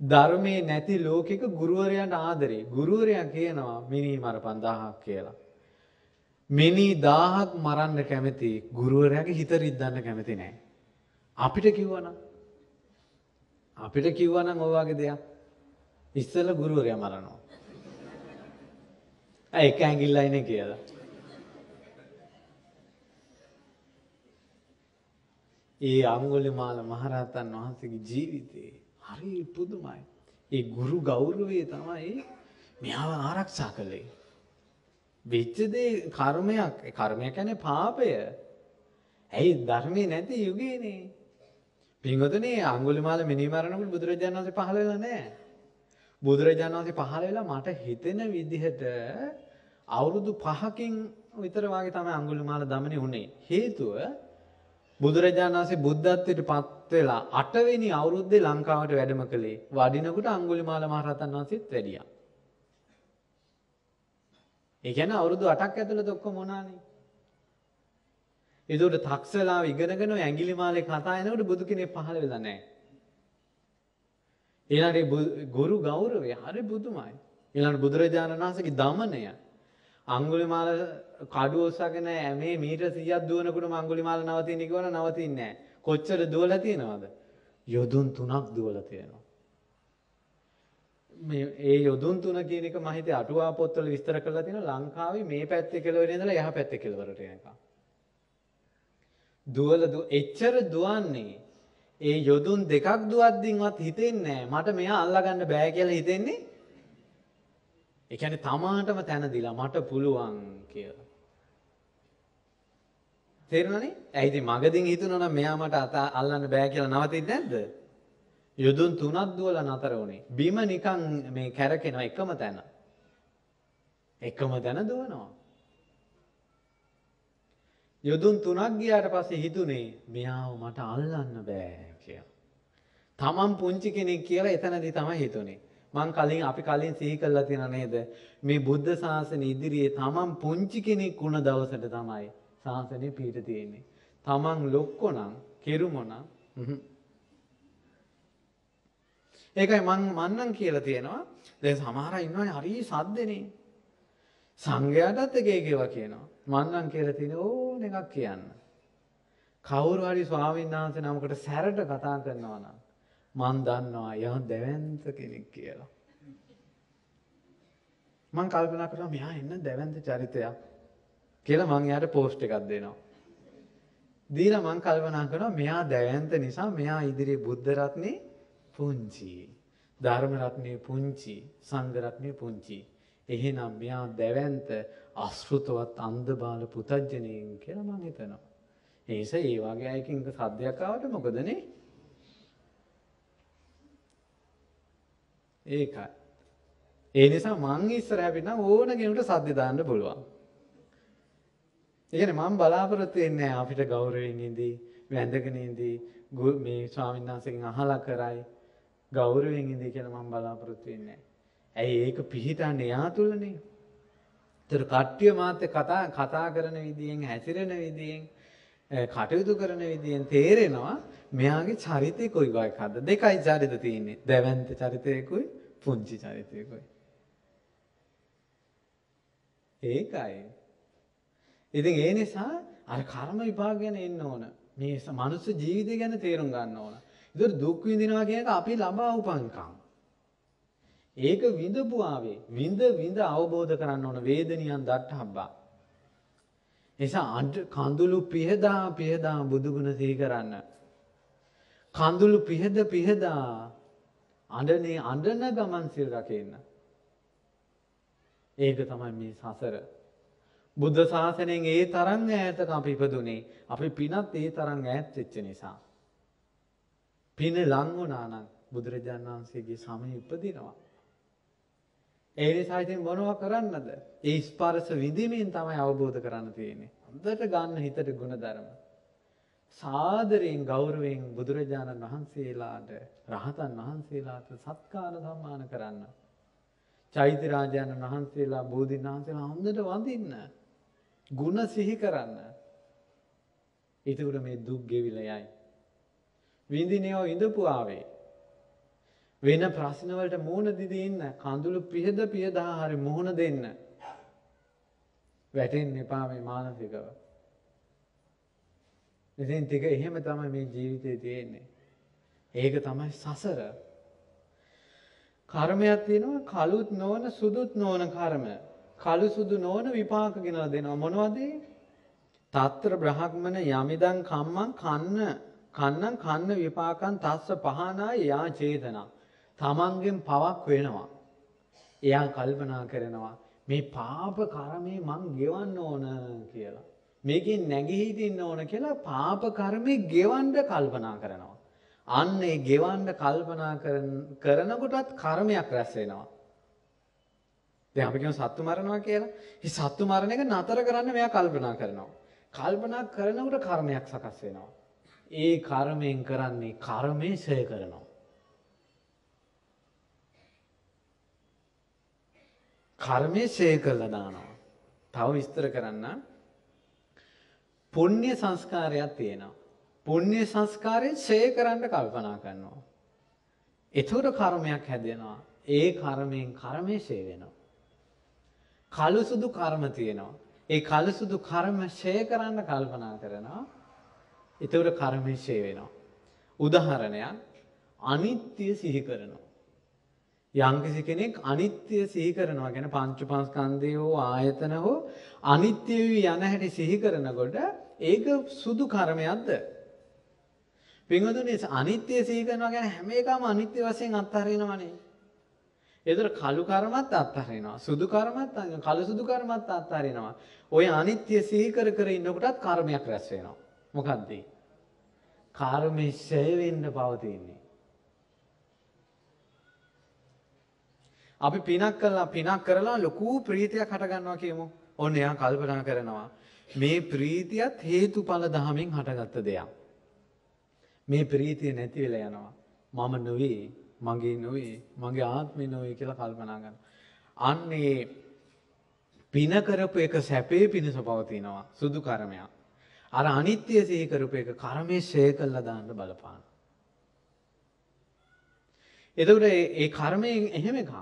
ධර්මයේ නැති ලෝකෙක ගුරුවරයන්ට ආදරේ. ගුරුවරයා කියනවා මිනී මරපන් 1000ක් කියලා. මිනී 1000ක් මරන්න කැමති ගුරුවරයාගේ හිත රිද්දන්න කැමති නෑ. අපිට කිව්වනම් අපිට කිව්වනම් ඔය වගේ දෙයක් ඉස්සෙල්ලා ගුරුවරයා මරනවා. ඇයි එක ඇඟිල්ලයිනේ කියලා. ඒ අඟුලිමාල මහරහතන් වහන්සේගේ ජීවිතේ හරි පුදුමයි. ඒ ගුරු ගෞරවය තමයි මෙයාව ආරක්ෂා කළේ. වෙච්ච දේ කර්මයක්. කර්මය කියන්නේ පාපය. ඇයි ධර්මයේ නැති යුගයේනේ. පින්වතුනි අඟුලිමාල මිනී මරනකොට බුදුරජාණන් වහන්සේ පහළ වෙලා නැහැ. බුදුරජාණන් වහන්සේ පහළ වෙලා මට හිතෙන විදිහට අවුරුදු 5කින් විතර වගේ තමයි අඟුලිමාල දමනය වුණේ. හේතුව බුදුරජාණන් වහන්සේ බුද්ධත්වයට පත් වෙලා 8 වෙනි අවුරුද්දේ ලංකාවට වැඩම කළේ. වඩිනකොට අඟුලිමාල මහරහතන් වහන්සේත් වැඩියා. ඒ කියන්නේ අවුරුදු 8ක් ඇතුළත ඔක්කොම මොනානේ. ඒකට තක්සලාව ඉගෙනගෙන ඔය ඇඟිලි මාලේ කතා එනකොට බුදු කෙනෙක් පහළ වෙලා නැහැ. ඊළඟට ගුරු ගෞරවය හරි බුදුමයි. ඊළඟට බුදුරජාණන් වහන්සේගේ දමනය අඟුලිමාල කඩුව ඔස්සගෙන මේ මීටර් 100ක් දුවනකොටම අඟුලිමාල නවතින්නේ කියවන නවතින්නේ නැහැ. කොච්චර දුවලා තියෙනවද? යොදුන් 3ක් දුවලා තියෙනවා. මේ ඒ යොදුන් තුන කියන එක මම හිතේ අටුවා පොත්වල විස්තර කරලා තියෙනවා ලංකාවේ මේ පැත්තේ කෙළවරේ ඉඳලා එහා පැත්තේ කෙළවරට එනකම්. දුවල එච්චර දුවන්නේ ඒ යොදුන් දෙකක් දුවද්දින්වත් හිතෙන්නේ මට මෙයා අල්ලගන්න බෑ කියලා හිතෙන්නේ. ඒ කියන්නේ තමාටම තැන දීලා මට පුළුවන් කියලා. තේරුණානේ? ඇයි ඉතින් මගදින් හිතුණා නම් මෙයා මට අත අල්ලන්න බෑ කියලා නවතින්නේ නැද්ද? යොදුන් තුනක් දුවලා නතර වුණේ. බිම නිකන් මේ කැරකෙනවා එකම තැන. එකම තැන දුවනවා. යොදුන් තුනක් ගියාට පස්සේ හිතුනේ මෙයාව මට අල්ලන්න බෑ කියලා. තමන් පුංචි කෙනෙක් කියලා එතනදී තමයි හිතුනේ. මං කලින් අපි කලින් සිහි කළා තියෙන නේද? මේ බුද්ධ ශාසන ඉදිරියේ තමන් පුංචි කෙනෙක් වුණ දවසට තමයි ශාසනය පිහිට තියෙන්නේ. තමන් ලොක්කොනම් කෙරුමොනම් ඒකයි මං මන්නම් කියලා තියෙනවා. දැන් සමහර අය ඉන්නවනේ හරි සද්දනේ. සංඝයාටත් එක එක ඒවා කියනවා. මන්නම් කියලා තියෙන ඕන එකක් කියන්න. කවුරු හරි ස්වාමීන් වහන්සේ නමකට සැරට කතා කරනවා නම් මන් දන්නවා යහ දැවැන්ත කෙනෙක් කියලා. මං කල්පනා කරනවා මෙයා එන්න දැවැන්ත චරිතයක් කියලා මං එයාට පෝස්ට් එකක් දෙනවා. දීලා මං කල්පනා කරනවා මෙයා දැවැන්ත නිසා මෙයා ඉදිරියේ බුද්ධ රත්නේ පුංචි. ධර්ම රත්නේ පුංචි. සංඝ රත්නේ පුංචි. එහෙනම් මෙයා දැවැන්ත අශෘතවත් අන්ධ බාල පුතඥයින් කියලා මං හිතනවා. ඒ නිසා ඒ වගේ අයකින් සද්දයක් ආවට මොකදනේ? ඒකයි. ඒ නිසා මං ඉස්සර හැපිනම් ඕන කෙනෙකුට සද්ද දාන්න පුළුවන්. ඒ කියන්නේ මම බලාපොරොත්තු වෙන්නේ අපිට ගෞරවයෙන් ඉඳී වැඳගෙන ඉඳී මේ ස්වාමීන් වහන්සේගෙන් අහලා කරයි ගෞරවයෙන් ඉඳී කියලා මම බලාපොරොත්තු වෙන්නේ ඇයි ඒක පිහිටන්නේ යා තුලනේ. ඒතර කට්ටිය මාත් කතා කතා කරන විදියෙන් හැසිරෙන විදියෙන් කටයුතු කරන විදියෙන් තේරෙනවා මෙයාගේ චරිතය කොයි වගේකද දෙකයි චරිත තියෙන්නේ. දැවැන්ත චරිතයකුයි පුංචි චරිතයකුයි. ඒකයි. ඉතින් ඒ නිසා අර කර්ම විපාක ගැන එන්න ඕන. මේ මනුස්ස ජීවිතය ගැන තේරුම් ගන්න ඕන. ඒතර දුක් විඳිනවා කියන එක අපි ලබා උපන්කම් ඒක විඳපු ආවේ විඳ විඳ අවබෝධ කරන්න ඕන වේදනියන් දට්ඨබ්බා නිසා කඳුළු පිහදා පිහදා බුදුගුණ සිහි කරන්න. කඳුළු පිහද පිහදා අඬනේ අඬන ගමන් සිල් රකින්න. ඒක තමයි මේ සසර. බුද්ධ ශාසනයෙන් ඒ තරම් ඈතක අපි ඉපදුනේ. අපි පිනත් ඒ තරම් ඈත් වෙච්ච නිසා. පින ලංවනානන් බුදුරජාණන් වහන්සේගේ සමය උපදිනවා. ඒනිසා ඉතින් මොනව කරන්නද. ඒ ස්පාරස විඳීමෙන් තමයි අවබෝධ කරන්න තියෙන්නේ. හොඳට ගන්න හිතට ගුණ ධරම. සාදරයෙන් ගෞරුවෙන් බුදුරජාණන් වහන්සේලාට රහතන් වහන්සේලාට සත්කාර සම්මාන කරන්න. චෛතරාජාණන් වහන්සේලා බෝධීන් වහන්සේලා හොඳට වඳන්න. ගුණ සිහි කරන්න. එතකුට මේ දුක් ගෙවිල යයි. විඳිනේව ඉඳපු ආවේ. වෙන ප්‍රශ්න වලට මුහුණ දිදී ඉන්න කඳුළු පිහද පියදා හරි මුහුණ දෙන්න. වැටෙන්න එපා මේ මානසිකව. ඉතින් ටික එහෙම තමයි මේ ජීවිතේ තියෙන්නේ. ඒක තමයි සසර. කර්මයක් තියෙනවා කළුත් නොවන සුදුත් නොවන කර්ම. කළු සුදු නොවන විපාක ගෙනලා දෙනවා මොනවද? తත්‍ර බ්‍රහ්මන යමිදං කම්මං කන්න කන්නං කන්න විපාකං තස්ස පහනාය යා චේතනා තමන්ගෙන් පවක් වෙනවා. එයා කල්පනා කරනවා මේ පාප කර්මේ මං ගෙවන්න ඕන කියලා. මේකෙන් නැගී හිටින්න ඕන කියලා පාප කර්මේ ගෙවන්න කල්පනා කරනවා. අන්න ඒ ගෙවන්න කල්පනා කරනකොටත් කර්මයක් රැස් වෙනවා. දැන් අපි කියමු සත්තු මරනවා කියලා. මේ සත්තු මරණ එක නතර කරන්න මෙයා කල්පනා කරනවා. කල්පනා කරනකොට කර්මයක් සකස් වෙනවා. ඒ කර්මයෙන් කරන්නේ කර්මේ ඡය කරනවා. කර්මය ෂේ කරලා දානවා. තව විස්තර කරන්න. පුණ්‍ය සංස්කාරයක් තියෙනවා. පුණ්‍ය සංස්කාරයෙන් ඡය කරන්න කල්පනා කරනවා. එතකොට කර්මයක් හැදෙනවා. ඒ කර්මයෙන් කර්මය ඡය වෙනවා. කළු සුදු කර්ම තියෙනවා. ඒ කළු සුදු කර්ම ඡය කරන්න කල්පනා කරනවා. එතකොට කර්මය ඡය වෙනවා. උදාහරණයක් අනිත්‍ය සිහි කරනවා. යම්කිසි කෙනෙක් අනිත්‍ය සිහි කරනවා ගැන පංච පංස්කන්ධය හෝ ආයතන හෝ අනිත්‍ය වී යන හැටි සිහි කරනකොට ඒක සුදු කර්මයක්ද? පින්වතුනි අනිත්‍ය සිහි කරනවා ගැන හැම එකම අනිත්‍ය වශයෙන් අත්හරිනවනේ. ඒතර කළු කර්මත් අත්හරිනවා. සුදු කර්මත් කළු සුදු කර්මත් අත්හරිනවා. ඔය අනිත්‍ය සිහි කර කර ඉන්නකොටත් කර්මයක් රැස් වෙනවා. මොකද්ද? කර්මෙ ඡය වෙන්න පවතින්නේ. අපි පිනක් කළා පිනක් කරලා ලොකු ප්‍රීතියක් හටගන්නවා කියමු. ඔන්න එයා කල්පනා කරනවා. මේ ප්‍රීතියත් හේතුඵල ධමයෙන් හටගත්ත දෙයක්. මේ ප්‍රීතිය නැති වෙලා යනවා. මම නොවේ, මගේ නොවේ, මගේ ආත්මේ නොවේ කියලා කල්පනා කරනවා. අන්නේ පින කරපු එක සැපේ පිණිස පවතිනවා. සුදු කර්මයක්. අර අනිත්‍ය සිහි කරපු එක කර්මයේ ෂේ කළා දාන්න බලපාන. එතකොට ඒ කර්මයෙන් එහෙම එකක්.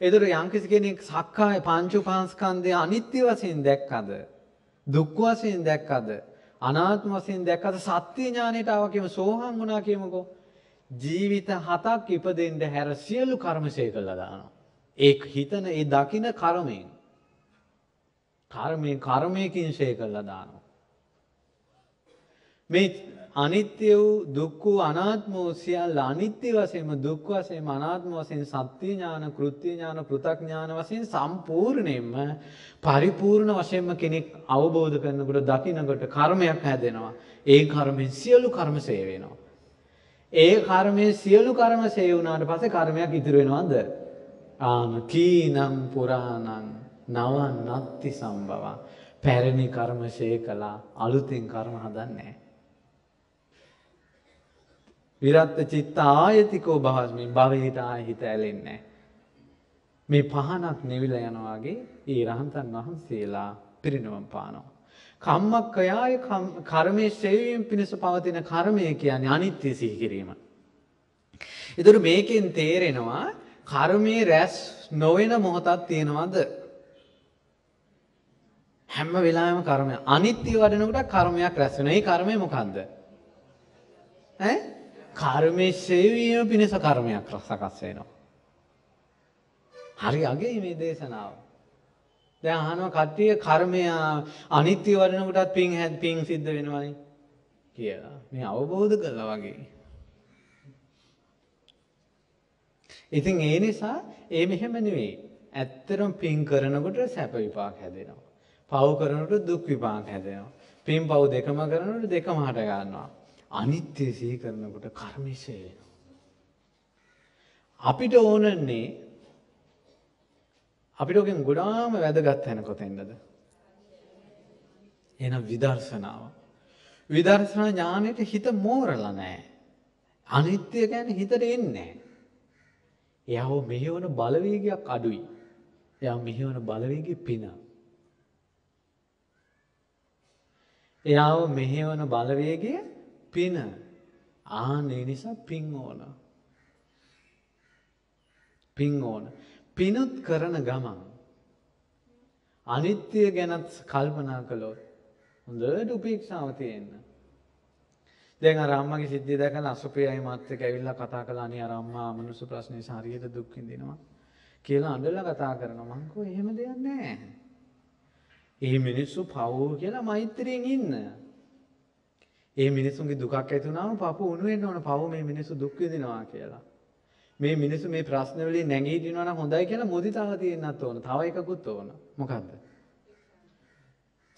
එතකොට යම්කිසි කෙනෙක් සක්කාය පංච උපාස්කන්ධය අනිත්‍ය වශයෙන් දැක්කද? දුක් වශයෙන් දැක්කද? අනාත්ම වශයෙන් දැක්කද සත්‍ය ඥානයට ආව කියමු සෝහන් වුණා කියමුකෝ. ජීවිත හතක් ඉපදෙන්න හැර සියලු කර්ම ශේ කළා දානවා. ඒ හිතන ඒ දකින කර්මයෙන් කර්මයෙන් කර්මයකින් ශේ කළා දානවා. මේ අනිත්‍ය වූ දුක්ඛ වූ අනාත්ම වූ සියල්ල අනිත්‍ය වශයෙන්ම දුක් වශයෙන්ම අනාත්ම වශයෙන් සත්‍ය ඥාන කෘත්‍ය ඥාන පෘථග්ඥාන වශයෙන් සම්පූර්ණයෙන්ම පරිපූර්ණ වශයෙන්ම කෙනෙක් අවබෝධ කරනකොට දකිනකොට කර්මයක් හැදෙනවා. ඒ කර්මෙන් සියලු කර්ම සේ වෙනවා. ඒ කර්මයේ සියලු කර්ම සේ වුණාට පස්සේ කර්මයක් ඉතුරු වෙනවද? ආන කීනම් පුරාණං නව නත්ති සම්භව පැරණි කර්ම ශේ කළා අලුතෙන් කර්ම හදන්නේ නැහැ විරත්ත චිත්ත ආයතිකෝ භවස්මින් භවයට ආය හිත ඇලෙන්නේ මේ පහනක් නිවිලා යනවාගේ ඒ රහතන් වහන්සේලා පිරිනවම් පානවා. කම්මක්කයාය කර්මයේ ශ්‍රේවීම පිණිස පවතින කර්මය කියන්නේ අනිත්‍ය සිහි කිරීම. ඒතර මේකෙන් තේරෙනවා කර්මයේ රැස් නොවන මොහොතක් තියෙනවද? හැම වෙලාවෙම කර්මය අනිත්‍ය වඩනකොට කර්මයක් රැස් වෙනවා. ඒ කර්මය මොකද්ද? ඈ කර්මයේ සේවීම පිණිස කර්මයක් සකස් වෙනවා. හරි අගේ මේ දේශනාව. දැන් අහනවා කට්ටිය කර්මය අනිත්‍ය වඩනකොටත් පින් පින් සිද්ධ වෙනවනේ කියලා. මේ අවබෝධ කළා වගේ. ඉතින් ඒ නිසා ඒ මෙහෙම නෙවෙයි. ඇත්තටම පින් කරනකොට සැප විපාක හැදෙනවා. පව් කරනකොට දුක් විපාක හැදෙනවා. පින් පව් දෙකම කරනකොට දෙකම හට ගන්නවා. අනිත්‍ය සිහි කරනකොට කර්මේශය වෙනවා. අපිට ඕනන්නේ අපිට ඔගෙන් ගොඩාම වැදගත් වෙන කොතෙන්ද? එහෙනම් විදර්ශනාව. විදර්ශනා ඥානෙට හිත මෝරලා නැහැ. අනිත්‍ය කියන්නේ හිතට එන්නේ නැහැ. එයාව මෙහෙවන බලවේගයක් අඩුයි. එයා මෙහෙවන බලවේගය පින. එයාව මෙහෙවන බලවේගය පින ආනේ නිසා පින් ඕන. පින් ඕන. පිනුත් කරන ගමන් අනිත්‍ය ගැනත් කල්පනා කළොත් හොඳට උපේක්ෂාව තියෙන්න. දැන් අර අම්මගේ සිද්ධිය දැකලා අසුපේ අය මාත් එක්ක ඇවිල්ලා කතා කළා නේ අර අම්මා මනුස්ස ප්‍රශ්නේ හරියට දුක් විඳිනවා කියලා අඬලා කතා කරනවා මං කෝ එහෙම දෙයක් නැහැ. ඒ මිනිස්සු පව් කියලා මෛත්‍රියෙන් ඉන්න. ඒ මිනිසුන්ගේ දුකක් ඇති වුණාම පපු උණු වෙන්න ඕන පව මේ මිනිස්සු දුක් විඳිනවා කියලා. මේ මිනිස්සු මේ ප්‍රශ්න වලින් නැගී හිටිනවා නම් හොඳයි කියලා මුදිතාව තියෙන්නත් ඕන. තව එකකුත් ඕන. මොකද්ද?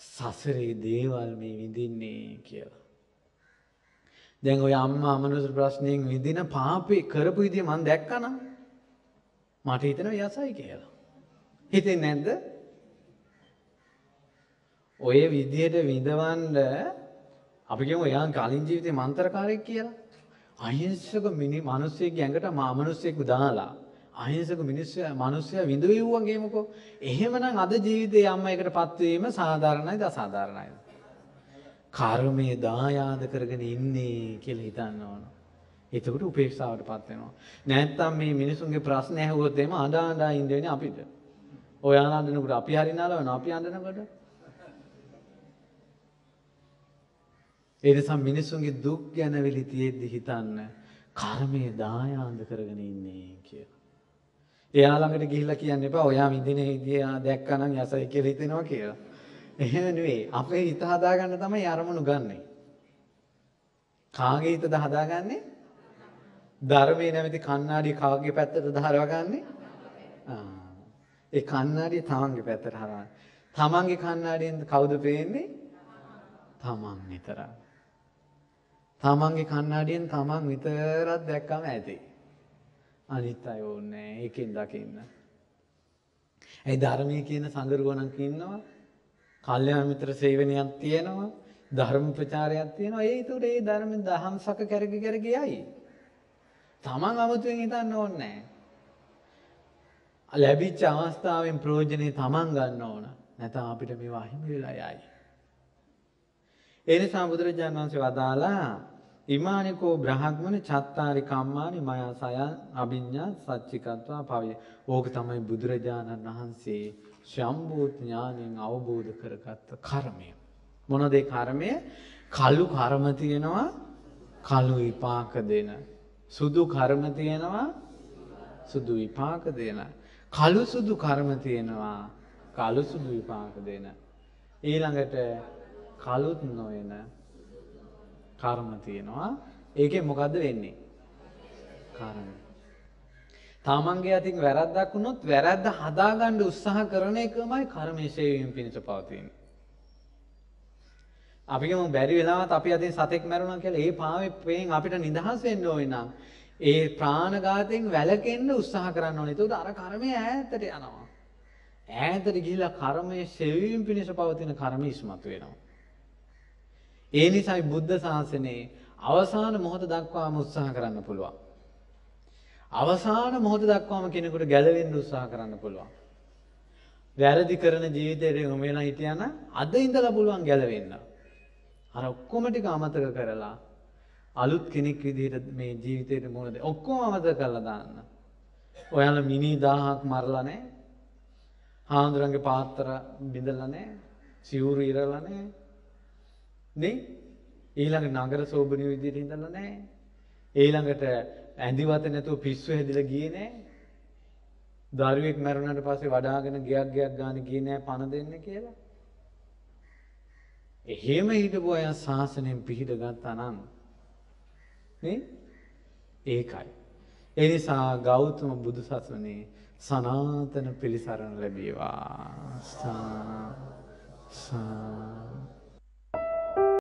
සසරේ දේවල් මේ විඳින්නේ කියලා. දැන් ඔය අම්මා අමනුෂ්‍ය ප්‍රශ්නයෙන් විඳින පාපේ කරපු විදිය මම දැක්කනම් මට හිතෙනවා යසයි කියලා. හිතෙන්නේ නැද්ද? ඔය විදියට විඳවන්න අපි කියමු එයා කලින් ජීවිතේ මන්තරකාරයෙක් කියලා. අහිංසක මිනි මිනිස්සෙක්ගේ ඇඟට මාමනුස්සයෙක් දාලා
අහිංසක මිනිස්සු මිනිස්සයා විඳවෙව්වා ගේමුකෝ. එහෙමනම් අද ජීවිතේ අම්මා එකට පත්වීම සාධාරණයිද අසාධාරණයිද? කර්මයේ දායාද කරගෙන ඉන්නේ කියලා හිතන්න ඕන. එතකොට උපේක්ෂාවට පත් වෙනවා. නැත්තම් මේ මිනිසුන්ගේ ප්‍රශ්න ඇහුවොත් එහෙම අඬා අඬා ඉන්න වෙන්නේ අපිට. ඔයාලා අඬනකොට අපි හරිනාල වෙනවා අපි අඬනකොට. ඒ නිසා මිනිසුන්ගේ දුක් ගැන වෙලි තියෙද්දි හිතන්න කර්මයේ දායාද කරගෙන ඉන්නේ කියලා. එයා ළඟට ගිහිල්ලා කියන්න එපා ඔයා විඳින විදිය දැක්කනම් යසයි කියලා හිතෙනවා කියලා. එහෙම නෙවෙයි. අපේ හිත හදාගන්න තමයි අරමුණු ගන්නෙ. කාගේ හිතද හදාගන්නේ? ධර්මයේ නැමැති කණ්ණාඩිය කාගේ පැත්තටද හරවගන්නේ? ආ. ඒ කණ්ණාඩිය තමන්ගේ පැත්තට හරවන්නේ. තමන්ගේ කණ්ණාඩියෙන් කවුද පේන්නේ? තමන් විතරයි. තමන්ගේ කණ්ණාඩියෙන් තමන් විතරක් දැක්කම ඇති. අනිත් අය ඕනේ ඒකෙන් දකින්න. ඒ ධර්මයේ කියන සංගරුවණක් ඉන්නවා. කල්යාණ මිත්‍ර සේවනයක් තියෙනවා. ධර්ම ප්‍රචාරයක් තියෙනවා. ඒ ඒතකොට ඒ ධර්ම දහම්සක කරග කරග යයි. තමන් අමුතුවෙන් හිතන්න ඕනේ නැහැ. ලැබිච්ච අවස්ථාවෙන් ප්‍රයෝජනේ තමන් ගන්න ඕන. නැත්නම් අපිට මේවා අහිමි වෙලා යයි. ඒ නිසා බුදුරජාණන් වහන්සේ වදාලා ඉමානිකෝ බ්‍රහ්මන චත්තාරි කම්මානි මයා සයන් අභිඤ්ඤා සච්චිකත්වා පවිය. ඕක තමයි බුදුරජාණන් වහන්සේ ශම්භූත ඥාණයෙන් අවබෝධ කරගත්ත කර්මය. මොනද ඒ කර්මය? කළු කර්ම තියෙනවා කළු විපාක දෙන. සුදු කර්ම තියෙනවා සුදු විපාක දෙන. කළු සුදු කර්ම තියෙනවා කළු සුදු විපාක දෙන. ඊළඟට කළුත් නොවන කර්ම තියෙනවා. ඒකෙන් මොකද්ද වෙන්නේ? කර්ම. තමන්ගේ අතින් වැරද්දක් වුණොත් වැරද්ද හදාගන්න උත්සාහ කරන එකමයි කර්මයේ ශේවීම පිණිස පවතින්නේ. අපි ගමු බැරි වෙලාවත් අපි අතින් සතෙක් මැරුණා කියලා ඒ පාවෙන් අපිට නිදහස් වෙන්න ඕනේ නම් ඒ ප්‍රාණඝාතයෙන් වැළකෙන්න උත්සාහ කරන්න ඕනේ. ඒකට අර කර්මය ඈතට යනවා. ඈතට ගිහිලා කර්මයේ ශේවීම පිණිස පවතින කර්ම ඉස්මතු වෙනවා. ඒ නිසායි බුද්ධ ශාසනයේ අවසාන මොහොත දක්වාම උත්සාහ කරන්න පුළුවන්. අවසාන මොහොත දක්වාම කෙනෙකුට ගැලවෙන්න උත්සාහ කරන්න පුළුවන්. වැරදි කරන ජීවිතයට යොමු වෙලා හිටියනම් අද ඉඳලා පුළුවන් ගැලවෙන්න. අර ඔක්කොම ටික අමතක කරලා අලුත් කෙනෙක් විදිහට මේ ජීවිතේට මුහුණ දෙන්න. ඔක්කොම අමතක කරලා දාන්න. ඔයාලා මිනි 1000ක් මරලා නැහැ. හාමුදුරන්ගේ පාත්‍ර බිඳලා නැහැ. සිවුරු ඉරලා නැහැ. නේ? ඊළඟ නගර සෝබනිය විදිහට ඉඳලා නැහැ. ඊළඟට ඇඳිවත නැතුව පිස්සු හැදිලා ගියේ නැහැ. දරුවෙක් මැරුණාට පස්සේ වඩාගෙන ගියක් ගියක් ගානේ ගියේ නැහැ පණ දෙන්න කියලා. එහෙම හිටපු අය ශාසනයෙන් පිහිට ගත්තා නම් නේ? ඒකයි. ඒ නිසා ගෞතම බුදු සසුනේ සනාතන පිළිසරණ ලැබේවා. සා සා